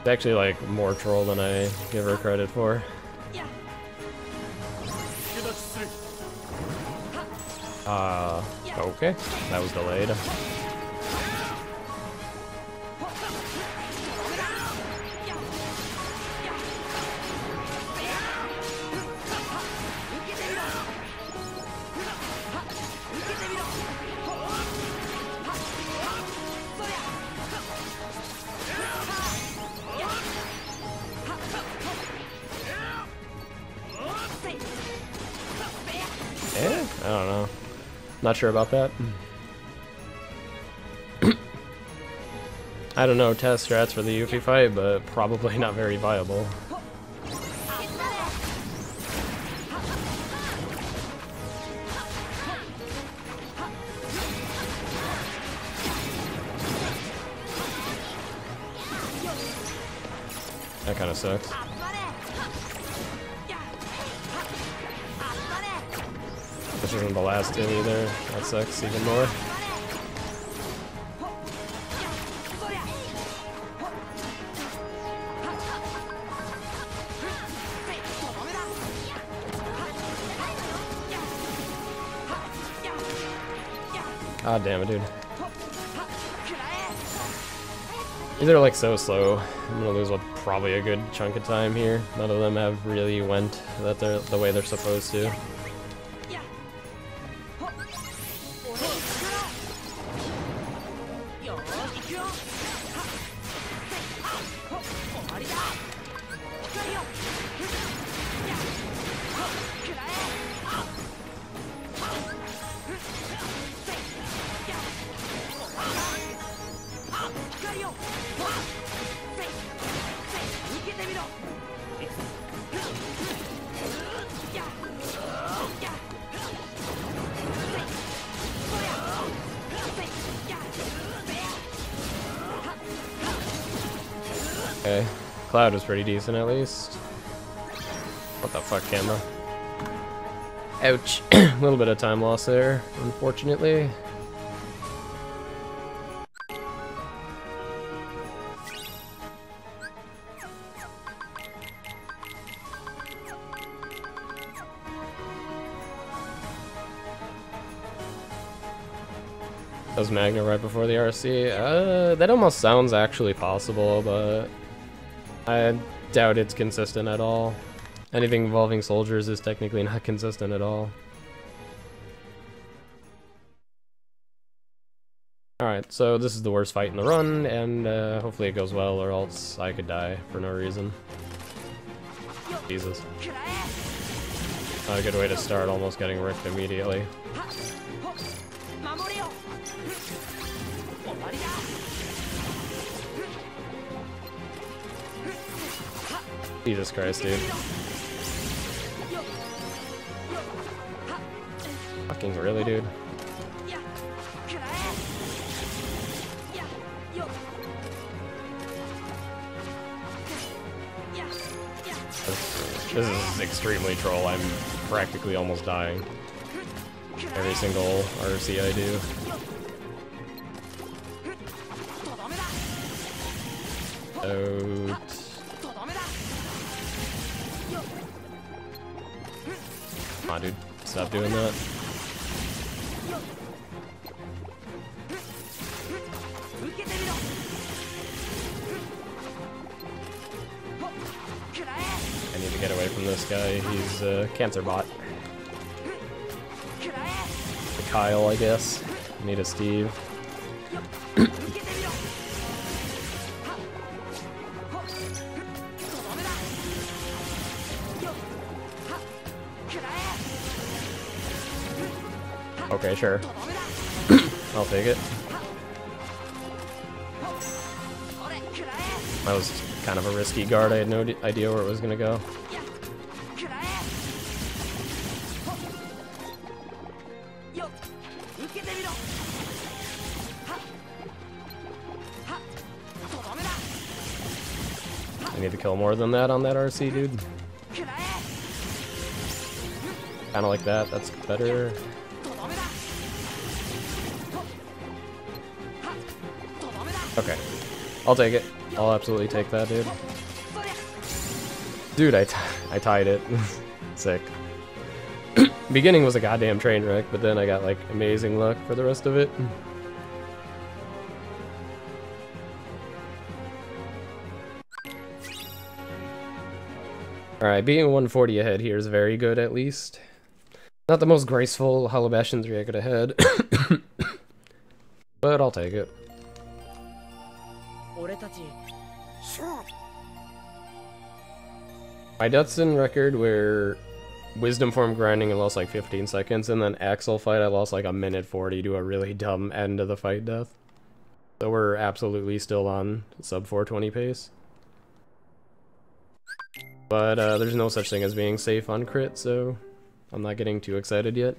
It's actually like more troll than I give her credit for. Uh, okay. That was delayed. Sure about that. I don't know test strats for the Yuffie fight, but probably not very viable. That kind of sucks. Hit either. That sucks even more. God damn it, dude. These are like so slow. I'm gonna lose probably a good chunk of time here. None of them have really went that they're the way they're supposed to. Was pretty decent at least. What the fuck, camera? Ouch. A little bit of time loss there, unfortunately. Does Magna right before the RC? Uh, that almost sounds actually possible, but I doubt it's consistent at all. Anything involving soldiers is technically not consistent at all. Alright, so this is the worst fight in the run, and uh, hopefully it goes well, or else I could die for no reason. Jesus. Not a good way to start, almost getting ripped immediately. Jesus Christ, dude. Fucking really, dude? This is extremely troll. I'm practically almost dying. Every single RC I do. Out. On, dude. Stop doing that. I need to get away from this guy. He's a cancer bot. Kyle, I guess. I need a Steve. Sure. I'll take it. That was kind of a risky guard. I had no idea where it was gonna go. I need to kill more than that on that RC, dude. Kinda like that, that's better. I'll take it. I'll absolutely take that, dude. Dude, I, I tied it. Sick. Beginning was a goddamn train wreck, but then I got like amazing luck for the rest of it. Alright, being 140 ahead here is very good at least. Not the most graceful Hollow Bastion 3 I could have had. but I'll take it. My Dutson record where Wisdom Form grinding I lost like 15 seconds, and then Axel fight I lost like a minute 40 to a really dumb end of the fight death. So we're absolutely still on sub 420 pace. But uh, there's no such thing as being safe on crit, so I'm not getting too excited yet.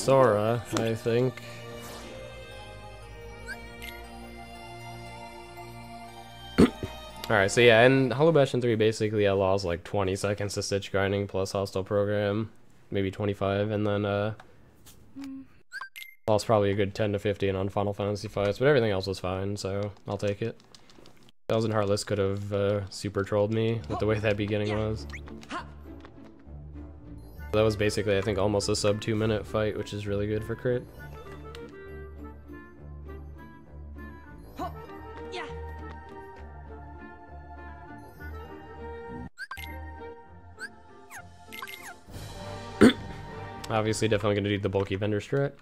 Sora, I think. Alright, so yeah, in Hollow Bastion 3, basically I lost like 20 seconds to Stitch Grinding plus Hostile Program, maybe 25, and then uh, lost probably a good 10 to 15 on Final Fantasy fights, but everything else was fine, so I'll take it. Thousand Heartless could have uh, super trolled me with the way that beginning was. That was basically, I think, almost a sub two minute fight, which is really good for crit. Obviously, definitely going to do the bulky vendor strat.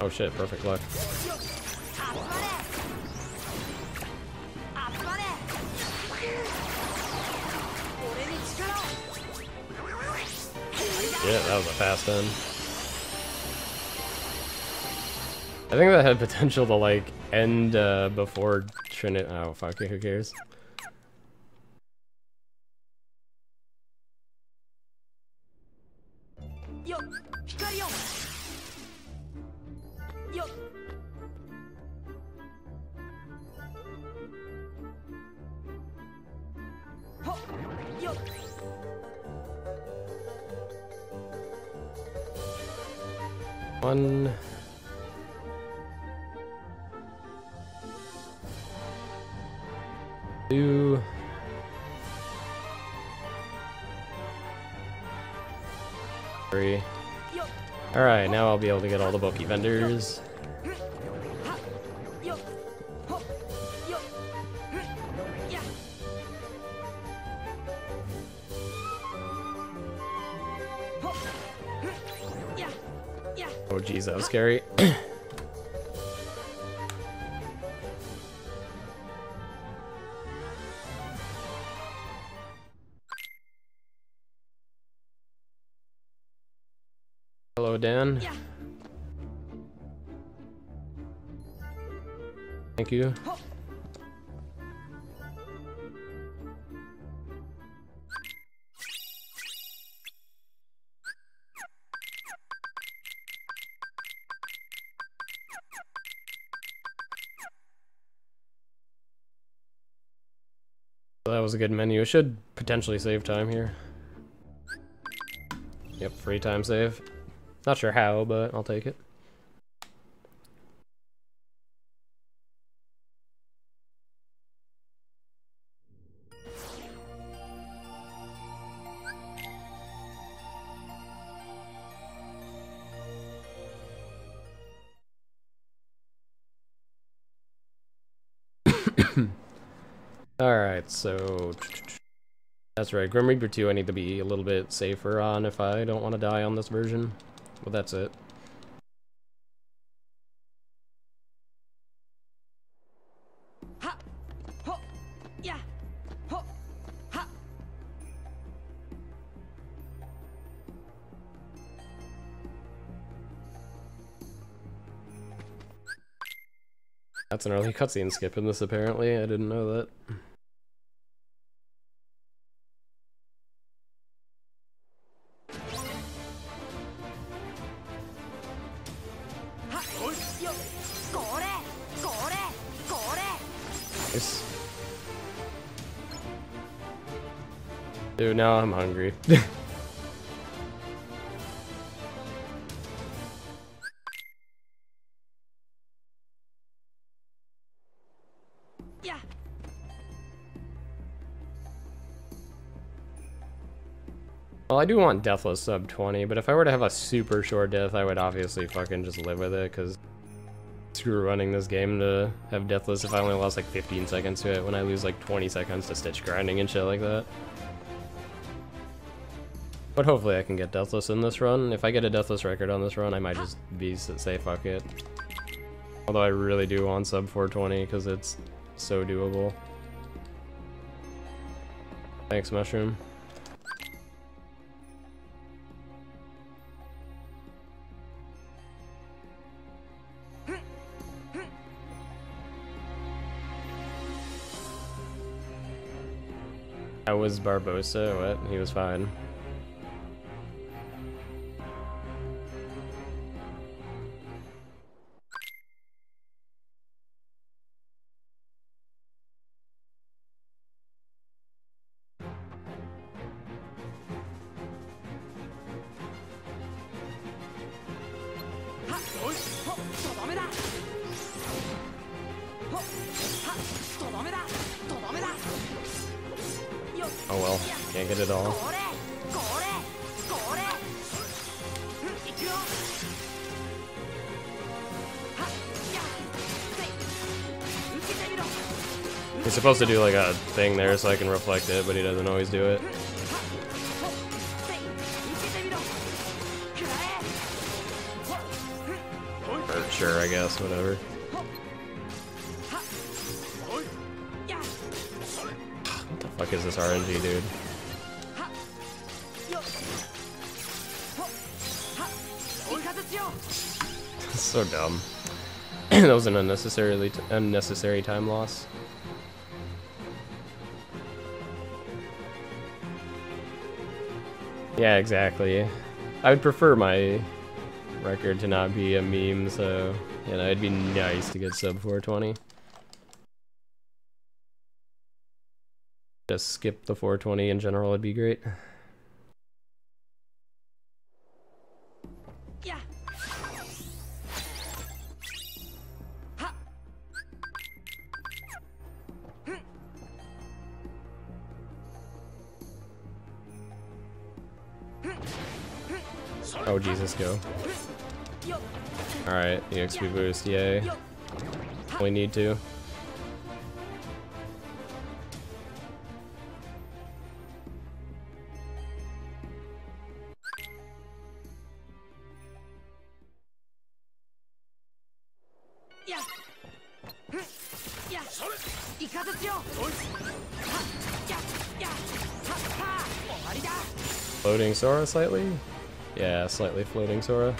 Oh shit, perfect luck. Yeah, that was a fast end. I think that had potential to like end uh, before Trinity. Oh fuck it, who cares? That was a good menu. It should potentially save time here. Yep, free time save. Not sure how, but I'll take it. So... That's right, Grim Reaper 2 I need to be a little bit safer on if I don't want to die on this version. Well, that's it.
Ha. Ho. Yeah. Ho. Ha.
That's an early cutscene skip in this apparently, I didn't know that. Now I'm hungry.
Yeah.
well, I do want Deathless sub 20, but if I were to have a super short death, I would obviously fucking just live with it, because screw running this game to have Deathless if I only lost like 15 seconds to it when I lose like 20 seconds to Stitch grinding and shit like that. But hopefully I can get Deathless in this run. If I get a Deathless record on this run, I might just be say fuck it. Although I really do want sub 420 because it's so doable. Thanks, Mushroom. How was Barbossa? What? He was fine. supposed to do like a thing there so I can reflect it, but he doesn't always do it. Or sure, I guess, whatever. What the fuck is this RNG, dude? so dumb. that was an unnecessarily unnecessary time loss. Yeah, exactly. I would prefer my record to not be a meme, so, you know, it'd be nice to get sub 420. Just skip the 420 in general It'd be great. go. Alright, the XP boost, yay. We need to. Loading Sora slightly? Yeah, slightly floating Sora.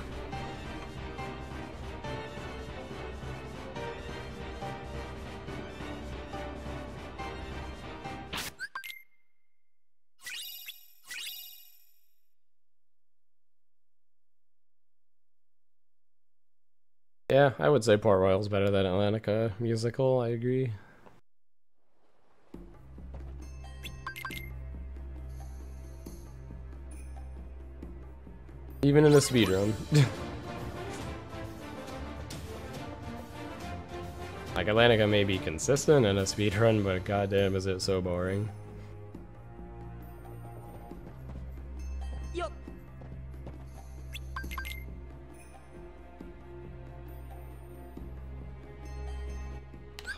Yeah, I would say Port Royal's better than Atlantica musical, I agree. Even in a speedrun. like Atlantica may be consistent in a speedrun, but goddamn is it so boring.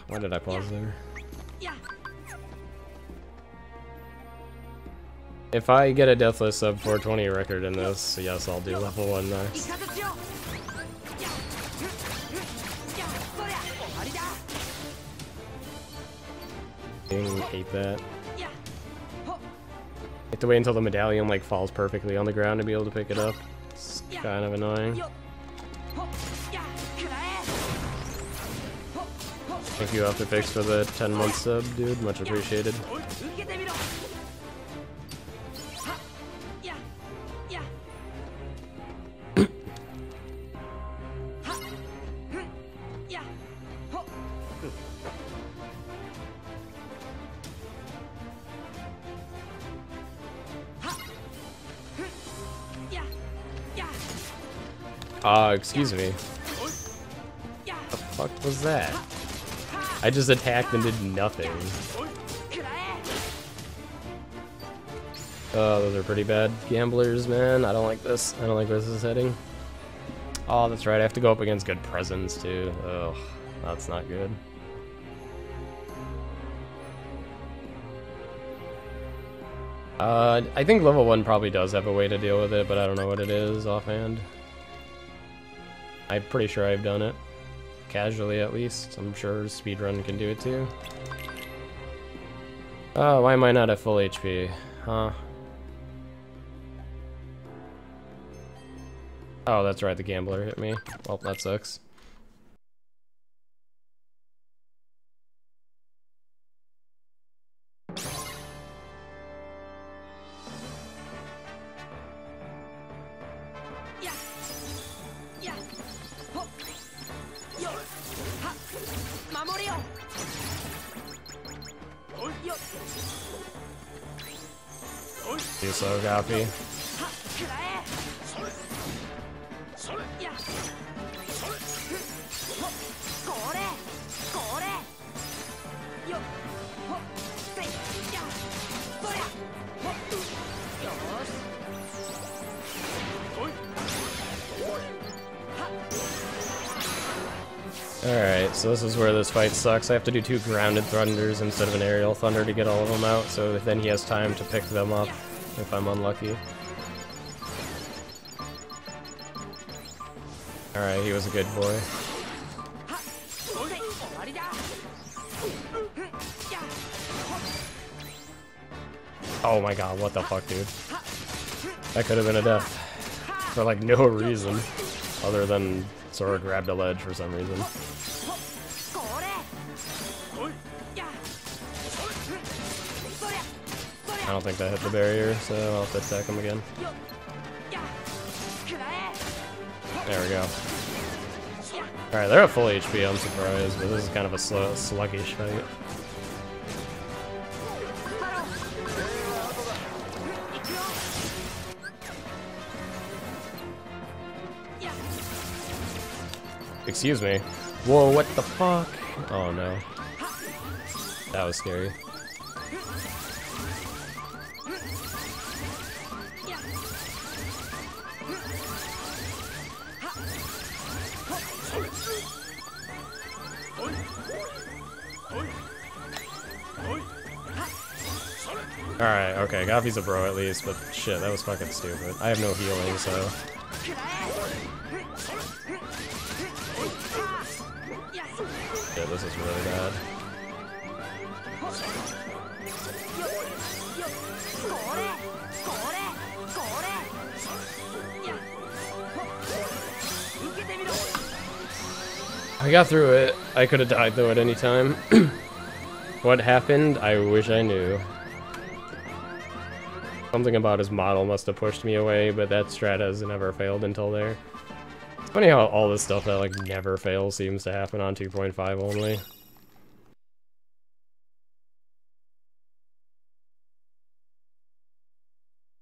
Why did I pause there?
Yeah.
If I get a deathless sub 420 record in this, yes, I'll do level 1 next. I hate that.
You
have to wait until the medallion like falls perfectly on the ground to be able to pick it up. It's kind of annoying. Thank you, Afterfix, for the 10 month sub, dude. Much appreciated. excuse me.
The
fuck was that? I just attacked and did nothing. Oh, those are pretty bad gamblers, man. I don't like this. I don't like where this is heading. Oh, that's right. I have to go up against good presence, too. Ugh, that's not good. Uh, I think level 1 probably does have a way to deal with it, but I don't know what it is offhand. I'm pretty sure I've done it. Casually, at least. I'm sure speedrun can do it, too. Oh, why am I not at full HP? Huh? Oh, that's right, the gambler hit me. Well, that sucks. fight sucks. I have to do two grounded thunders instead of an aerial thunder to get all of them out, so then he has time to pick them up if I'm unlucky. Alright, he was a good boy. Oh my god, what the fuck, dude. That could have been a death. For like no reason. Other than Sora grabbed a ledge for some reason. I don't think that hit the barrier, so I'll have to attack him again. There we go. Alright, they're at full HP, I'm surprised, but this is kind of a sluggish fight. Excuse me. Whoa, what the fuck? Oh no. That was scary. Okay, Agave's a bro at least, but shit, that was fucking stupid. I have no healing, so... Yeah, this is really bad. I got through it. I could have died though at any time. what happened? I wish I knew. Something about his model must have pushed me away, but that strat has never failed until there. It's funny how all this stuff that like never fails seems to happen on 2.5 only.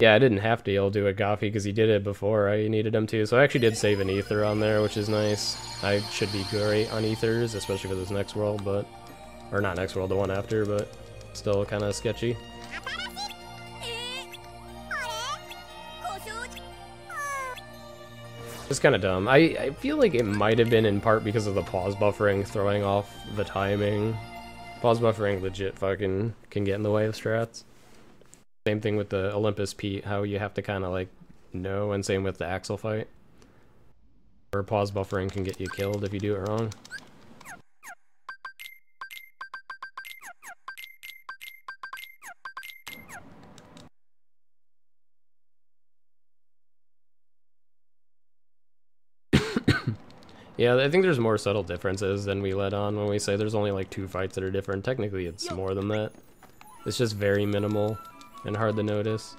Yeah, I didn't have to yell do it Goofy because he did it before I needed him to. So I actually did save an ether on there, which is nice. I should be great on ethers, especially for this next world, but or not next world, the one after, but still kind of sketchy. It's kind of dumb. I, I feel like it might have been in part because of the pause buffering throwing off the timing. Pause buffering legit fucking can get in the way of strats. Same thing with the Olympus Pete, how you have to kind of like know, and same with the Axel fight. Where pause buffering can get you killed if you do it wrong. Yeah, I think there's more subtle differences than we let on when we say there's only like two fights that are different. Technically, it's more than that. It's just very minimal and hard to notice.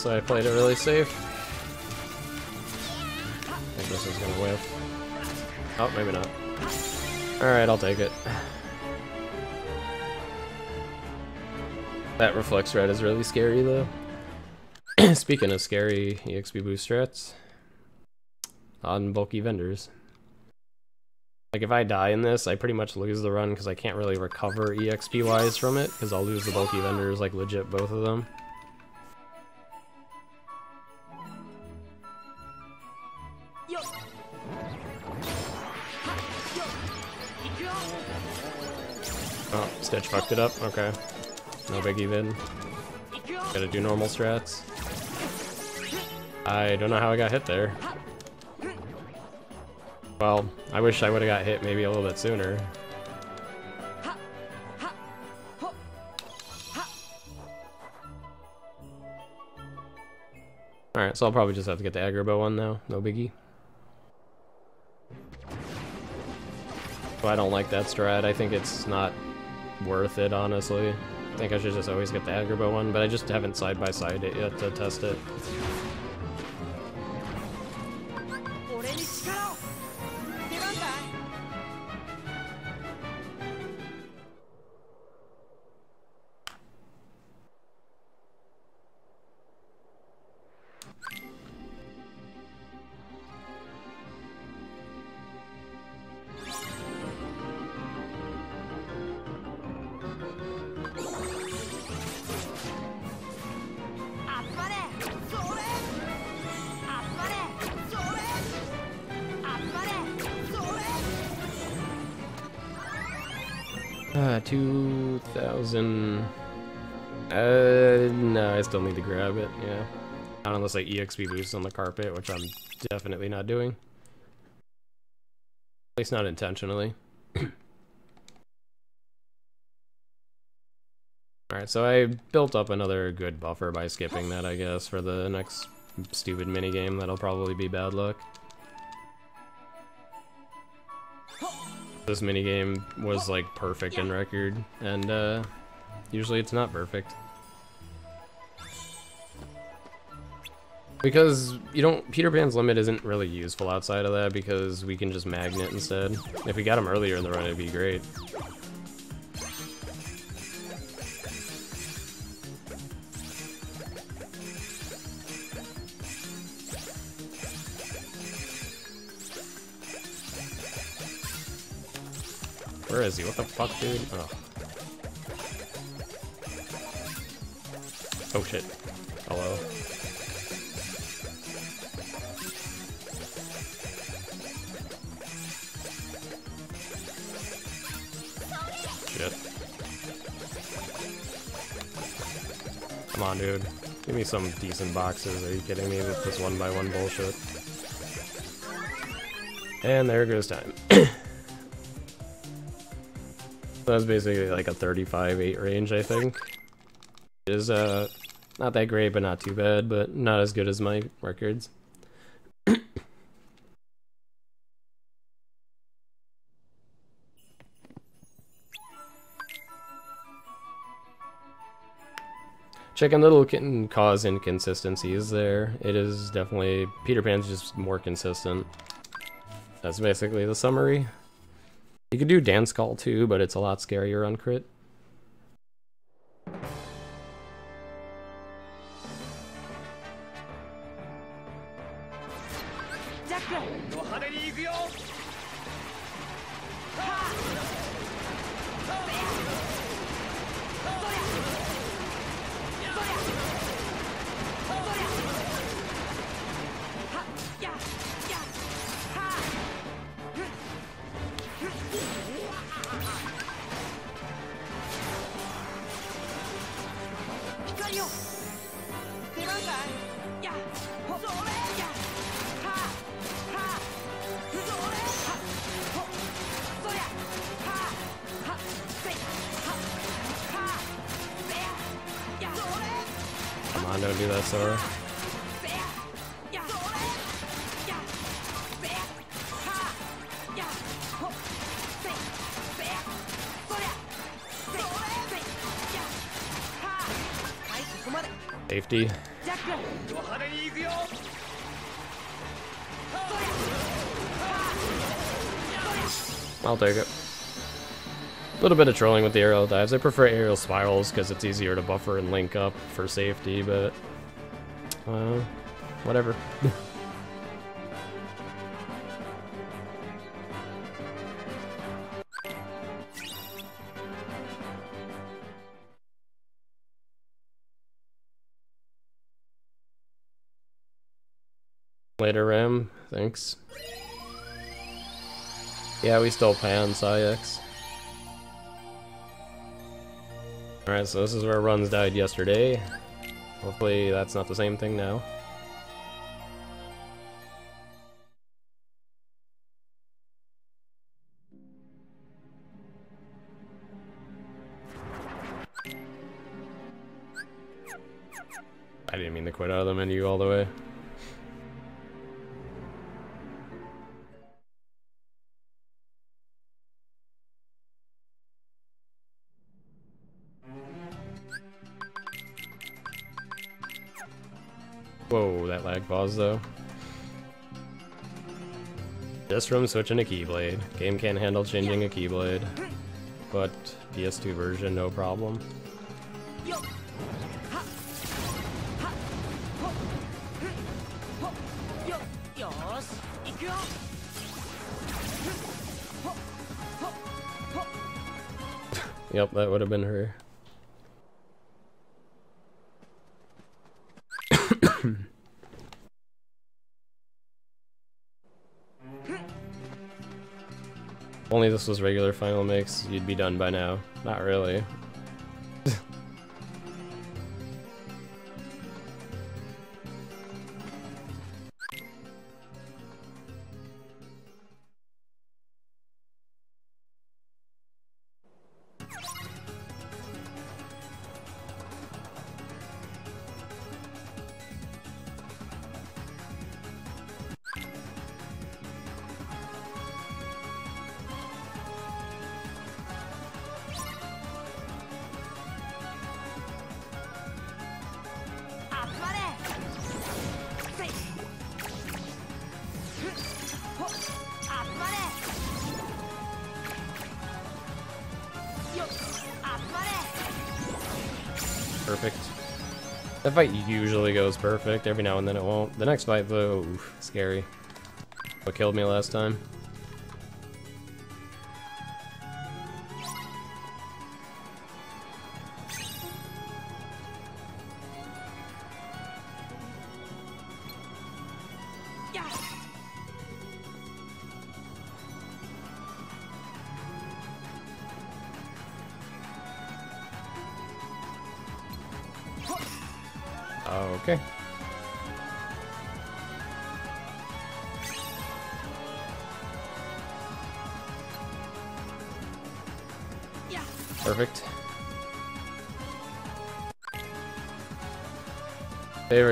So I played it really safe. I think this is gonna whiff. Oh, maybe not. Alright, I'll take it. That reflex red is really scary though. Speaking of scary EXP boost strats, on bulky vendors. Like if I die in this, I pretty much lose the run because I can't really recover EXP wise from it because I'll lose the bulky vendors, like legit both of them. it up? Okay. No biggie then. Gotta do normal strats. I don't know how I got hit there. Well, I wish I would've got hit maybe a little bit sooner. Alright, so I'll probably just have to get the Agrabah one now. No biggie. But I don't like that strat. I think it's not worth it, honestly. I think I should just always get the Agrabah one, but I just haven't side-by-side it yet to test it. Uh, 2,000... Uh, no, I still need to grab it, yeah. Not unless I EXP boost on the carpet, which I'm definitely not doing. At least not intentionally. Alright, so I built up another good buffer by skipping that, I guess, for the next stupid minigame that'll probably be bad luck. This minigame was like perfect in record, and uh, usually it's not perfect. Because you don't, Peter Pan's limit isn't really useful outside of that because we can just magnet instead. If we got him earlier in the run, it'd be great. Where is he? What the fuck, dude? Oh. Oh shit. Hello. Shit. Come on, dude. Give me some decent boxes. Are you kidding me with this one by one bullshit? And there goes time. That's basically like a 35-8 range, I think. It is uh, not that great, but not too bad, but not as good as my records. Chicken Little can cause inconsistencies there. It is definitely... Peter Pan's just more consistent. That's basically the summary. You could do Dance Call too, but it's a lot scarier on crit. Bit of trolling with the aerial dives. I prefer aerial spirals because it's easier to buffer and link up for safety, but... Uh, whatever. Later, Ram. Thanks. Yeah, we still pan Sayax. Alright, so this is where runs died yesterday. Hopefully that's not the same thing now. I didn't mean to quit out of the menu all the way. Whoa, that lag pause though. Just from switching a Keyblade. Game can't handle changing a Keyblade. But PS2 version, no problem. Yep, that would have been her. Only this was regular final mix, you'd be done by now. Not really. Fight usually goes perfect, every now and then it won't. The next fight though, oof, scary. What killed me last time?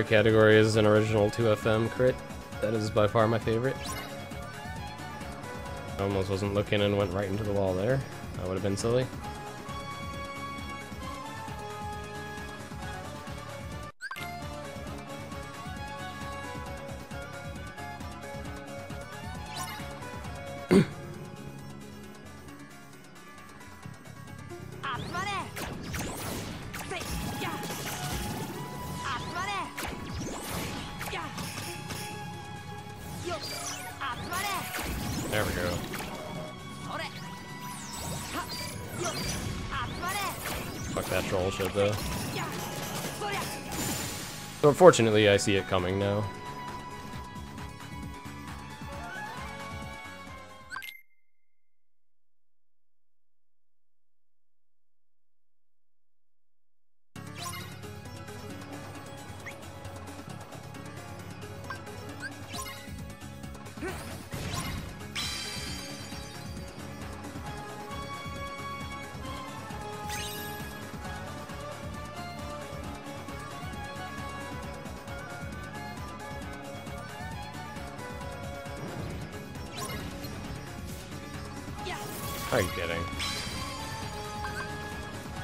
Category is an original 2FM crit. That is by far my favorite. Almost wasn't looking and went right into the wall there. That would have been silly. Unfortunately I see it coming now. Are you kidding?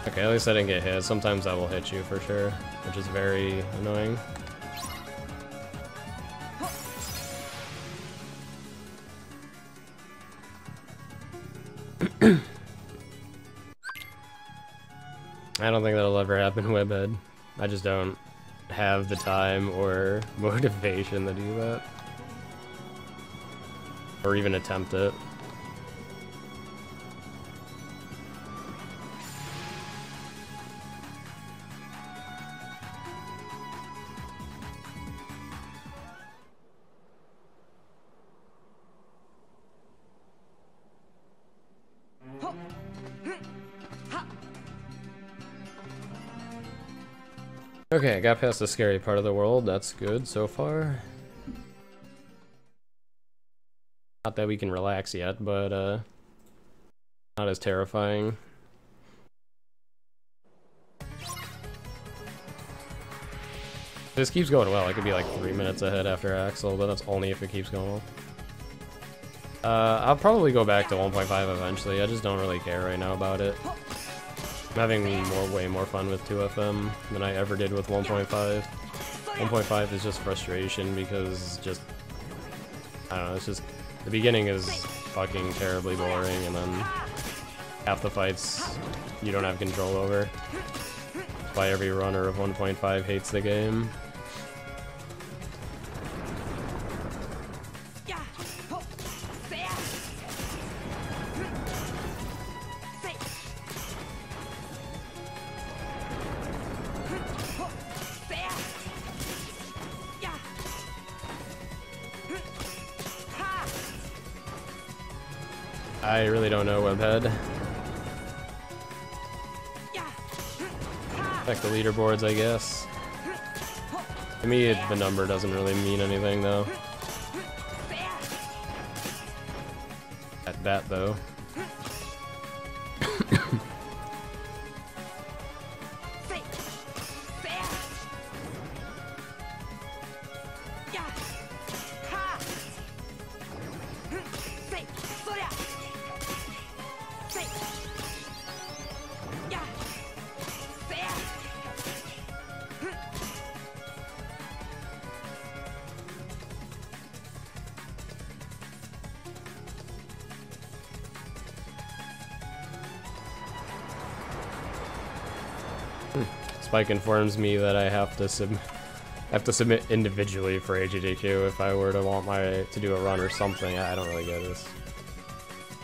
Okay, at least I didn't get hit. Sometimes that will hit you for sure, which is very annoying. I don't think that'll ever happen, Webhead. I just don't have the time or motivation to do that. Or even attempt it. Okay, I got past the scary part of the world. That's good so far. Not that we can relax yet, but uh, not as terrifying. This keeps going well. I could be like three minutes ahead after Axel, but that's only if it keeps going well. Uh, I'll probably go back to 1.5 eventually. I just don't really care right now about it. I'm having more, way more fun with 2FM than I ever did with 1.5. 1.5 is just frustration because just, I don't know, it's just, the beginning is fucking terribly boring and then half the fights you don't have control over. Why every runner of 1.5 hates the game. Leaderboards, I guess. To me, it, the number doesn't really mean anything, though. At that, though. Spike informs me that I have to sub have to submit individually for AGDQ if I were to want my to do a run or something. I don't really get this.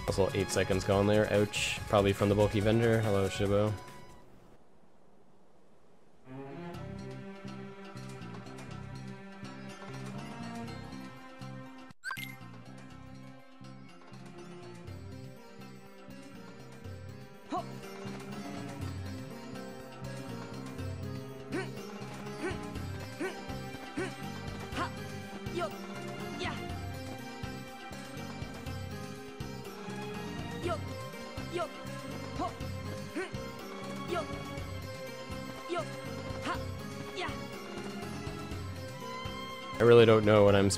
Also, eight seconds gone there. Ouch. Probably from the bulky vendor. Hello, Shibo.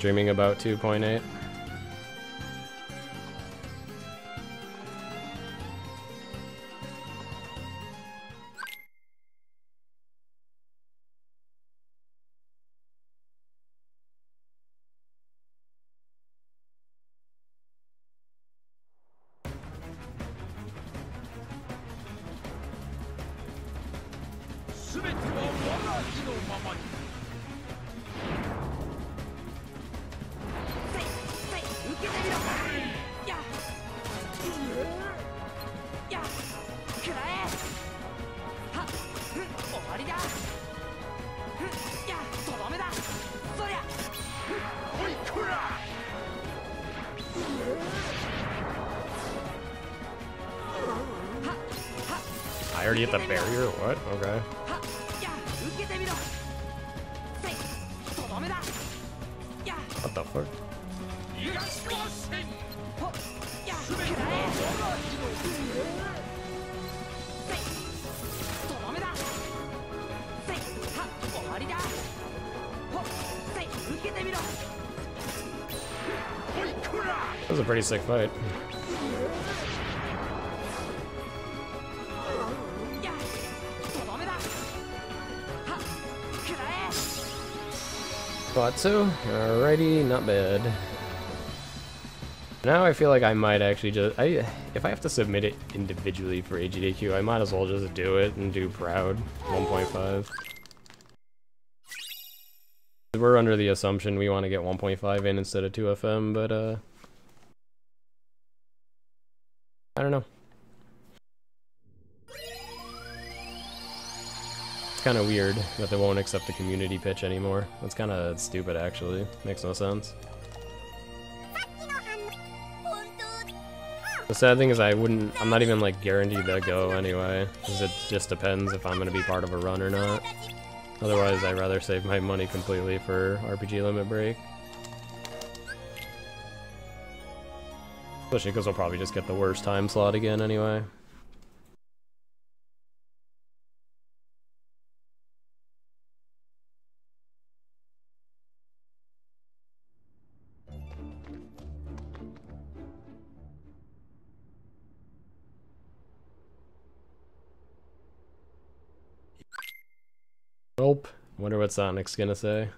Streaming about 2.8. pretty sick fight. So. Alrighty, not bad. Now I feel like I might actually just I if I have to submit it individually for AGDQ, I might as well just do it and do proud 1.5. We're under the assumption we want to get 1.5 in instead of 2FM, but uh kind of weird that they won't accept the community pitch anymore. That's kind of stupid, actually. Makes no sense. The sad thing is I wouldn't, I'm not even like guaranteed to go anyway, because it just depends if I'm to be part of a run or not. Otherwise, I'd rather save my money completely for RPG Limit Break. Especially because I'll probably just get the worst time slot again anyway. Sonic's gonna say.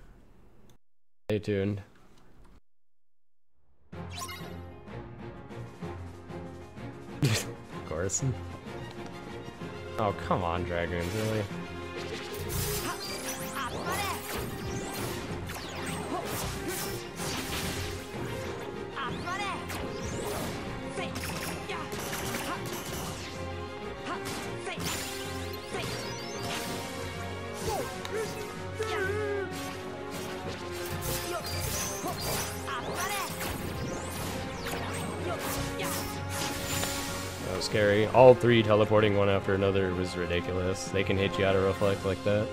Stay tuned. of course. Oh, come on, Dragoons, really? Scary. All three teleporting one after another was ridiculous. They can hit you out of reflect like that.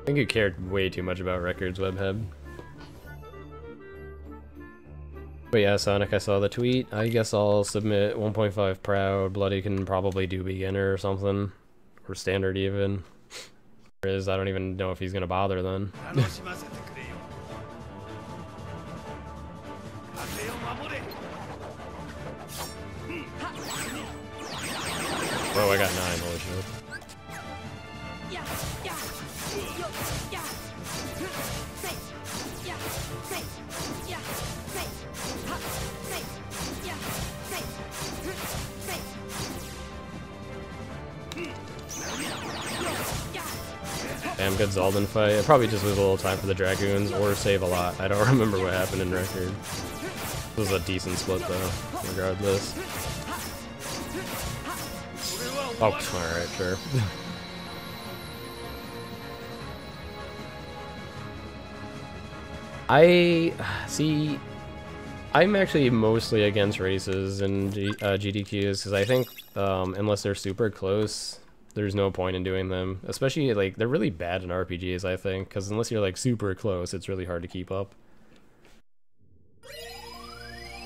I think you cared way too much about records, Webhead. But yeah, Sonic, I saw the tweet. I guess I'll submit 1.5 proud. Bloody can probably do beginner or something. Or standard even. Is I don't even know if he's gonna bother then. Damn fight. I probably just lose a little time for the Dragoons or save a lot. I don't remember what happened in record. This was a decent split though, regardless. Oh, alright, sure. I see. I'm actually mostly against races and G, uh, GDQs because I think um, unless they're super close, there's no point in doing them. Especially like they're really bad in RPGs. I think because unless you're like super close, it's really hard to keep up.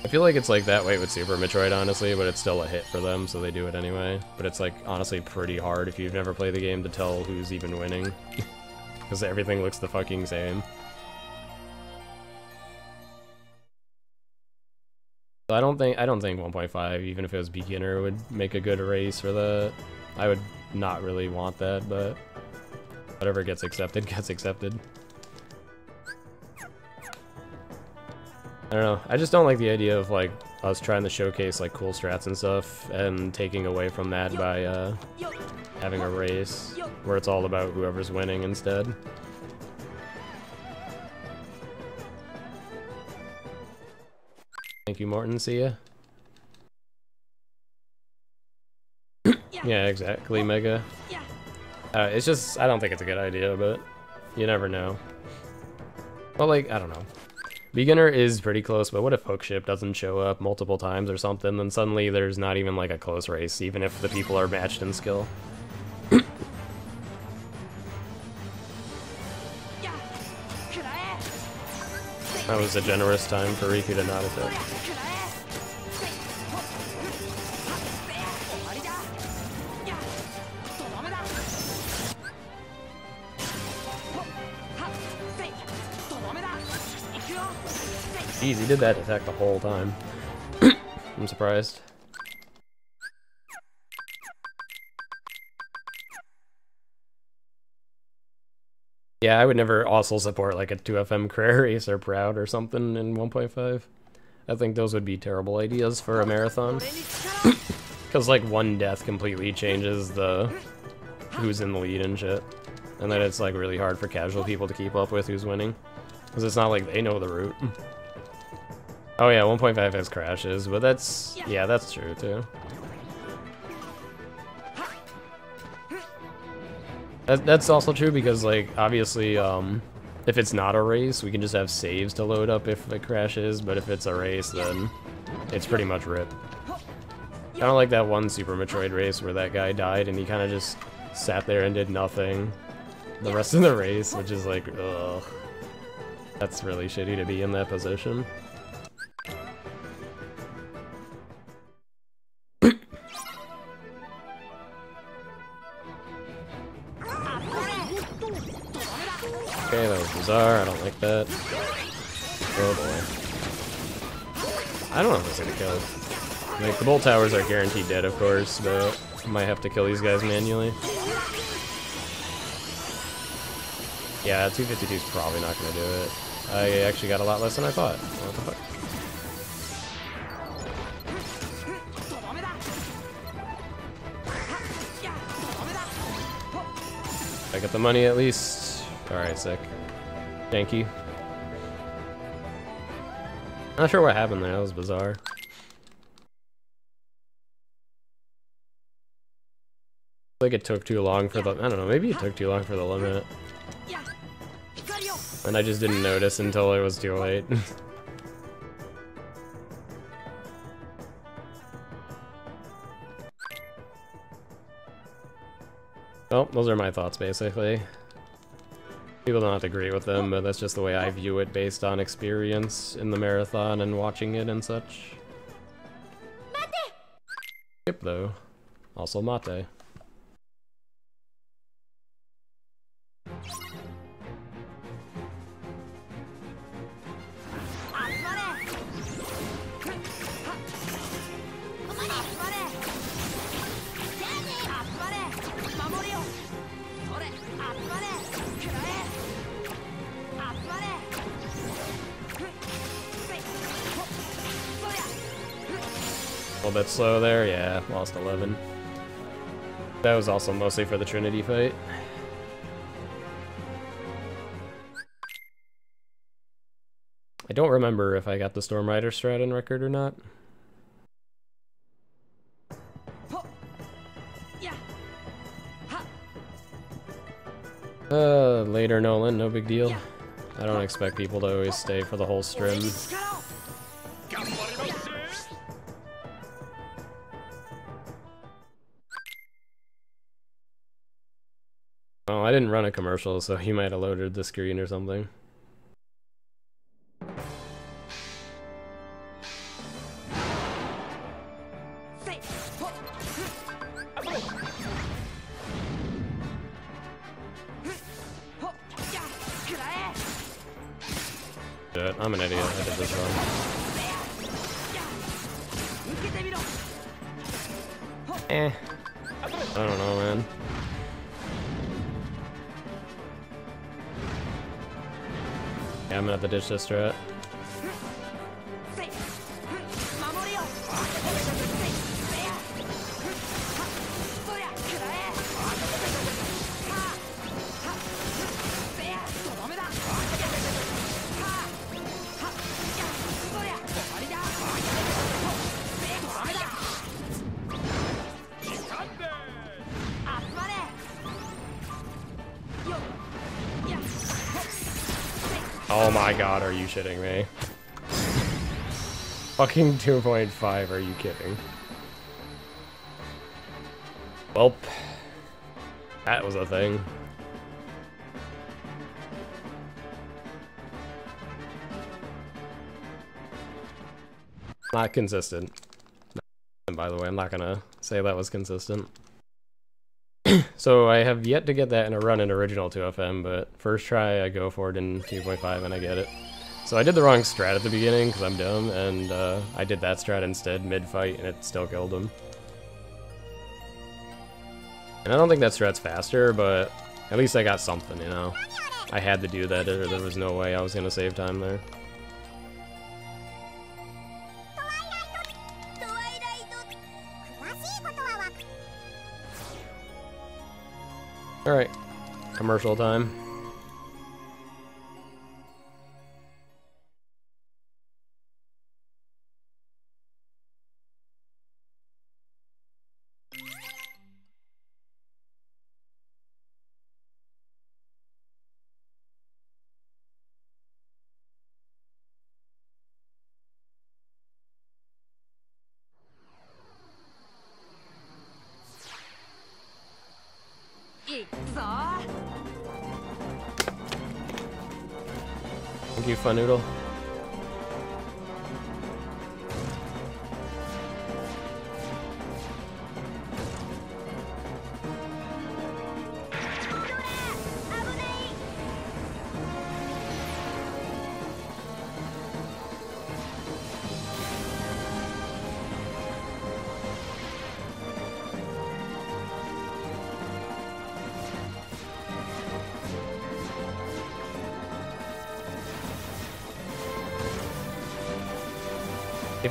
I feel like it's like that way with Super Metroid, honestly, but it's still a hit for them, so they do it anyway. But it's like honestly pretty hard if you've never played the game to tell who's even winning, because everything looks the fucking same. I don't think I don't think 1.5, even if it was beginner, would make a good race for that. I would not really want that, but whatever gets accepted gets accepted. I don't know. I just don't like the idea of like us trying to showcase like cool strats and stuff and taking away from that by uh, having a race where it's all about whoever's winning instead. Thank you, Morton. See ya. Yeah, exactly, Mega. Uh, it's just, I don't think it's a good idea, but you never know. But like, I don't know. Beginner is pretty close, but what if Hookship doesn't show up multiple times or something, then suddenly there's not even like a close race, even if the people are matched in skill. that was a generous time for Riku to not attack. Jeez, he did that attack the whole time. I'm surprised. Yeah, I would never also support like a 2FM career or Proud or something in 1.5. I think those would be terrible ideas for a marathon. Because like one death completely changes the who's in the lead and shit. And then it's like really hard for casual people to keep up with who's winning. Because it's not like they know the route. Oh yeah, 1.5 has crashes, but that's, yeah, that's true too. That, that's also true because like, obviously, um, if it's not a race, we can just have saves to load up if it crashes, but if it's a race, then it's pretty much rip. Kind of like that one Super Metroid race where that guy died and he kind of just sat there and did nothing the rest of the race, which is like, ugh. That's really shitty to be in that position. Okay, that was bizarre. I don't like that. Oh boy. I don't know if it's gonna kill. Like, the bolt towers are guaranteed dead, of course, but I might have to kill these guys manually. Yeah, 252 is probably not gonna do it. I actually got a lot less than I thought. What the fuck? I got the money at least. Alright, sick. Thank you. Not sure what happened there, that was bizarre. Like it took too long for the- I don't know, maybe it took too long for the limit. And I just didn't notice until it was too late. well, those are my thoughts, basically. People don't have to agree with them, but that's just the way I view it based on experience in the marathon and watching it and such. Skip, though. Also mate. little bit slow there. Yeah, lost 11. That was also mostly for the Trinity fight. I don't remember if I got the Storm Rider strat on record or not. Uh, later Nolan, no big deal. I don't expect people to always stay for the whole stream. Oh, I didn't run a commercial, so he might have loaded the screen or something. Shit, I'm an idiot. I did this wrong. Eh. I don't know. Yeah, I'm gonna have to ditch this strat. Oh my god, are you shitting me? Fucking 2.5, are you kidding? Welp. That was a thing. Not consistent. By the way, I'm not gonna say that was consistent. so I have yet to get that in a run in original 2FM, but first try I go for it in 2.5 and I get it. So I did the wrong strat at the beginning because I'm dumb, and uh, I did that strat instead mid-fight, and it still killed him. And I don't think that strat's faster, but at least I got something, you know? I had to do that, or there was no way I was gonna save time there. Alright, commercial time. Noodle.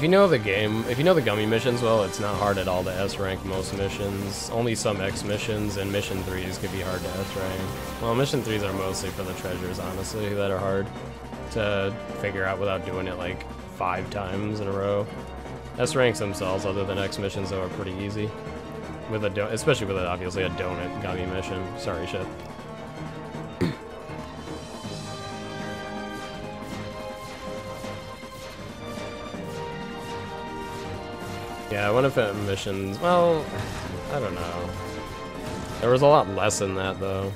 If you know the game, if you know the gummy missions well, it's not hard at all to S rank most missions. Only some X missions and mission 3s could be hard to S rank. Well, mission 3s are mostly for the treasures, honestly, that are hard to figure out without doing it like five times in a row. S ranks themselves, other than X missions, though, are pretty easy. With a especially with obviously a donut gummy mission. Sorry, shit. Yeah, one of the missions. Well, I don't know. There was a lot less than that though.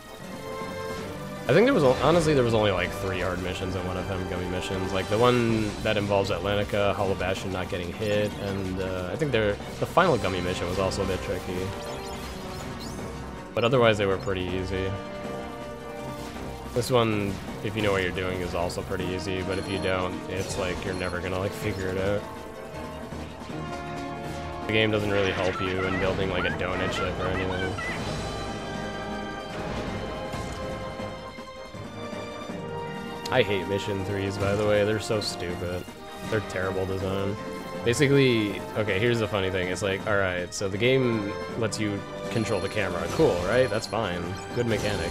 I think there was honestly there was only like three hard missions and one of them gummy missions. Like the one that involves Atlantica, Hollow Bastion not getting hit, and uh, I think the final gummy mission was also a bit tricky. But otherwise they were pretty easy. This one, if you know what you're doing, is also pretty easy, but if you don't, it's like you're never gonna like figure it out. The game doesn't really help you in building like a donut ship or anything. I hate mission threes, by the way. They're so stupid. They're terrible design. Basically, okay, here's the funny thing. It's like, alright, so the game lets you control the camera. Cool, right? That's fine. Good mechanic.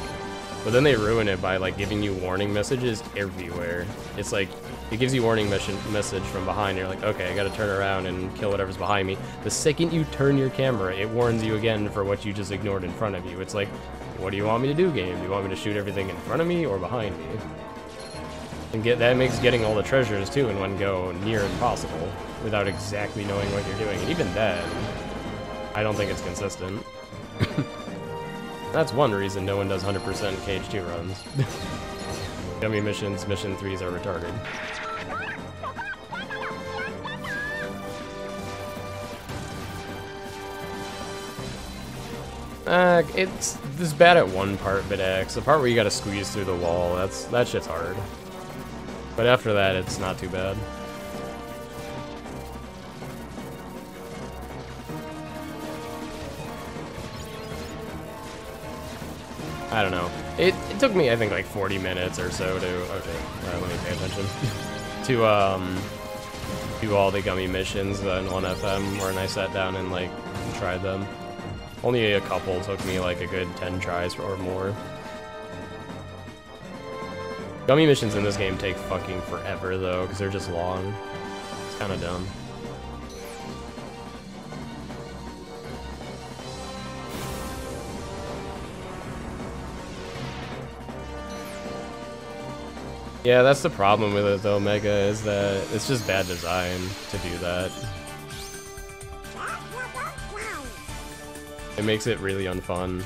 But then they ruin it by like giving you warning messages everywhere. It's like, it gives you warning mission message from behind. You're like, okay, I gotta turn around and kill whatever's behind me. The second you turn your camera, it warns you again for what you just ignored in front of you. It's like, what do you want me to do, game? Do you want me to shoot everything in front of me or behind me? And get that makes getting all the treasures too in one go near impossible without exactly knowing what you're doing. And even then, I don't think it's consistent. That's one reason no one does 100% KH2 runs. Gummy missions, mission 3s are retarded. Uh, it's this bad at one part, but X. The part where you gotta squeeze through the wall, that's that shit's hard. But after that, it's not too bad. I don't know. It, it took me, I think, like 40 minutes or so to... Okay, alright, let me pay attention. to, um... Do all the gummy missions on 1FM, where I sat down and, like, tried them. Only a couple took me, like, a good 10 tries or more. Gummy missions in this game take fucking forever, though, because they're just long. It's kind of dumb. Yeah, that's the problem with it, though, Mega, is that it's just bad design to do that. It makes it really unfun.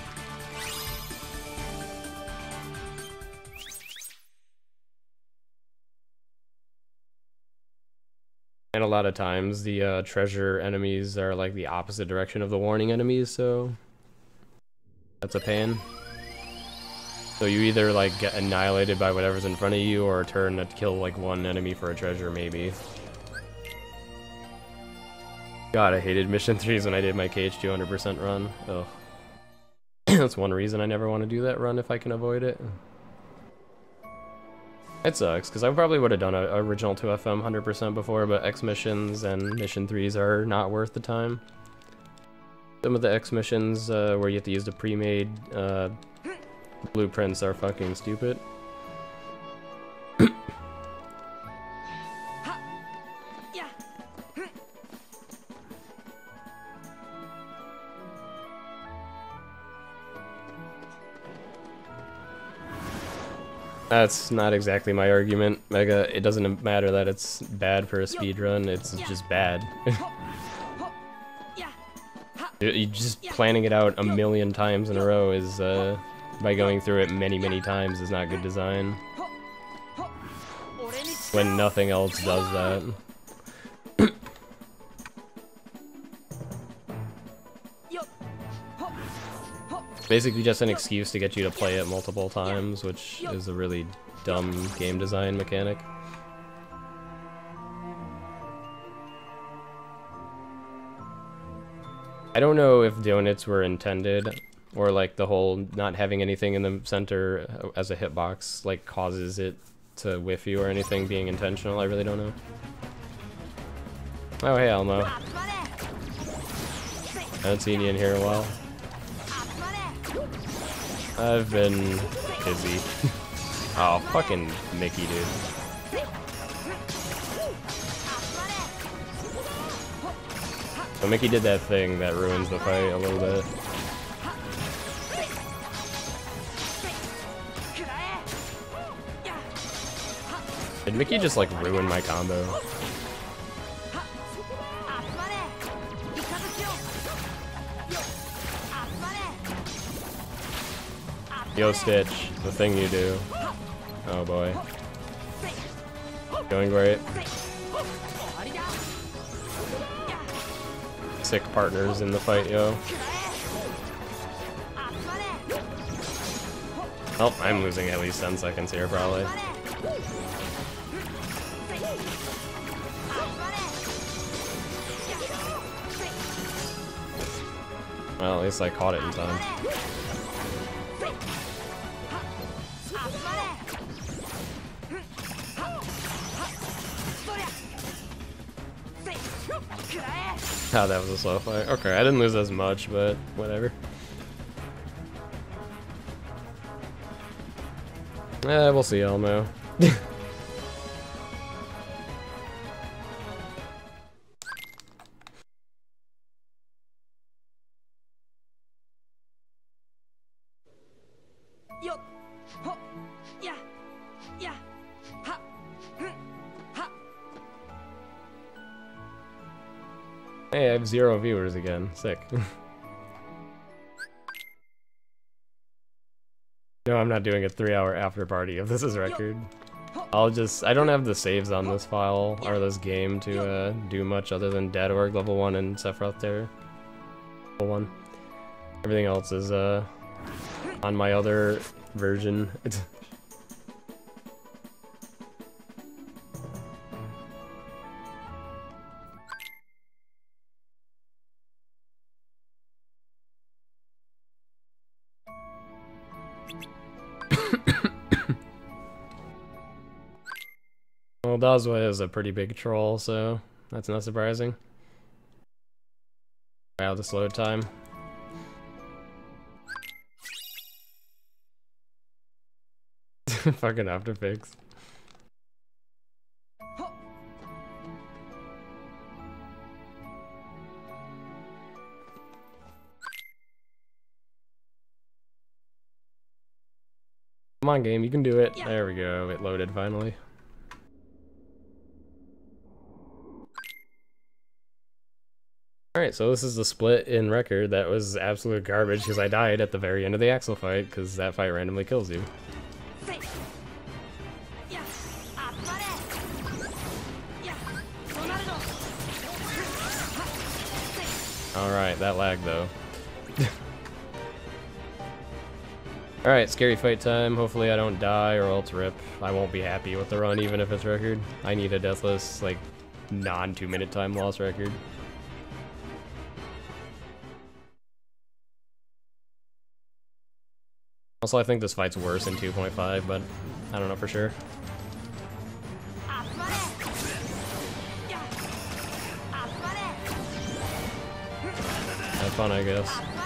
And a lot of times the uh, treasure enemies are like the opposite direction of the warning enemies, so that's a pain. So you either like get annihilated by whatever's in front of you or turn to kill like one enemy for a treasure maybe. God, I hated mission 3s when I did my KH 200% run. Oh. That's one reason I never want to do that run if I can avoid it. It sucks, because I probably would have done a original 2FM 100% before, but X missions and mission 3s are not worth the time. Some of the X missions uh, where you have to use the pre-made uh, blueprints are fucking stupid. That's not exactly my argument, Mega. It doesn't matter that it's bad for a speed run. it's just bad. you just planning it out a million times in a row is, uh, by going through it many, many times is not good design. When nothing else does that. Basically just an excuse to get you to play it multiple times, which is a really dumb game design mechanic. I don't know if donuts were intended, or like the whole not having anything in the center as a hitbox like causes it to whiff you or anything being intentional. I really don't know. Oh hey Elmo. I haven't seen you in here in a while. I've been busy. oh, fucking Mickey, dude. So Mickey did that thing that ruins the fight a little bit. Did Mickey just like ruin my combo? Yo, Stitch, the thing you do. Oh boy. Going great. Sick partners in the fight, yo. Oh, I'm losing at least 10 seconds here, probably. Well, at least I caught it in time. Ah, that was a slow fight. Okay, I didn't lose as much, but whatever. Eh, we'll see, Elmo. Hey, I have zero viewers again. Sick. no, I'm not doing a three hour after party if this is record. I'll just, I don't have the saves on this file or this game to uh, do much other than Data Org level 1 and Sephiroth Terror level 1. Everything else is uh, on my other version. well, Dazwa is a pretty big troll, so that's not surprising. Wow, this load time. Fucking After afterfix. Come on, game, you can do it. There we go, it loaded finally. So this is the split in record. That was absolute garbage because I died at the very end of the Axel fight because that fight randomly kills you. Alright, that lag though. Alright, scary fight time. Hopefully I don't die or else rip. I won't be happy with the run even if it's record. I need a deathless, like, non two minute time loss record. Also, I think this fight's worse in 2.5, but I don't know for sure. Have fun, I guess.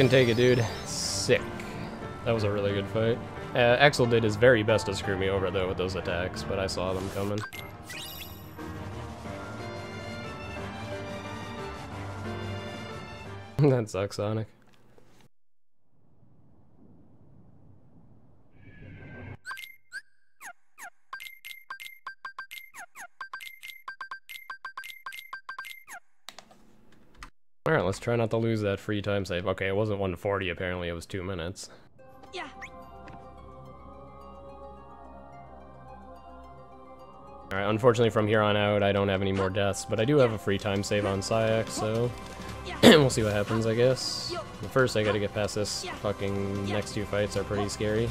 Fucking take it, dude. Sick. That was a really good fight. Uh, Axel did his very best to screw me over, though, with those attacks, but I saw them coming. that sucks, Sonic. Let's try not to lose that free time save. Okay, it wasn't 140, apparently it was 2 minutes.
Yeah.
Alright, unfortunately from here on out I don't have any more deaths, but I do have a free time save on Saïx, so we'll see what happens, I guess. But first I gotta get past this fucking next two fights are pretty scary.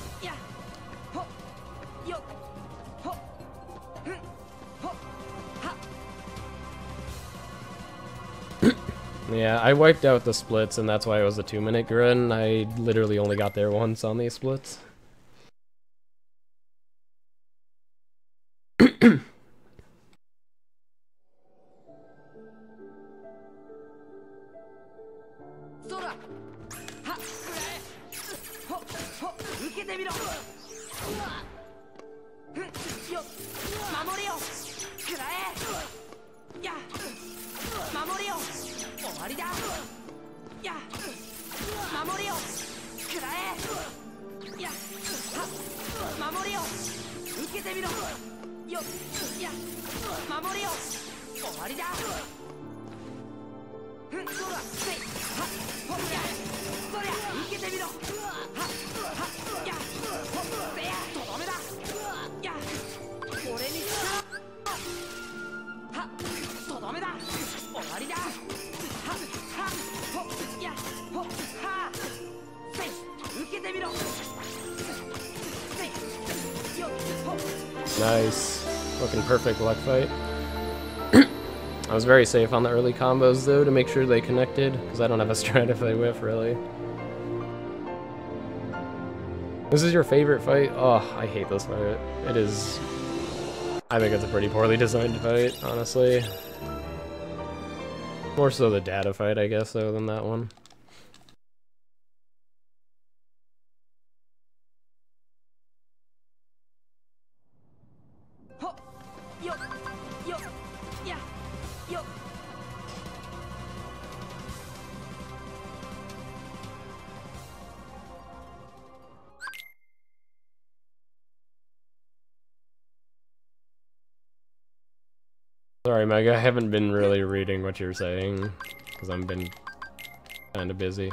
Yeah, I wiped out the splits and that's why it was a two minute grin. I literally only got there once on these splits. Safe on the early combos though to make sure they connected, because I don't have a strat if they whiff really. This is your favorite fight? Oh, I hate this fight. It is... I think it's a pretty poorly designed fight, honestly. More so the data fight, I guess, though, than that one. Mega, I haven't been really reading what you're saying, because I've been kind of busy.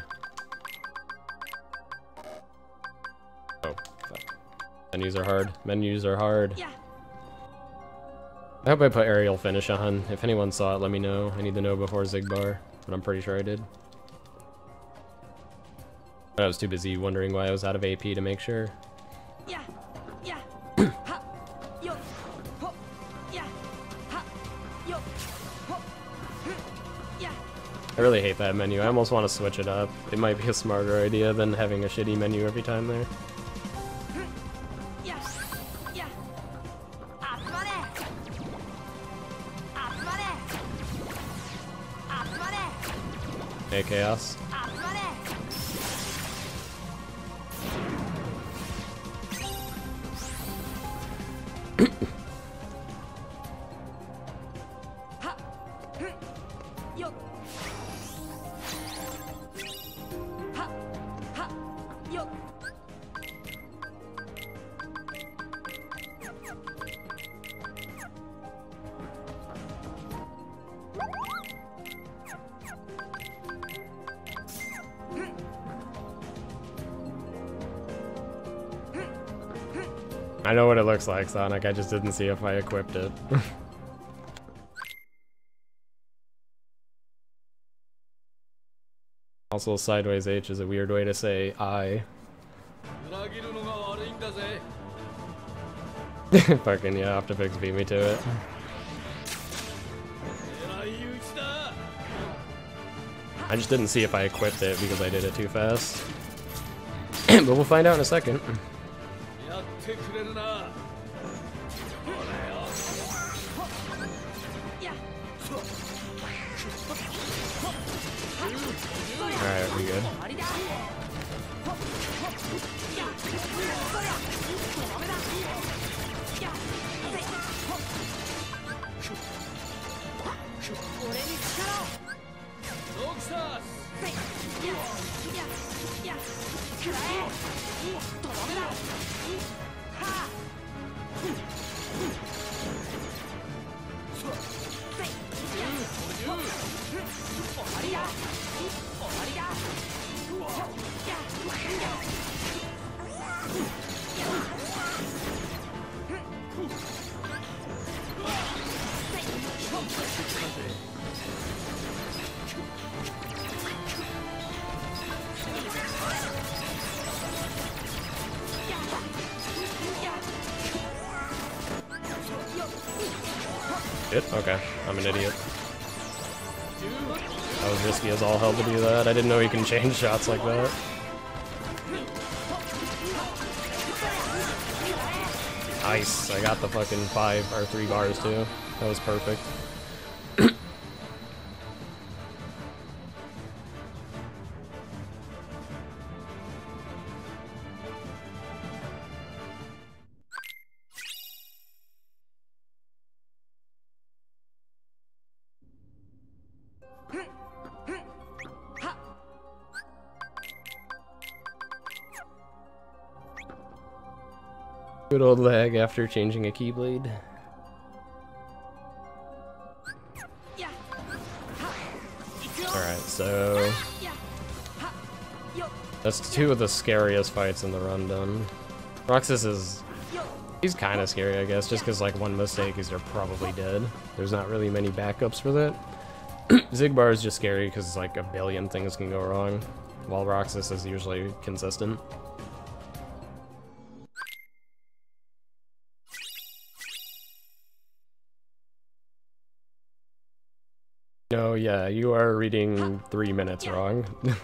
Oh, fuck. Menus are hard. Menus are hard.
Ya!
I hope I put aerial finish on. If anyone saw it, let me know. I need to know before Xigbar, but I'm pretty sure I did. I was too busy wondering why I was out of AP to make sure.
Ya!
I really hate that menu. I almost want to switch it up. It might be a smarter idea than having a shitty menu every time there. Hey, Chaos. Sonic, I just didn't see if I equipped it. also, sideways H is a weird way to say I. Fucking yeah, Optifix beat me to it. I just didn't see if I equipped it because I did it too fast. but we'll find out in a second.
く
ら
Okay. I'm an idiot. That was risky as all hell to do that. I didn't know you can change shots like that. Nice. I got the fucking five or three bars too. That was perfect. Good old lag after changing a keyblade. Alright, so that's two of the scariest fights in the run done. Roxas is he's kind of scary, I guess, just because like one mistake is you're probably dead. There's not really many backups for that. Xigbar is just scary because like a billion things can go wrong, while Roxas is usually consistent. Yeah, you are reading three minutes wrong.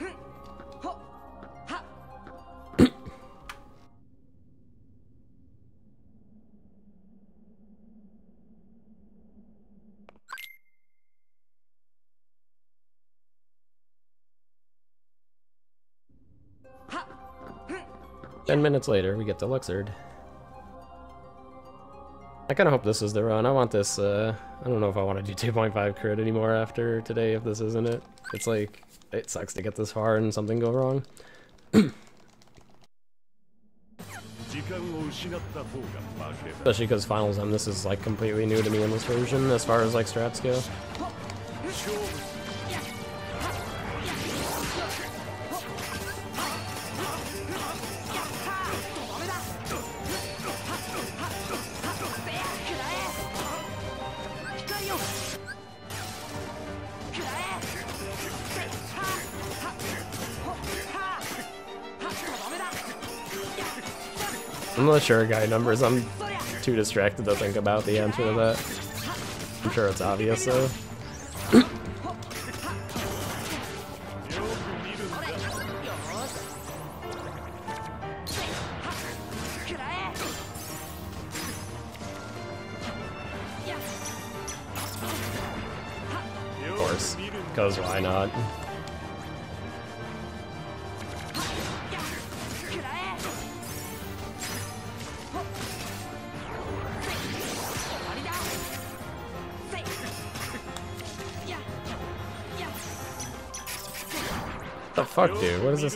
Ten minutes later, we get to Luxord. I kind of hope this is the run. I want this, uh, I don't know if I want to do 2.5 crit anymore after today if this isn't it. It's like, it sucks to get this far and something go wrong. Especially because Finals M, this is like completely new to me in this version as far as like strats go. Sure guy numbers. I'm too distracted to think about the answer to that. I'm sure it's obvious though.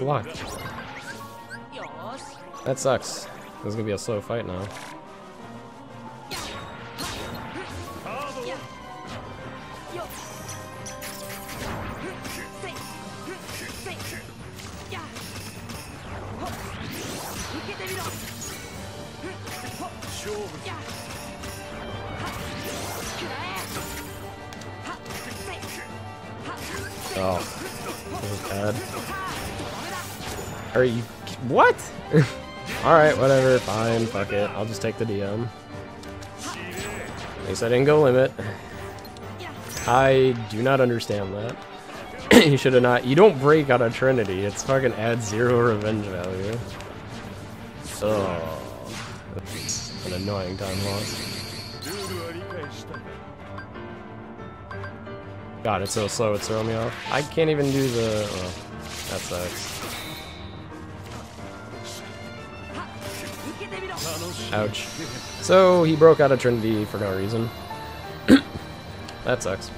Dude? What is this lock? That sucks. This is gonna be a slow fight now. All right, whatever. Fine. Fuck it. I'll just take the DM. At least I didn't go limit. I do not understand that. you should have not. You don't break out of Trinity. It's fucking adds zero revenge value. Oh, an annoying time loss. God, it's so slow, it's throwing me off. I can't even do the... Oh, that sucks. Ouch. So, he broke out of Trinity for no reason. that sucks.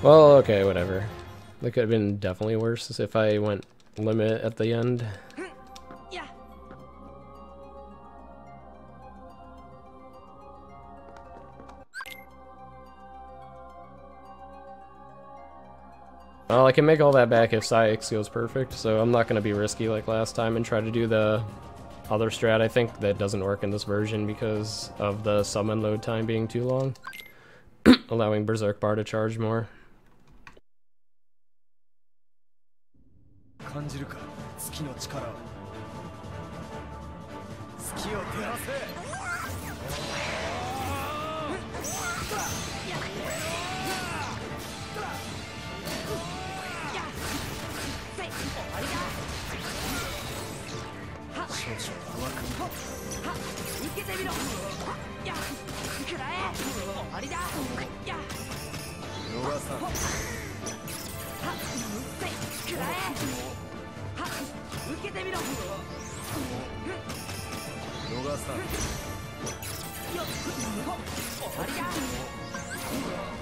Well, okay, whatever. That could have been definitely worse if I went limit at the end. Well, I can make all that back if Saïx goes perfect, so I'm not going to be risky like last time and try to do the other strat. I think that doesn't work in this version because of the summon load time being too long, allowing Berserk Bar to charge more.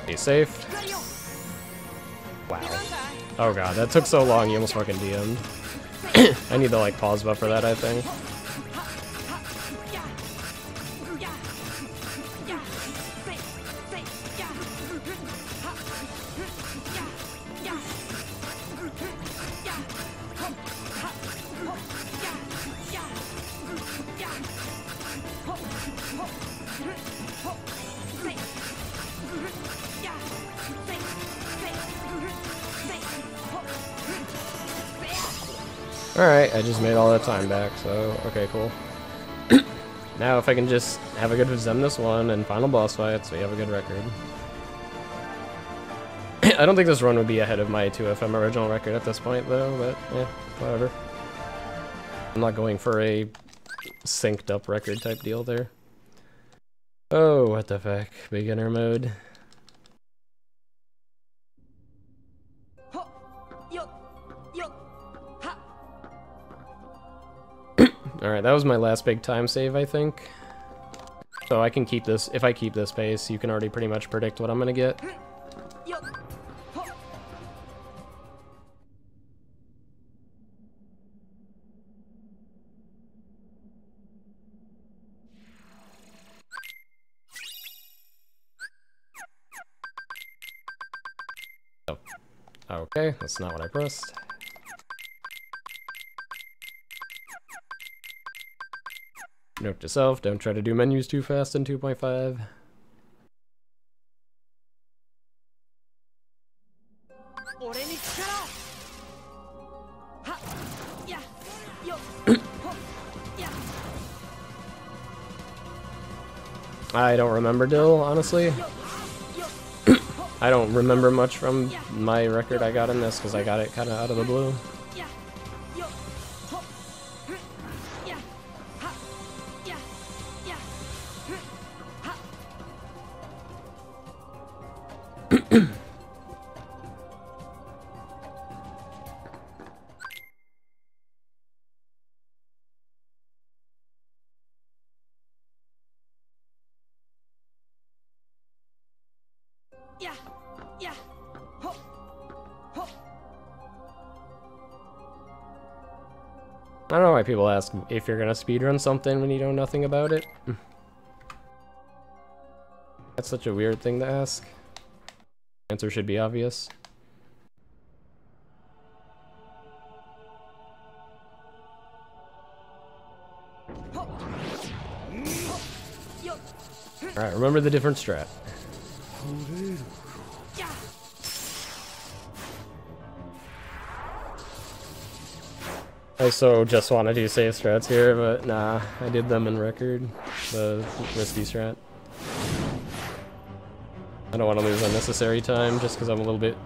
He's saved. Wow. Oh god, that took so long, you almost fucking DM'd. I need to like pause buffer that, I think. Alright, I just made all that time back, so okay, cool. now if I can just have a good Xemnas one and final boss fight, so we have a good record. I don't think this run would be ahead of my 2FM original record at this point though, but yeah, whatever. I'm not going for a synced up record type deal there. Oh, what the fuck. Beginner mode. Alright, that was my last big time save, I think. So I can keep this, if I keep this pace, you can already pretty much predict what I'm gonna get. Oh. Okay, that's not what I pressed. Note to self, don't try to do menus too fast in 2.5. I don't remember Dill, honestly. I don't remember much from my record I got in this because I got it kind of out of the blue. People ask if you're gonna speedrun something when you know nothing about it. That's such a weird thing to ask. Answer should be obvious. Alright, remember the different strat. Oh, I just want to do safe strats here, but nah, I did them in record, the risky strat. I don't want to lose unnecessary time just because I'm a little bit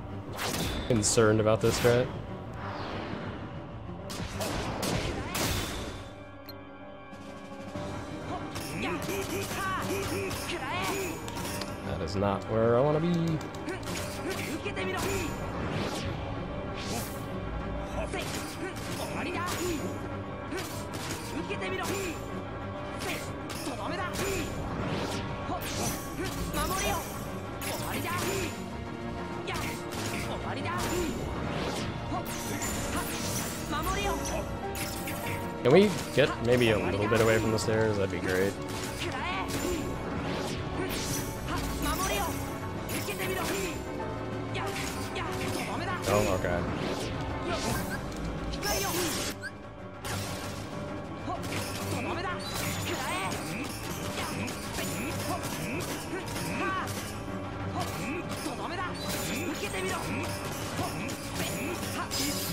concerned about this strat. That is not where I want to be. Get maybe a little bit away from the stairs? That'd be great. Oh, okay.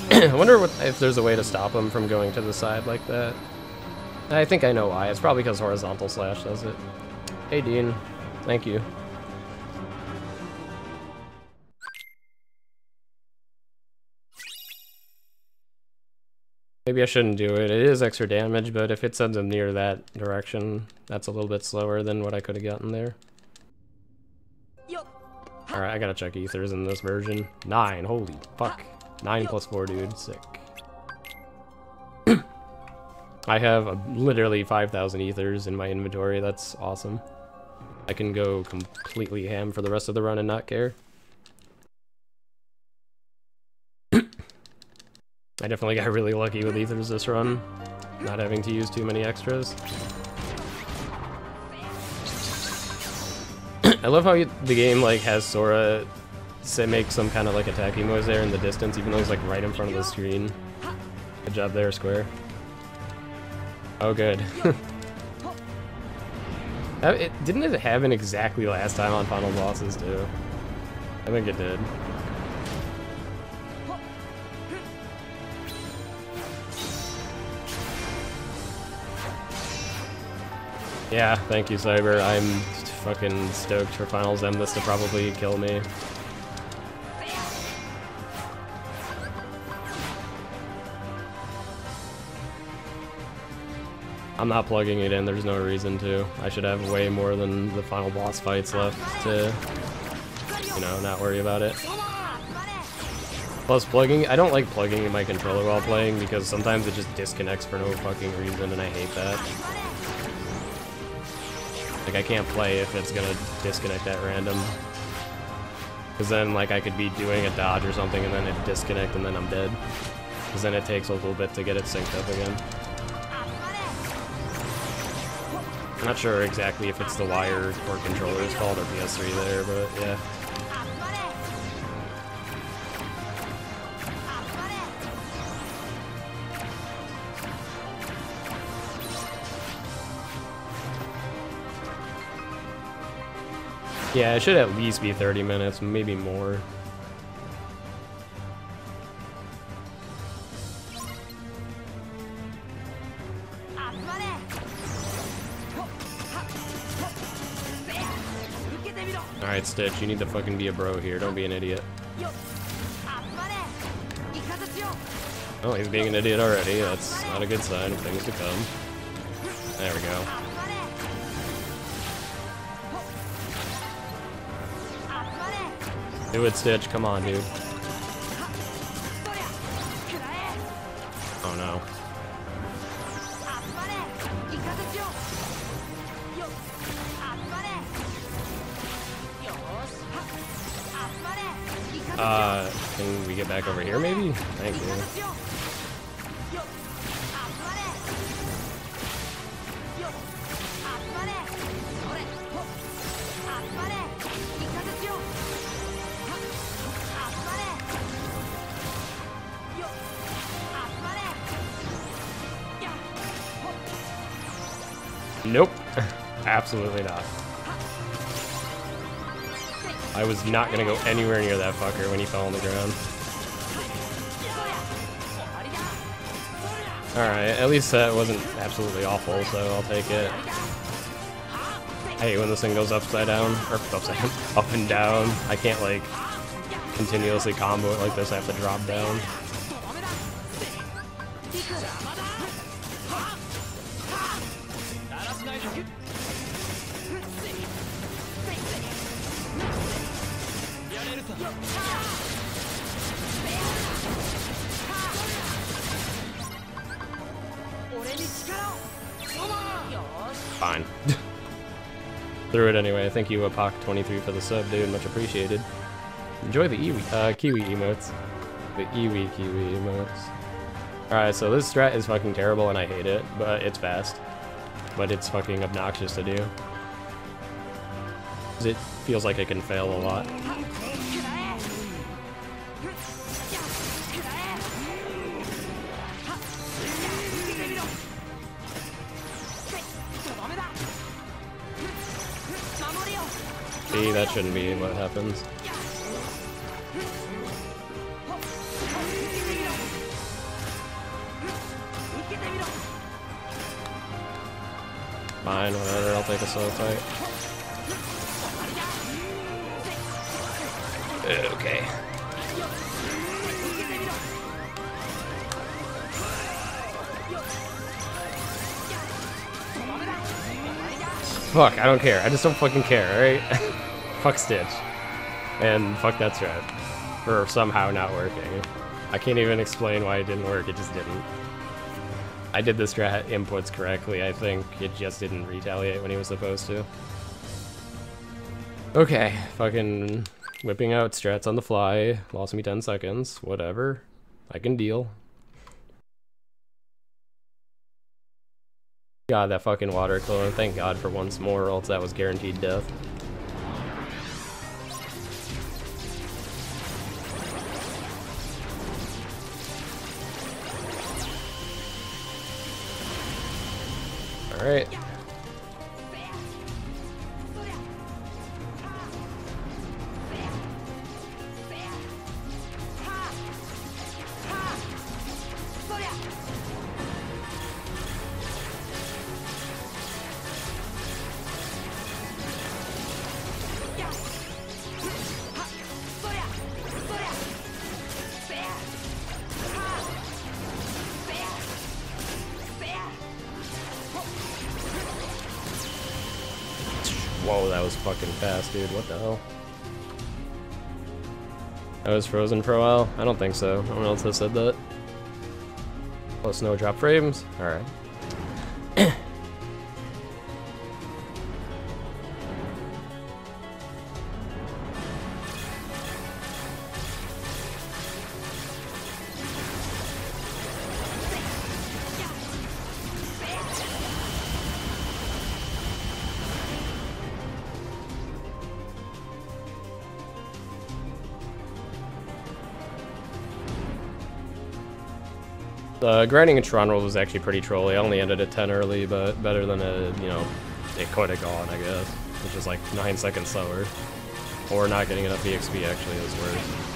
I wonder what, if there's a way to stop him from going to the side like that. I think I know why. It's probably because horizontal slash does it. Hey, Dean. Thank you. Maybe I shouldn't do it. It is extra damage, but if it sends him near that direction, that's a little bit slower than what I could have gotten there. Alright, I gotta check ethers in this version. Nine, holy fuck. Nine plus four, dude. Sick. I have literally 5,000 ethers in my inventory. That's awesome. I can go completely ham for the rest of the run and not care. I definitely got really lucky with Ethers this run, not having to use too many extras. I love how you, the game like has Sora say make some kind of like attacking noise there in the distance, even though he's like right in front of the screen. Good job there, Square. Oh, good. It, didn't it happen exactly last time on Final Bosses too? I think it did. Yeah, thank you, Cyber. I'm fucking stoked for Final Xemnas to probably kill me. I'm not plugging it in, there's no reason to. I should have way more than the final boss fights left to, you know, not worry about it. Plus plugging, I don't like plugging in my controller while playing because sometimes it just disconnects for no fucking reason and I hate that. Like I can't play if it's gonna disconnect at random. Cause then like I could be doing a dodge or something and then it disconnect and then I'm dead. Cause then it takes a little bit to get it synced up again. I'm not sure exactly if it's the wire or controller's fault or PS3 there, but yeah. Yeah, it should at least be 30 minutes, maybe more. Stitch, you need to fucking be a bro here. Don't be an idiot. Oh, he's being an idiot already. That's not a good sign of things to come. There we go. Do it, Stitch. Come on, dude. Oh no. Uh, can we get back over here maybe? Thank you. Nope. Absolutely not. I was not gonna go anywhere near that fucker when he fell on the ground. Alright, at least that wasn't absolutely awful, so I'll take it. I hate when this thing goes upside down, or upside down, up and down. I can't like continuously combo it like this, I have to drop down. Fine. Threw it anyway. Thank you, Apoc23 for the sub, dude. Much appreciated. Enjoy the Iwi, uh, Kiwi emotes. The Iwi Kiwi emotes. Alright, so this strat is fucking terrible and I hate it, but it's fast. But it's fucking obnoxious to do. It feels like it can fail a lot. See, that shouldn't be what happens. Fine, whatever, I'll take a slow fight. Okay. Fuck, I don't care. I just don't fucking care, alright? fuck Stitch. And fuck that strat. For somehow not working. I can't even explain why it didn't work, it just didn't. I did the strat inputs correctly, I think. It just didn't retaliate when he was supposed to. Okay, fucking whipping out strats on the fly. Lost me 10 seconds. Whatever. I can deal. God, that fucking water clone. Thank God for once more, or else that was guaranteed death. Alright. Fucking fast, dude. What the hell? I was frozen for a while? I don't think so. No one else has said that. Oh, snow drop frames? Alright. The grinding a Tron was actually pretty trolly. I only ended at 10 early, but better than a, you know, it could have gone, I guess. Which is like 9 seconds slower. Or not getting enough EXP actually is worse.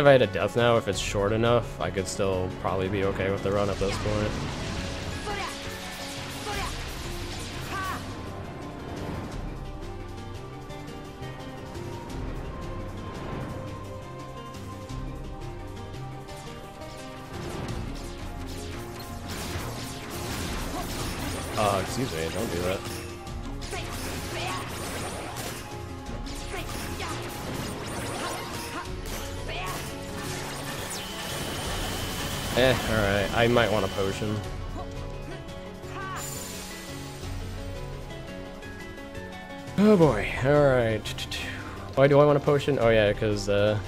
if I hit a death now, if it's short enough, I could still probably be okay with the run at this point. Uh, excuse me, don't do that. I might want a potion. Oh boy, alright. Why do I want a potion? Oh yeah, because uh,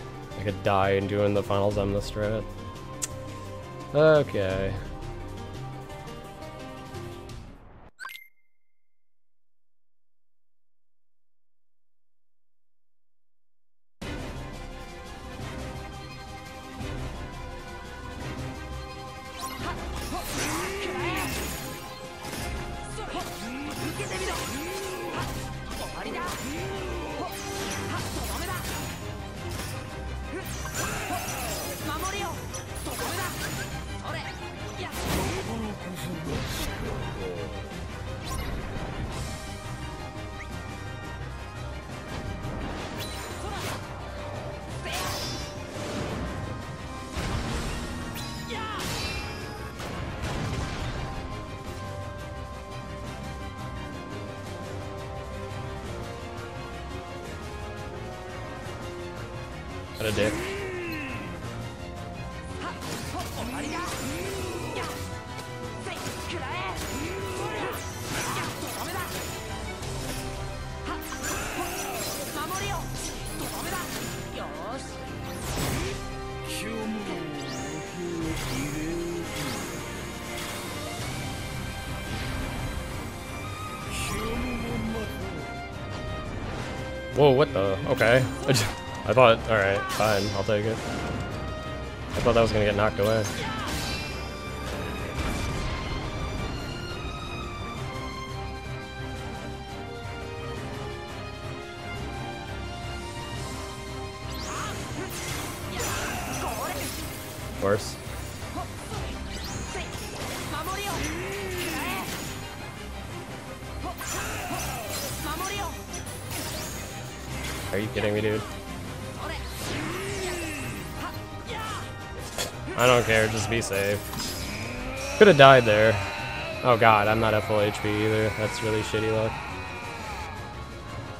I could die in doing the final Xemnas strat. Okay. Okay. I thought, alright, fine, I'll take it. I thought that was gonna get knocked away. Be safe. Could have died there. Oh god, I'm not at full HP either. That's really shitty luck.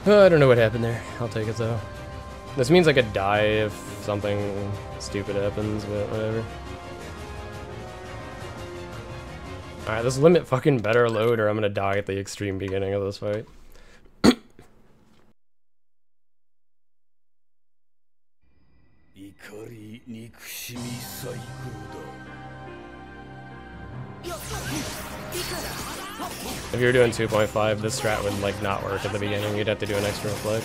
I don't know what happened there. I'll take it though. This means I could die if something stupid happens, but whatever. Alright, this limit fucking better load or I'm gonna die at the extreme beginning of this fight. If you were doing 2.5, this strat would like not work at the beginning. You'd have to do an extra flick.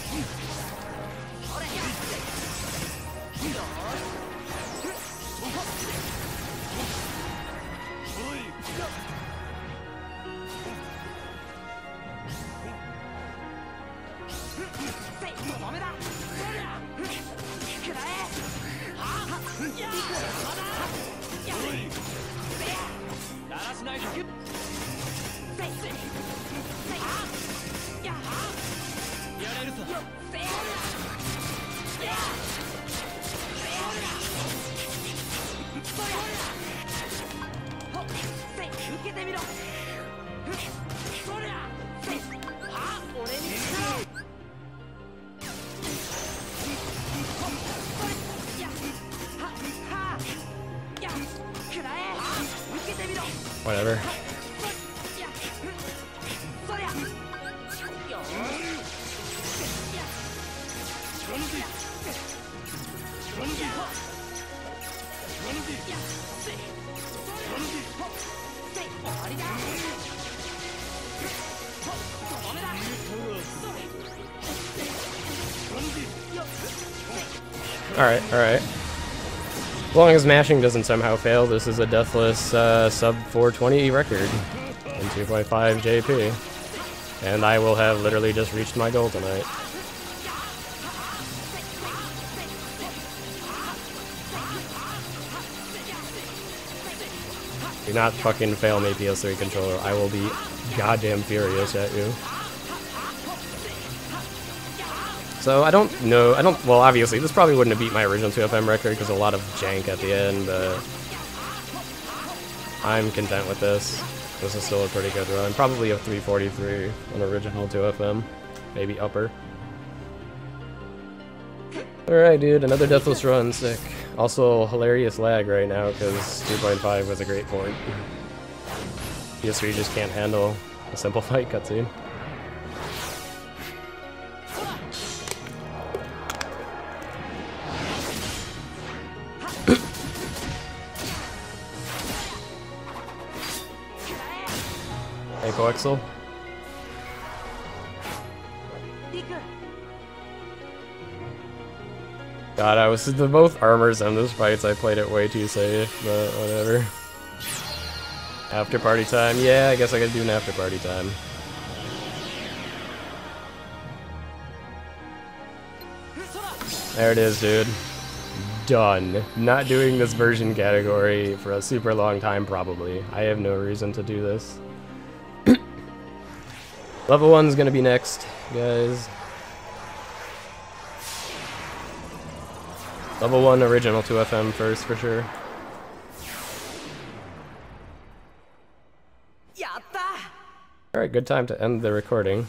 Mashing doesn't somehow fail, this is a deathless uh, sub 420 record in 2.5 JP. And I will have literally just reached my goal tonight. Do not fucking fail me, PS3 controller. I will be goddamn furious at you. So I don't know, I don't, well obviously this probably wouldn't have beat my original 2FM record because a lot of jank at the end, but I'm content with this. This is still a pretty good run. Probably a 343 on original 2FM, maybe upper. Alright dude, another deathless run, sick. Also hilarious lag right now because 2.5 was a great point. PS3 just can't handle a simple fight cutscene. Coexel. God, I was the both armors and those fights. I played it way too safe, but whatever. After party time, yeah. I guess I gotta do an after party time. There it is, dude. Done. Not doing this version category for a super long time, probably. I have no reason to do this. Level 1's gonna be next, guys. Level 1 original 2FM first, for sure. Alright, good time to end the recording.